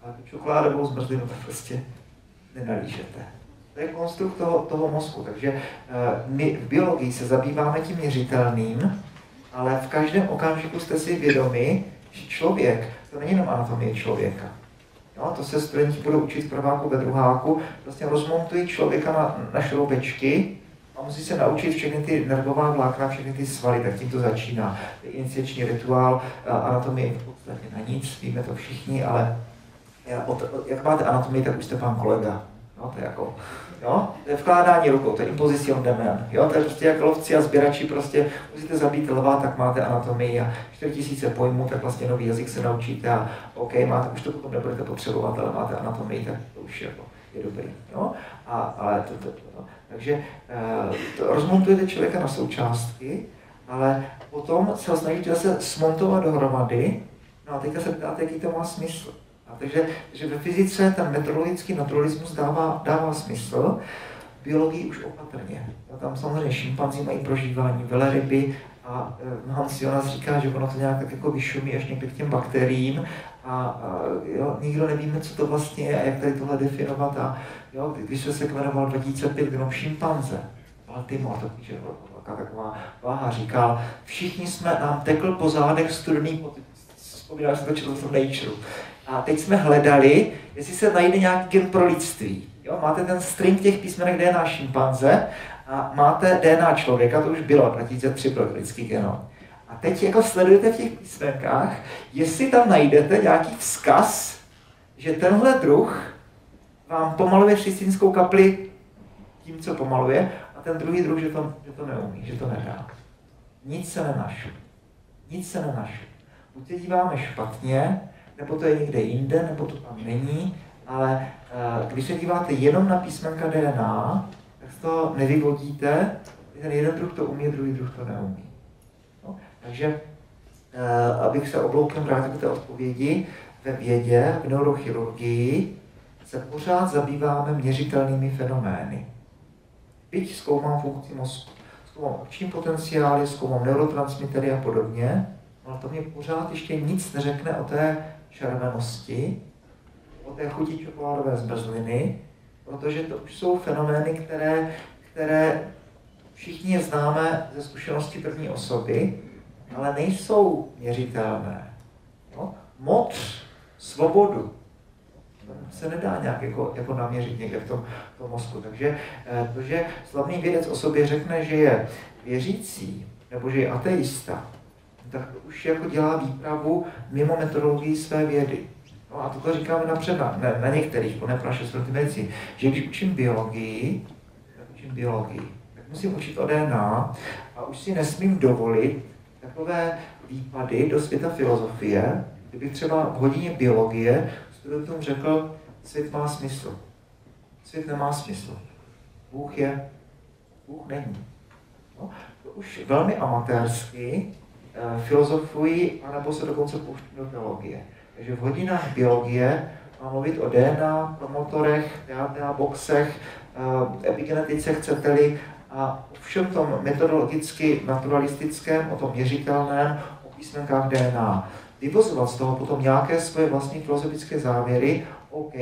Ale tu čokoládovou zmrzlinu to prostě nenalížete. To je konstrukt toho, toho mozku. Takže uh, my v biologii se zabýváme tím měřitelným, ale v každém okamžiku jste si vědomi, že člověk to není jenom anatomie člověka. No, to se studenti budou učit v prváku ve druháku. Vlastně rozmontují člověka na, na šroubečky a musí se naučit všechny ty nervová vlákna, všechny ty svaly, tak tím to začíná. Iniciační rituál, anatomie v podstatě na nic, víme to všichni, ale jak máte anatomii, tak už jste pan kolega. No, to je jako, jo, to je vkládání rukou, to je imposition de main, jo, to je prostě jak lovci a sběrači, prostě musíte zabít lva, tak máte anatomii a 4000 pojmů, tak vlastně nový jazyk se naučíte a OK, máte, už to potom nebudete potřebovat, ale máte anatomii, tak to už jako je dobrý, jo, a, ale to, to, to, no. takže uh, to rozmontujete člověka na součástky, ale potom se ho snažíte zase smontovat dohromady, no a teďka se ptáte, jaký to má smysl. A takže že ve fyzice ten metodologický naturalismus dává, dává smysl. biologii už opatrně. No, tam samozřejmě šimpanzi mají prožívání, veleryby a e, Hans Jonas říká, že ono to nějak tak jako vyšumí až někde k těm bakteriím a, a jo, nikdo nevíme, co to vlastně je a jak tady tohle definovat. A jo, když se sekvenoval 2005 genom šimpanze, Baltimore, to píše taková, taková váha, říkal, všichni jsme, nám tekl po zádech studený pot, vzpomínal jsem to četl v Nature. A teď jsme hledali, jestli se najde nějaký gen pro lidství. Jo, máte ten string těch písmenek DNA šimpanze a máte DNA člověka, to už bylo 2003 pro lidský genom. A teď jako sledujete v těch písmenkách, jestli tam najdete nějaký vzkaz, že tenhle druh vám pomaluje křesťanskou kapli tím, co pomaluje, a ten druhý druh, že to, že to neumí, že to nedá. Nic se nenašlo. Nic se nenašlo. Buď se díváme špatně, nebo to je někde jinde, nebo to tam není, ale uh, když se díváte jenom na písmenka DNA, tak to nevyvodíte, ten jeden druh to umí, druhý druh to neumí. No, takže, uh, abych se obloukem vrátil k té odpovědi, ve vědě, v neurochirurgii se pořád zabýváme měřitelnými fenomény. Byť zkoumám funkci mozku, zkoumám oční potenciály, zkoumám neurotransmitery a podobně, ale to mě pořád ještě nic neřekne o té červenosti, o té chuti čokoládové zmrzliny, protože to už jsou fenomény, které, které všichni známe ze zkušenosti první osoby, ale nejsou měřitelné. No? Moc, svobodu, se nedá nějak jako, jako naměřit někde v tom, v tom mozku. Takže eh, to, že slavný vědec o sobě řekne, že je věřící, nebo že je ateista, tak už jako dělá výpravu mimo metodologii své vědy. No a toto říkáme napřed na, na, na některých, po naše věci, že když učím biologii, tak učím biologii, tak musím učit o DNA a už si nesmím dovolit takové výpady do světa filozofie, kdybych třeba v hodině biologie studentům řekl, svět má smysl. Svět nemá smysl. Bůh je, Bůh není. No, to už velmi amatérsky Eh, filozofují, anebo se dokonce pouští do teologie. Takže v hodinách biologie mám mluvit o DNA, promotorech, DNA boxech, eh, epigenetice, chcete-li, a o všem tom metodologicky naturalistickém, o tom měřitelném, o písmenkách DNA. Vyvozovat z toho potom nějaké svoje vlastní filozofické závěry, OK,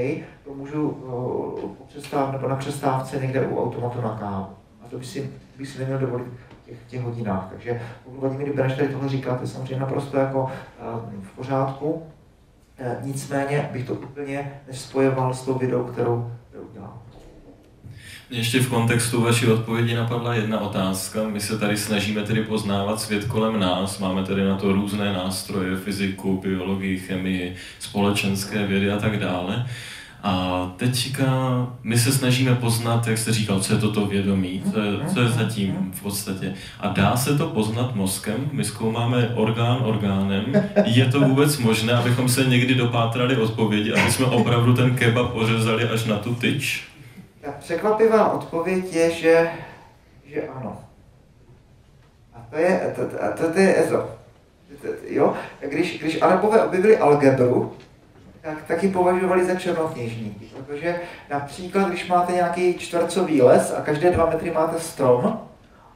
to můžu uh, po přestáv, nebo na přestávce někde u automatu na kávu. A to by si, by si neměl dovolit těch, těch hodinách. Takže Vladimír Beneš tady tohle říká, to je samozřejmě naprosto jako uh, v pořádku. Uh, nicméně bych to úplně nespojoval s tou videou, kterou, kterou dělám. Ještě v kontextu vaší odpovědi napadla jedna otázka. My se tady snažíme tedy poznávat svět kolem nás, máme tady na to různé nástroje, fyziku, biologii, chemii, společenské vědy a tak dále. A teďka my se snažíme poznat, jak jste říkal, co je toto vědomí, co je, co je zatím v podstatě. A dá se to poznat mozkem? My zkoumáme orgán orgánem. Je to vůbec možné, abychom se někdy dopátrali odpovědi, aby jsme opravdu ten kebab ořezali až na tu tyč? Ta překvapivá odpověď je, že, že ano. A to je, to, to, to, to je EZO. Jo? Když, když Arabové objevili algebru, tak taky považovali za černokněžníky. Protože například, když máte nějaký čtvercový les a každé dva metry máte strom,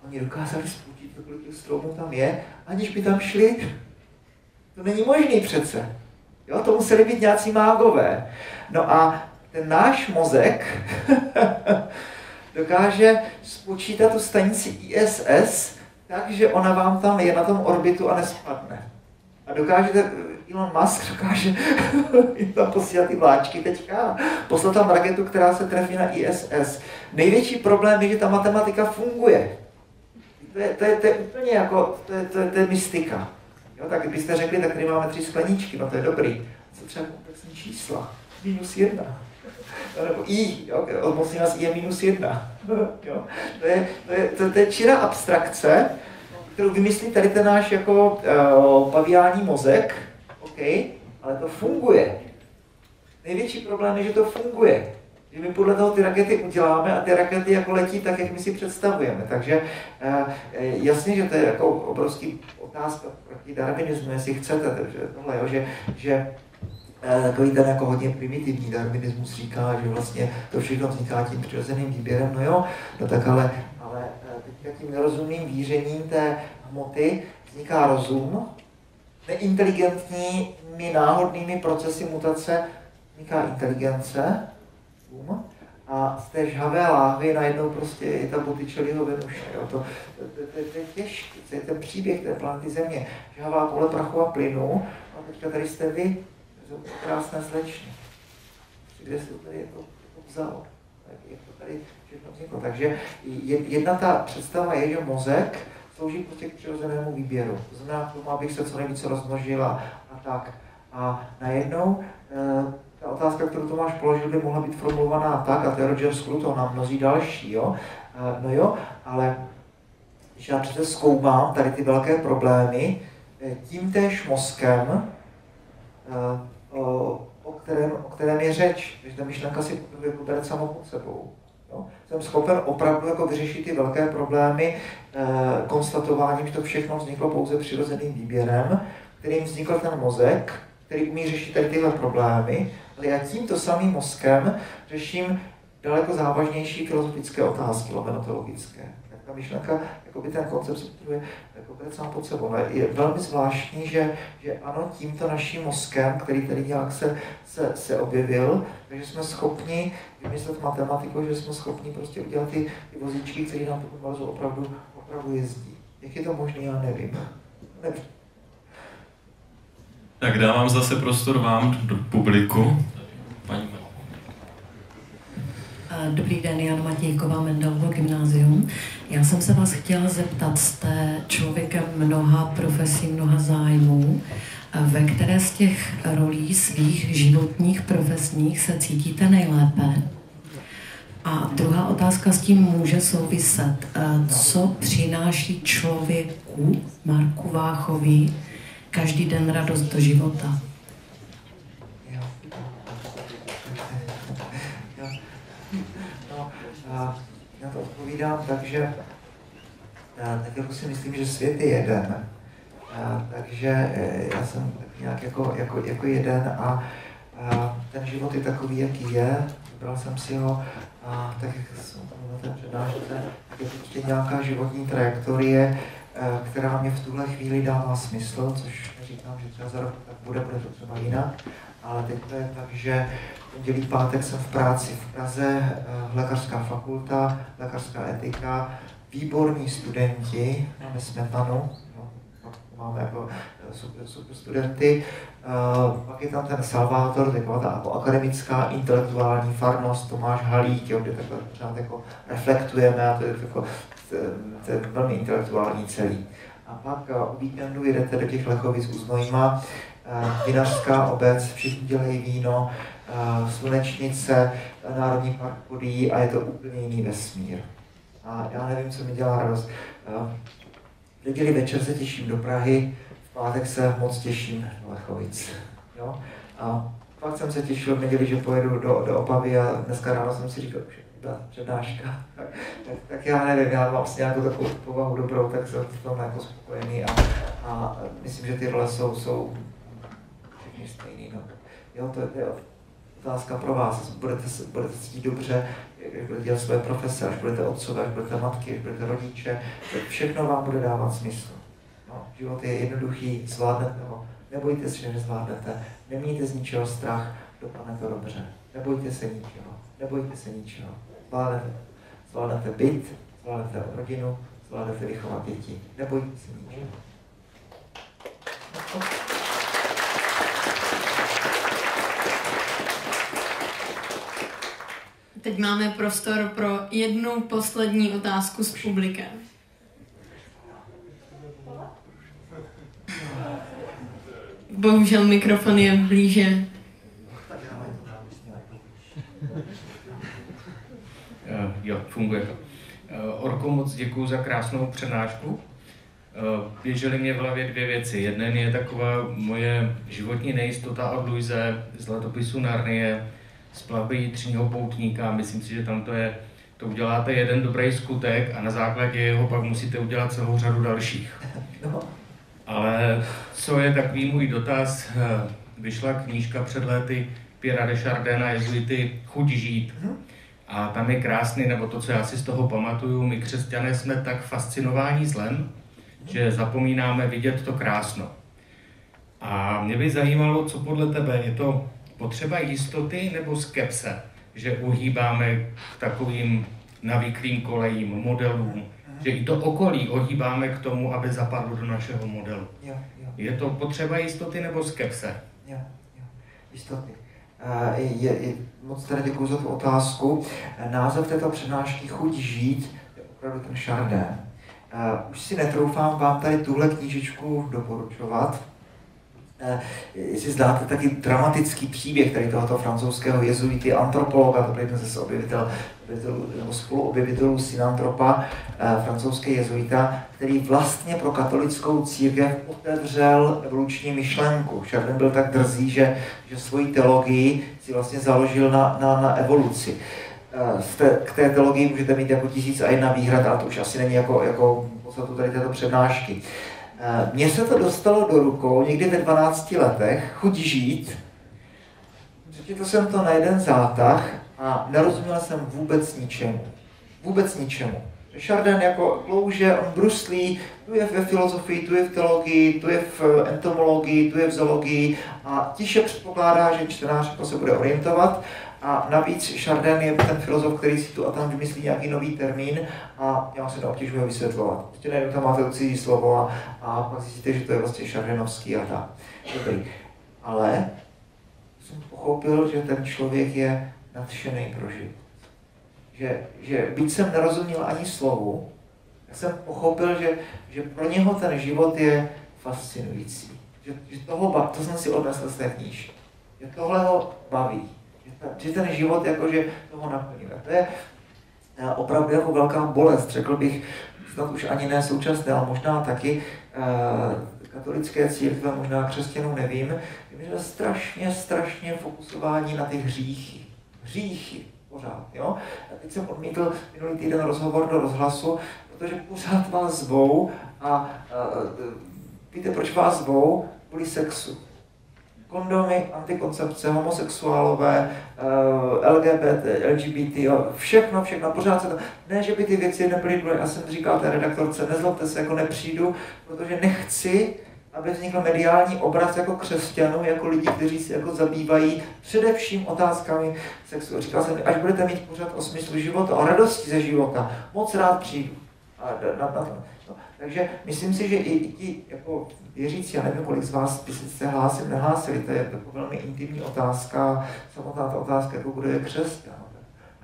oni dokázali spočítat, kolik těch stromů tam je, aniž by tam šli. To není možný přece. Jo, to museli být nějací mágové. No a ten náš mozek dokáže spočítat tu stanici ISS tak, že ona vám tam je na tom orbitu a nespadne. A dokážete Elon Musk dokáže tam posílat ty vláčky teďka, poslat tam raketu, která se trefí na ISS. Největší problém je, že ta matematika funguje. To je, to je, to je úplně jako, to je, to je, to je mystika. Jo, tak byste řekli, tak tady máme tři skleničky, no to je dobrý. Co třeba komplexní čísla? Minus jedna. No, nebo I, jo, odmocní nás I je minus jedna. Jo. To, je, to, je, to, to je čirá abstrakce, kterou vymyslí tady ten náš jako uh, paviální mozek, ale to funguje. Největší problém je, že to funguje. Že my podle toho ty rakety uděláme a ty rakety jako letí tak, jak my si představujeme. Takže eh, jasně, že to je jako obrovský otázka proti darwinismu, jestli chcete, takže tohle, jo, že, že Eh, takový ten jako hodně primitivní darwinismus říká, že vlastně to všechno vzniká tím přirozeným výběrem, no jo, no tak ale, ale eh, teď tím nerozumným vířením té hmoty vzniká rozum, neinteligentními náhodnými procesy mutace vzniká inteligence, um, a z té žhavé láhvy najednou prostě je ta Botticelliho Venuše. Jo. To, to, to, to, je těžké, to je ten příběh té planety Země. Žhavá pole prachu a plynu a teďka tady jste vy, krásné slečny. Kde se to tady jako, jako? Jak to tady vzniklo? Takže jedna ta představa je, že mozek slouží prostě k přirozenému výběru. To znamená k tomu, abych se co nejvíce rozmnožila a tak. A najednou e, ta otázka, kterou Tomáš položil, by mohla být formulovaná tak, a to je Roger Scruton a mnozí další, jo? E, no jo, ale když já přece zkoumám tady ty velké problémy, e, tím též mozkem, o, kterém, o kterém je řeč, že ta myšlenka si bere samo pod sebou. Jo? Jsem schopen opravdu jako vyřešit ty velké problémy e, konstatováním, že to všechno vzniklo pouze přirozeným výběrem, kterým vznikl ten mozek, který umí řešit tady tyhle problémy, ale já tímto samým mozkem řeším daleko závažnější filozofické otázky, lovenotologické. Ta myšlenka, jako by ten koncept se jako sám pod sebou. Ale je velmi zvláštní, že, že ano, tímto naším mozkem, který tady nějak se, se, se objevil, takže jsme schopni vymyslet matematiku, že jsme schopni prostě udělat ty, ty vozíčky, které nám potom opravdu, opravdu jezdí. Jak je to možné, já nevím. nevím. Tak dávám zase prostor vám do publiku. Paní Dobrý den, Jan Matějková, Mendelovo gymnázium. Já jsem se vás chtěla zeptat, jste člověkem mnoha profesí, mnoha zájmů, ve které z těch rolí svých životních profesních se cítíte nejlépe? A druhá otázka s tím může souviset. Co přináší člověku, Marku Váchovi, každý den radost do života? já to odpovídám tak, že tak jako si myslím, že svět je jeden. A, takže e, já jsem nějak jako, jako, jako jeden a, a ten život je takový, jaký je. Vybral jsem si ho a tak jak jsem na té přednášce, tak je prostě nějaká životní trajektorie, e, která mě v tuhle chvíli dává smysl, což neříkám, že třeba za rok tak bude, bude to třeba jinak, ale teď to je tak, že pondělí, pátek jsem v práci v Praze, eh, lékařská fakulta, lékařská etika, výborní studenti, máme smetanu, no, máme jako eh, super, super studenty, uh, pak je tam ten Salvátor, taková ta jako akademická intelektuální farnost, Tomáš Halík, jo, kde takhle pořád jako reflektujeme a to je, jako, to je velmi intelektuální celý. A pak o víkendu jedete do těch Lechovic u vinařská obec, všichni dělají víno, slunečnice, Národní park Podí a je to úplně jiný vesmír. A já nevím, co mi dělá radost. V neděli večer se těším do Prahy, v pátek se moc těším do Lechovic. Jo? A pak jsem se těšil v neděli, že pojedu do, do Opavy a dneska ráno jsem si říkal, že byla přednáška. Tak, tak, tak, já nevím, já mám vlastně nějakou takovou povahu dobrou, tak jsem v tom jako spokojený a, a myslím, že ty role jsou, jsou všechny stejný. No. Jo, to je, otázka pro vás. Budete, budete cítit dobře, jak budete dělat své profese, až budete otcové, až budete matky, až budete rodiče, všechno vám bude dávat smysl. No, život je jednoduchý, zvládnete ho. Nebojte se, že nezvládnete. Nemějte z ničeho strach, dopadne to dobře. Nebojte se ničeho. Nebojte se ničeho. Zvládnete, zvládnete byt, zvládnete rodinu, zvládnete vychovat děti. Nebojte se ničeho. Teď máme prostor pro jednu poslední otázku s publikem. Bohužel mikrofon je blíže. Uh, jo, funguje to. Uh, Orko, moc děkuji za krásnou přednášku. Uh, běžely mě v hlavě dvě věci. Jeden je taková moje životní nejistota od Luise z letopisu Narnie, z plavby jitřního poutníka. Myslím si, že tam to je, to uděláte jeden dobrý skutek a na základě jeho pak musíte udělat celou řadu dalších. Ale co je takový můj dotaz, vyšla knížka před lety Pierre de Chardin a jezuity Chuť žít. A tam je krásný, nebo to, co já si z toho pamatuju, my křesťané jsme tak fascinováni zlem, že zapomínáme vidět to krásno. A mě by zajímalo, co podle tebe je to potřeba jistoty nebo skepse, že uhýbáme k takovým navyklým kolejím, modelům, že i to okolí ohýbáme k tomu, aby zapadlo do našeho modelu. Jo, jo, Je to potřeba jistoty nebo skepse? jo, jo. Jistoty. Eh, Je, je, moc teda děkuji za tu otázku. Název této přednášky Chuť žít je opravdu ten Chardin. Eh, Už si netroufám vám tady tuhle knížičku doporučovat. Eh, Jestli znáte taky dramatický příběh tady tohoto francouzského jezuity, antropologa, to byl jeden ze objevitel, nebo spoluobjevitelů synantropa, eh, francouzský jezuita, který vlastně pro katolickou církev otevřel evoluční myšlenku. Chardin byl tak drzý, že, že svoji teologii si vlastně založil na, na, na evoluci. Eh, k té teologii můžete mít jako tisíc a jedna výhrad, ale to už asi není jako, jako podstatu tady této přednášky. Eh, Mně se to dostalo do rukou někdy ve 12 letech, chuť žít. Přečetl jsem to na jeden zátah a nerozuměl jsem vůbec ničemu. Vůbec ničemu. Chardin jako klouže, on bruslí, tu je ve filozofii, tu je v teologii, tu je v entomologii, tu je v zoologii a tiše předpokládá, že čtenář jako se bude orientovat. A navíc Chardin je ten filozof, který si tu a tam vymyslí nějaký nový termín a já se neobtěžuji ho vysvětlovat. Prostě najednou tam máte cizí slovo a, a pak zjistíte, že to je vlastně Chardinovský a tak. Dobrý. Ale jsem pochopil, že ten člověk je nadšený pro život. Že, že byť jsem nerozuměl ani slovu, tak jsem pochopil, že, že pro něho ten život je fascinující. Že, že toho, to jsem si odnesl z té knížky. Že tohle ho baví. Že ten, život jakože toho naplní. A to je eh, opravdu jako velká bolest, řekl bych, snad už ani ne současné, ale možná taky eh, katolické církve, možná křesťanů, nevím, vím, že strašně, strašně fokusování na ty hříchy. Hříchy pořád, jo. A teď jsem odmítl minulý týden rozhovor do rozhlasu, protože pořád vás zvou a, a, a víte, proč vás zvou? Kvůli sexu. Kondomy, antikoncepce, homosexuálové, eh, LGBT, LGBT, jo, všechno, všechno, pořád se to, ne, že by ty věci důležité, já jsem říkal té redaktorce, nezlobte se, jako nepřijdu, protože nechci, aby vznikl mediální obraz jako křesťanů, jako lidi, kteří se jako zabývají především otázkami sexu. Říkal jsem, až budete mít pořád o smyslu života, o radosti ze života, moc rád přijdu. A na, na, no. Takže myslím si, že i, ti jako věřící, já nevím, kolik z vás by se hlásili, nehlásili, to je jako velmi intimní otázka, samotná ta otázka, jako kdo je křesťan.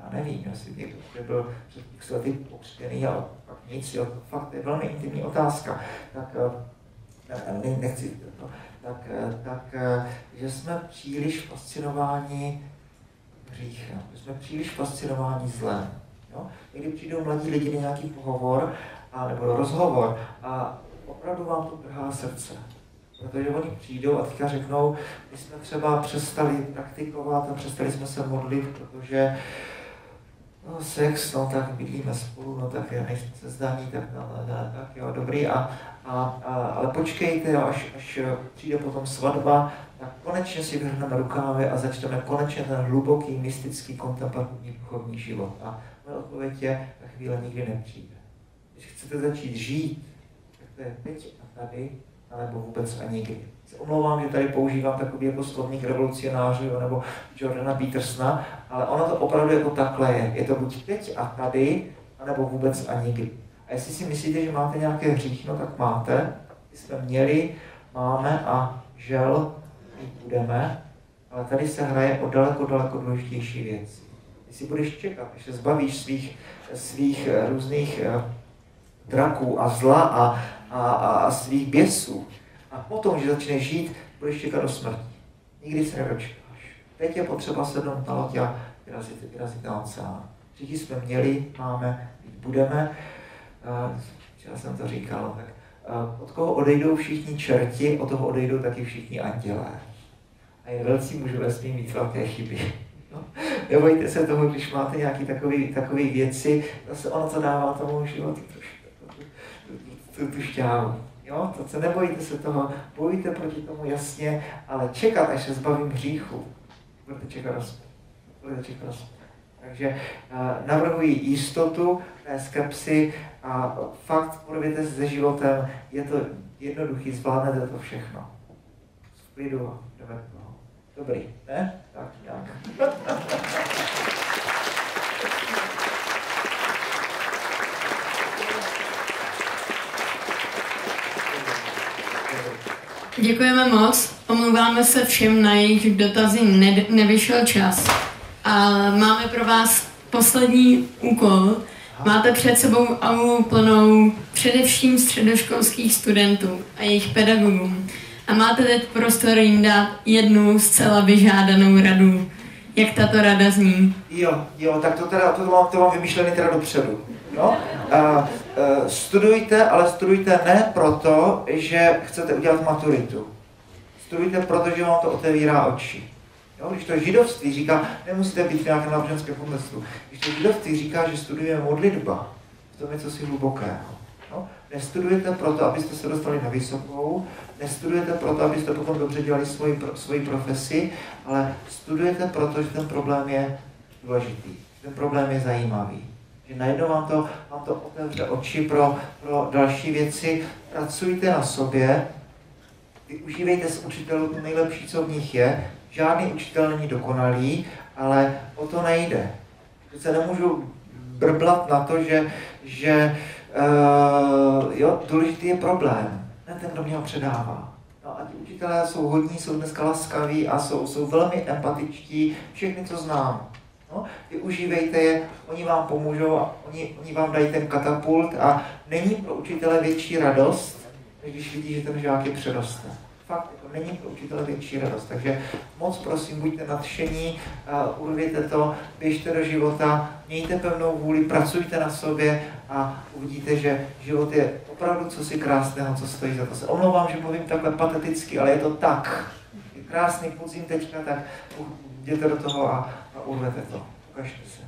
Já nevím, jestli někdo, kdo byl před x lety pokřtěný a pak nic, jo, fakt je velmi intimní otázka. Tak ne, nechci, no, tak, tak, že jsme příliš fascinováni hříchem, že jsme příliš fascinováni zlem. Jo? Někdy přijdou mladí lidi na nějaký pohovor a, nebo rozhovor a opravdu vám to trhá srdce. Protože oni přijdou a teďka řeknou, my jsme třeba přestali praktikovat a přestali jsme se modlit, protože no, sex, no tak bydlíme spolu, no tak nejsme se zdaní, tak, no, no, no, tak jo, dobrý, a, a, a, ale počkejte, jo, až, až přijde potom svatba, tak konečně si vyhrneme rukávy a začneme konečně ten hluboký, mystický, kontemplativní duchovní život. A moje odpověď je, ta chvíle nikdy nepřijde. Když chcete začít žít, tak to je teď a tady, nebo vůbec ani nikdy. Se omlouvám, že tady používám takový jako slovník revolucionářů nebo Jordana Petersona, ale ono to opravdu jako takhle je. Je to buď teď a tady, anebo vůbec ani nikdy. A jestli si myslíte, že máte nějaké hřích, no tak máte. My jsme měli, máme a žel mít budeme, ale tady se hraje o daleko, daleko důležitější věci. Jestli budeš čekat, až se zbavíš svých, svých různých draků a zla a, a, a svých běsů, a potom, že začneš žít, budeš čekat do smrti. Nikdy se nedočkáš. Teď je potřeba sednout na loď a vyrazit, vyrazit na oceán. Všichni jsme měli, máme, budeme. Včera jsem to říkal, tak od koho odejdou všichni čerti, od toho odejdou taky všichni andělé. A je velcí můžu smím mít velké chyby. No, nebojte se toho, když máte nějaké takové věci, zase ono to dává tomu životu tu, šťávu. Jo, to se nebojte se toho, bojujte proti tomu jasně, ale čekat, až se zbavím hříchu, budete čekat rozpad. Budete čekat rozpad. Takže uh, navrhuji jistotu, ne skepsy a fakt budete se životem, je to jednoduchý, zvládnete to všechno. V klidu, jdeme Dobrý, ne? Tak nějak. Děkujeme moc. Omlouváme se všem, na jejich dotazy ne- nevyšel čas. A máme pro vás poslední úkol. Máte před sebou aulu plnou především středoškolských studentů a jejich pedagogů. A máte teď prostor jim dát jednu zcela vyžádanou radu. Jak tato rada zní? Jo, jo, tak to teda, to mám, to mám vymýšlený teda dopředu. No? A, a, studujte, ale studujte ne proto, že chcete udělat maturitu. Studujte proto, že vám to otevírá oči. Jo, když to židovství říká, nemusíte být v nějakém náboženském kontextu, když to židovství říká, že studuje modlitba, v tom je co si hlubokého. No? Nestudujete proto, abyste se dostali na vysokou, nestudujete proto, abyste potom dobře dělali svoji, svoji profesi, ale studujete proto, že ten problém je důležitý, že ten problém je zajímavý. Že najednou vám to, vám to otevře oči pro, pro další věci. Pracujte na sobě, využívejte z učitelů to nejlepší, co v nich je. Žádný učitel není dokonalý, ale o to nejde. Se nemůžu brblat na to, že, že uh, jo, důležitý je problém, ne ten, kdo mě ho předává. No a ti učitelé jsou hodní, jsou dneska laskaví a jsou, jsou velmi empatičtí, všechny, co znám. No, využívejte je, oni vám pomůžou a oni, oni vám dají ten katapult a není pro učitele větší radost, než když vidí, že ten žák je přeroste. Fakt, jako není pro učitele větší radost. Takže moc prosím, buďte nadšení, uh, urvěte to, běžte do života, mějte pevnou vůli, pracujte na sobě a uvidíte, že život je opravdu co si krásného, co stojí za to. Se omlouvám, že mluvím takhle pateticky, ale je to tak. Je krásný podzim teďka, tak jděte do toho a, următător. Așa să.